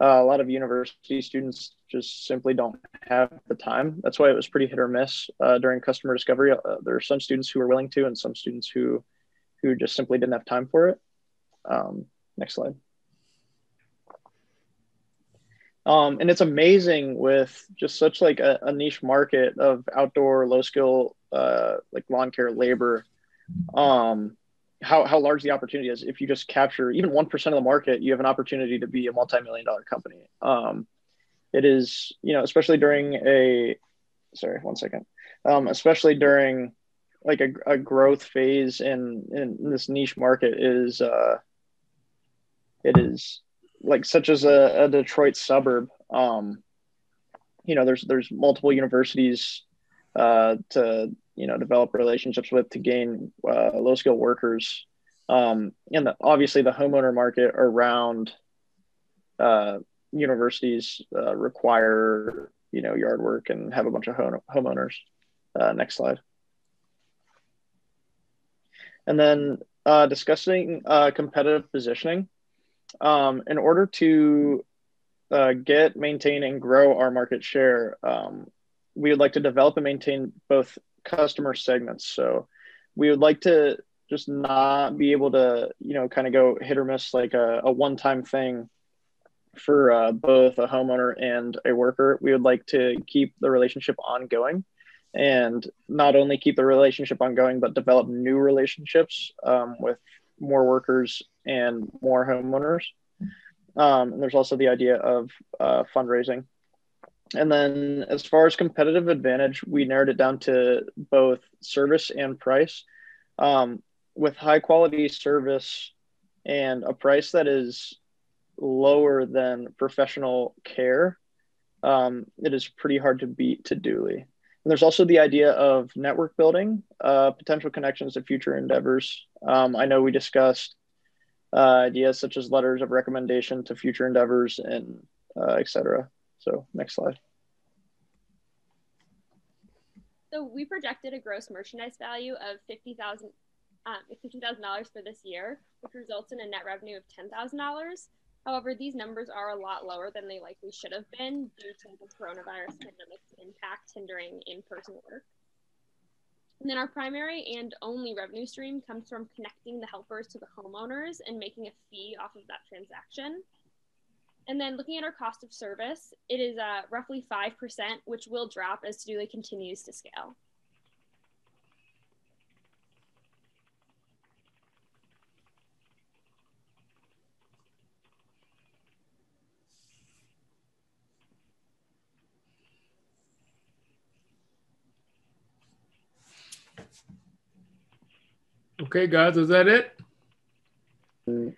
uh, a lot of university students just simply don't have the time. That's why it was pretty hit or miss uh, during customer discovery. Uh, there are some students who were willing to, and some students who who just simply didn't have time for it. Um, next slide. Um, and it's amazing with just such like a, a niche market of outdoor low skill uh, like lawn care labor um, how, how large the opportunity is if you just capture even 1% of the market you have an opportunity to be a multi-million dollar company. Um, it is you know especially during a sorry one second. Um, especially during like a, a growth phase in, in this niche market is uh, it is like such as a, a Detroit suburb, um, you know, there's there's multiple universities uh, to you know develop relationships with to gain uh, low skill workers, um, and the, obviously the homeowner market around uh, universities uh, require you know yard work and have a bunch of home, homeowners. Uh, next slide. And then uh, discussing competitive positioning um, in order to uh, get, maintain, and grow our market share, um, we would like to develop and maintain both customer segments. So we would like to just not be able to, you know, kind of go hit or miss like a, a one time thing for uh, both a homeowner and a worker. We would like to keep the relationship ongoing and not only keep the relationship ongoing, but develop new relationships um, with more workers and more homeowners. Um, and there's also the idea of uh, fundraising. And then as far as competitive advantage, we narrowed it down to both service and price. Um, with high quality service and a price that is lower than professional care, um, it is pretty hard to beat Todoly. And there's also the idea of network building, uh, potential connections to future endeavors. Um, I know we discussed uh, ideas such as letters of recommendation to future endeavors and uh, et cetera. So next slide. So we projected a gross merchandise value of fifty thousand, um, thousand dollars for this year, which results in a net revenue of ten thousand dollars. However, these numbers are a lot lower than they likely should have been due to the coronavirus pandemic's impact hindering in-person work. And then our primary and only revenue stream comes from connecting the helpers to the homeowners and making a fee off of that transaction. And then looking at our cost of service, it is uh, roughly 5%, which will drop as Todoly continues to scale. Okay, guys, is that it? No.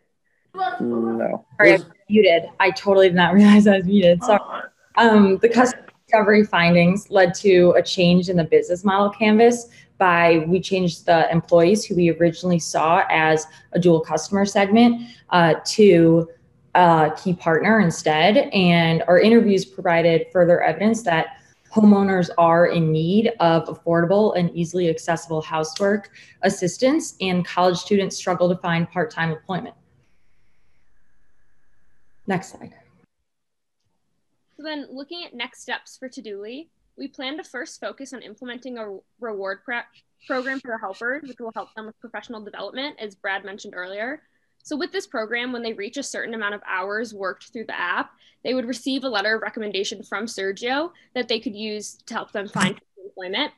Sorry, I was muted. I totally did not realize I was muted. Sorry. Um, the customer discovery findings led to a change in the business model canvas by we changed the employees who we originally saw as a dual customer segment uh, to a key partner instead. And our interviews provided further evidence that homeowners are in need of affordable and easily accessible housework assistance, and college students struggle to find part time employment. Next slide. So then looking at next steps for Todoly, we plan to first focus on implementing a reward program for the helpers, which will help them with professional development, as Brad mentioned earlier. So with this program, when they reach a certain amount of hours worked through the app, they would receive a letter of recommendation from Sergio that they could use to help them find employment.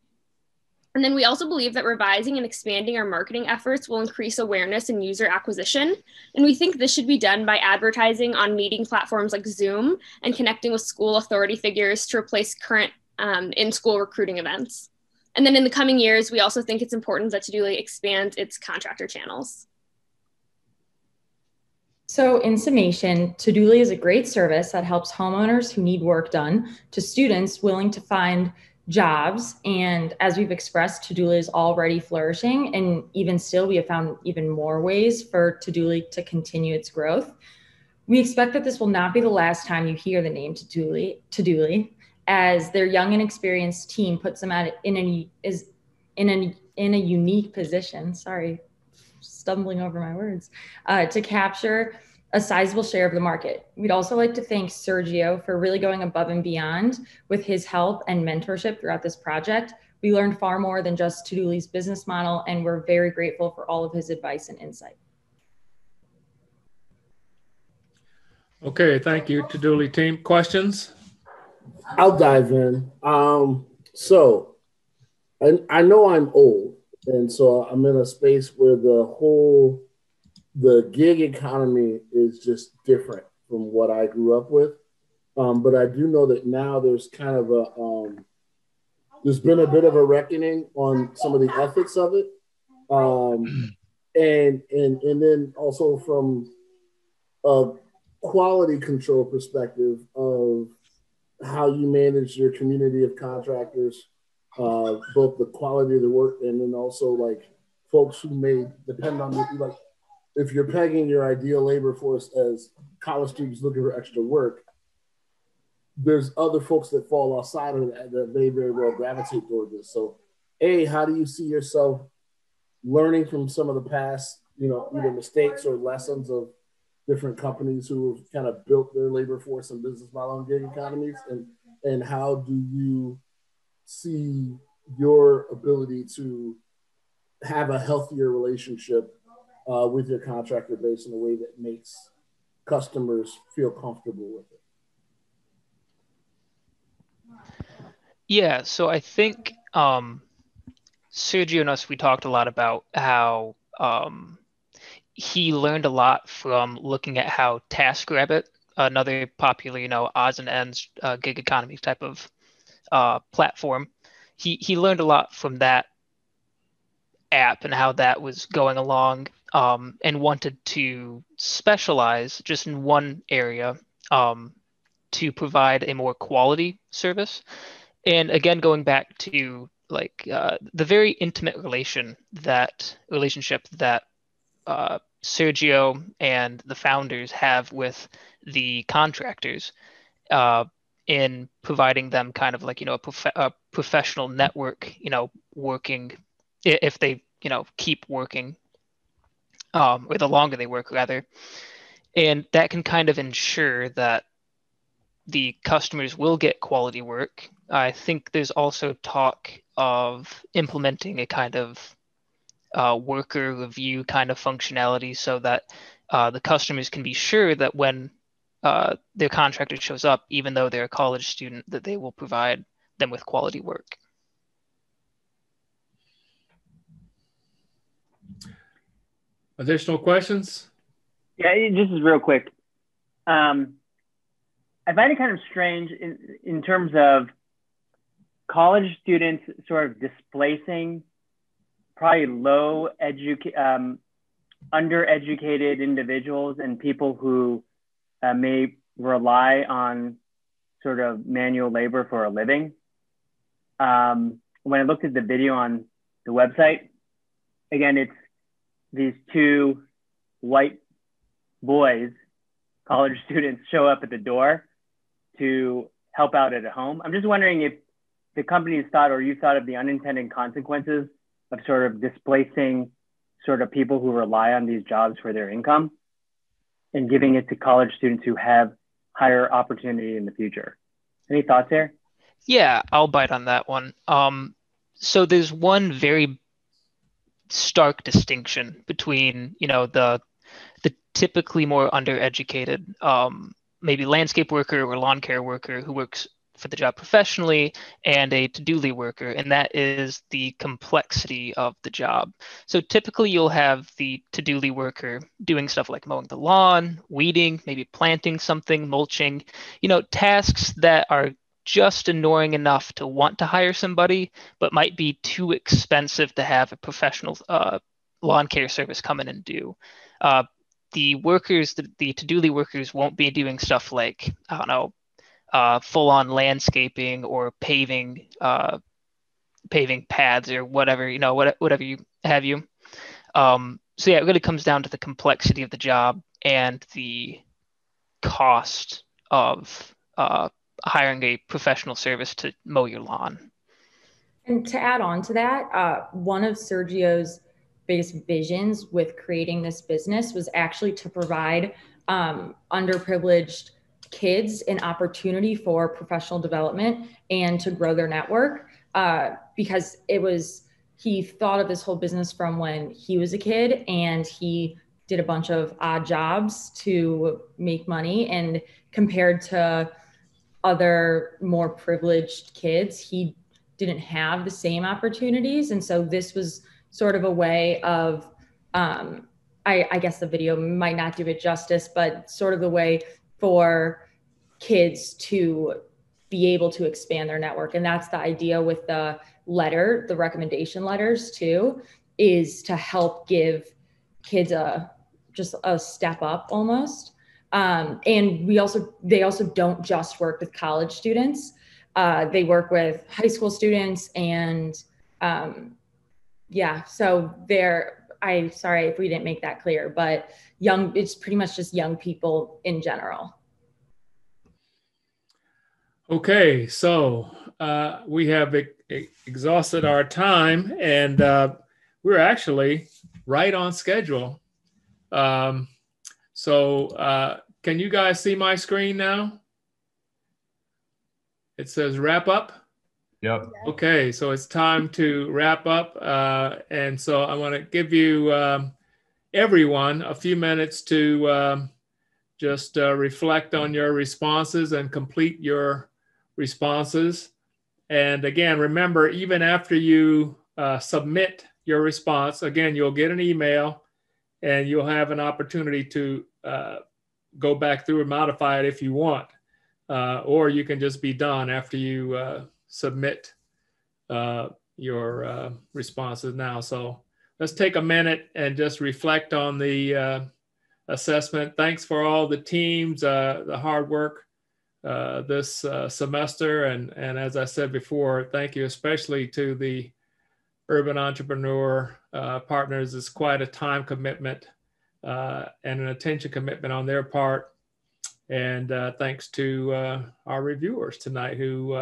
And then we also believe that revising and expanding our marketing efforts will increase awareness and user acquisition. And we think this should be done by advertising on meeting platforms like Zoom and connecting with school authority figures to replace current um, in school recruiting events. And then in the coming years, we also think it's important that Todoly expand its contractor channels. So, in summation, Todoly is a great service that helps homeowners who need work done to students willing to find jobs. And as we've expressed, Todoly is already flourishing. And even still, we have found even more ways for Todoly to continue its growth. We expect that this will not be the last time you hear the name Todoly, Todoly as their young and experienced team puts them at in a is in a in a unique position. Sorry, stumbling over my words, uh, to capture a sizable share of the market. We'd also like to thank Sergio for really going above and beyond with his help and mentorship throughout this project. We learned far more than just Todoly's business model, and we're very grateful for all of his advice and insight. Okay, thank you, Todoly team. Questions? I'll dive in. Um, so, I, I know I'm old, and so I'm in a space where the whole the gig economy is just different from what I grew up with. Um, but I do know that now there's kind of a um, there's been a bit of a reckoning on some of the ethics of it, um, and and and then also from a quality control perspective of how you manage your community of contractors uh, both the quality of the work and then also like folks who may depend on you. Like if you're pegging your ideal labor force as college students looking for extra work, there's other folks that fall outside of that that may very well gravitate toward this. So, A, how do you see yourself learning from some of the past, you know, either mistakes or lessons of different companies who have kind of built their labor force and business model and gig economies? And and how do you see your ability to have a healthier relationship uh, with your contractor base in a way that makes customers feel comfortable with it? Yeah, so I think um, Sergio and us, we talked a lot about how um, he learned a lot from looking at how TaskRabbit, another popular, you know, odds and ends uh, gig economy type of uh, platform, he he learned a lot from that app and how that was going along, um, and wanted to specialize just in one area um, to provide a more quality service. And again, going back to like uh, the very intimate relation that relationship that uh, Sergio and the founders have with the contractors uh, in providing them kind of like you know a, prof- a, professional network you know working if they you know keep working um, or the longer they work rather. And that can kind of ensure that the customers will get quality work. I think there's also talk of implementing a kind of uh, worker review kind of functionality so that uh, the customers can be sure that when uh, their contractor shows up, even though they're a college student, that they will provide them with quality work. Additional questions? Yeah, just as real quick. Um, I find it kind of strange in, in terms of college students sort of displacing probably low educated, um, undereducated individuals and people who uh, may rely on sort of manual labor for a living. Um, when I looked at the video on the website, again, it's these two white boys, college students, show up at the door to help out at a home. I'm just wondering if the company's thought or you thought of the unintended consequences of sort of displacing sort of people who rely on these jobs for their income and giving it to college students who have higher opportunity in the future. Any thoughts there? Yeah, I'll bite on that one. Um, so there's one very stark distinction between, you know, the the typically more undereducated, um, maybe landscape worker or lawn care worker who works for the job professionally and a to-do worker and that is the complexity of the job. So typically you'll have the to-do worker doing stuff like mowing the lawn weeding maybe planting something mulching you know tasks that are just annoying enough to want to hire somebody but might be too expensive to have a professional uh, lawn care service come in and do. Uh, the workers the, the to-do workers won't be doing stuff like i don't know uh, full on landscaping or paving uh, paving pads or whatever you know what, whatever you have you. Um, so yeah it really comes down to the complexity of the job and the cost of uh, hiring a professional service to mow your lawn. And to add on to that uh, one of sergio's biggest visions with creating this business was actually to provide um, underprivileged kids an opportunity for professional development and to grow their network uh, because it was he thought of this whole business from when he was a kid and he did a bunch of odd jobs to make money. And compared to other more privileged kids he didn't have the same opportunities. And so this was sort of a way of um, I, I guess the video might not do it justice but sort of the way for kids to be able to expand their network. And that's the idea with the letter, the recommendation letters too, is to help give kids a just a step up almost. Um, and we also they also don't just work with college students. Uh, they work with high school students and um, yeah, so they're I sorry if we didn't make that clear, but young it's pretty much just young people in general. Okay, so uh, we have e- exhausted our time and uh, we're actually right on schedule. Um, so, uh, can you guys see my screen now? It says wrap up. Yep. Okay, so it's time to wrap up. Uh, and so I want to give you, um, everyone, a few minutes to um, just uh, reflect on your responses and complete your responses. And again, remember, even after you uh, submit your response, again, you'll get an email and you'll have an opportunity to uh, go back through and modify it if you want. Uh, or you can just be done after you uh, submit uh, your responses now. So let's take a minute and just reflect on the uh, assessment. Thanks for all the teams, uh, the hard work uh, this uh, semester. And, and as I said before, thank you especially to the urban entrepreneur uh, partners. It's quite a time commitment uh, and an attention commitment on their part. And thanks to our reviewers tonight who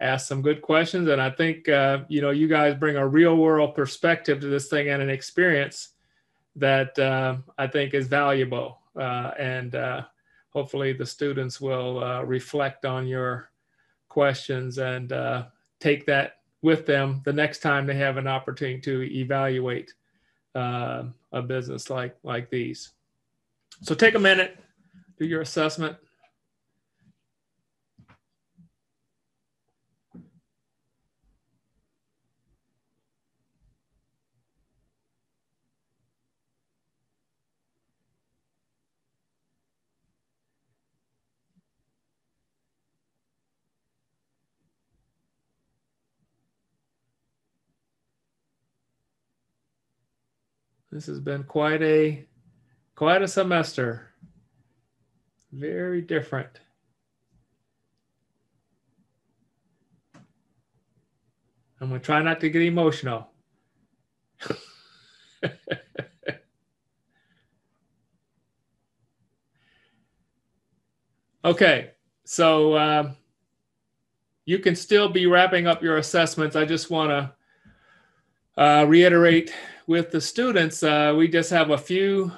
asked some good questions. And I think, you know, you guys bring a real world perspective to this thing and an experience that I think is valuable. and hopefully the students will uh, reflect on your questions and uh, take that with them the next time they have an opportunity to evaluate uh, a business like like these. So take a minute, do your assessment. This has been quite a quite a semester. Very different. I'm going to try not to get emotional. okay, so uh, you can still be wrapping up your assessments. I just want to uh, reiterate with the students, uh, we just have a few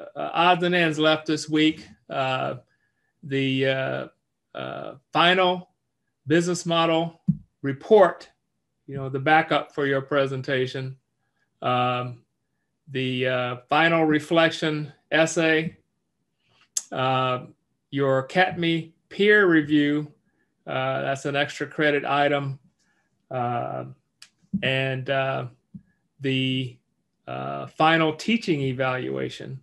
uh, odds and ends left this week. Uh, the uh, uh, final business model report, you know, the backup for your presentation, um, the uh, final reflection essay, your CATME peer review, that's an extra credit item, and the uh, final teaching evaluation.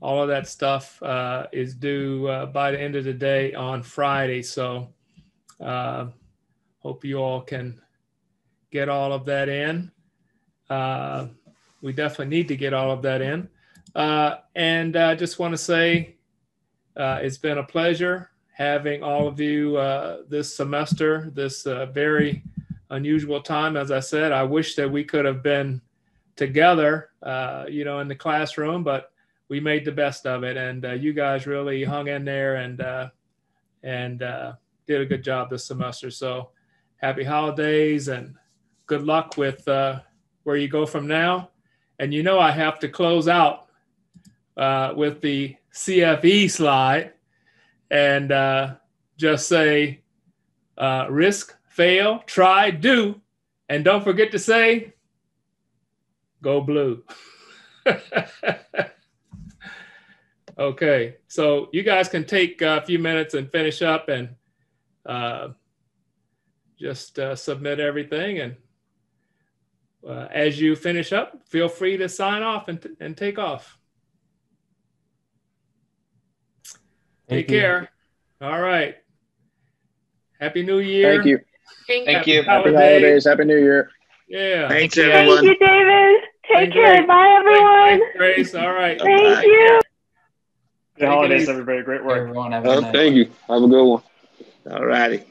All of that stuff uh, is due uh, by the end of the day on Friday. So uh, hope you all can get all of that in. Uh, we definitely need to get all of that in. Uh, and I just want to say it's been a pleasure having all of you this semester, this very unusual time. As I said, I wish that we could have been together, uh, you know, in the classroom, but we made the best of it. And uh, you guys really hung in there and uh, and uh, did a good job this semester. So happy holidays and good luck with uh, where you go from now. And you know, I have to close out uh, with the CFE slide and just say risk, fail, try, do. And don't forget to say, Go blue. okay, so you guys can take a few minutes and finish up and uh, just uh, submit everything. And uh, as you finish up, feel free to sign off and, and take off. Thank take you. care. All right. Happy New Year. Thank you. Thank, Thank you. Happy holidays. Happy New Year. Yeah. Thanks, Thank you, David. Take care. you. Bye, everyone. Thanks, Grace. All right. Thank you. Happy holidays, everybody. Great work. Everyone have a Oh, night. thank you. Have a good one. All righty.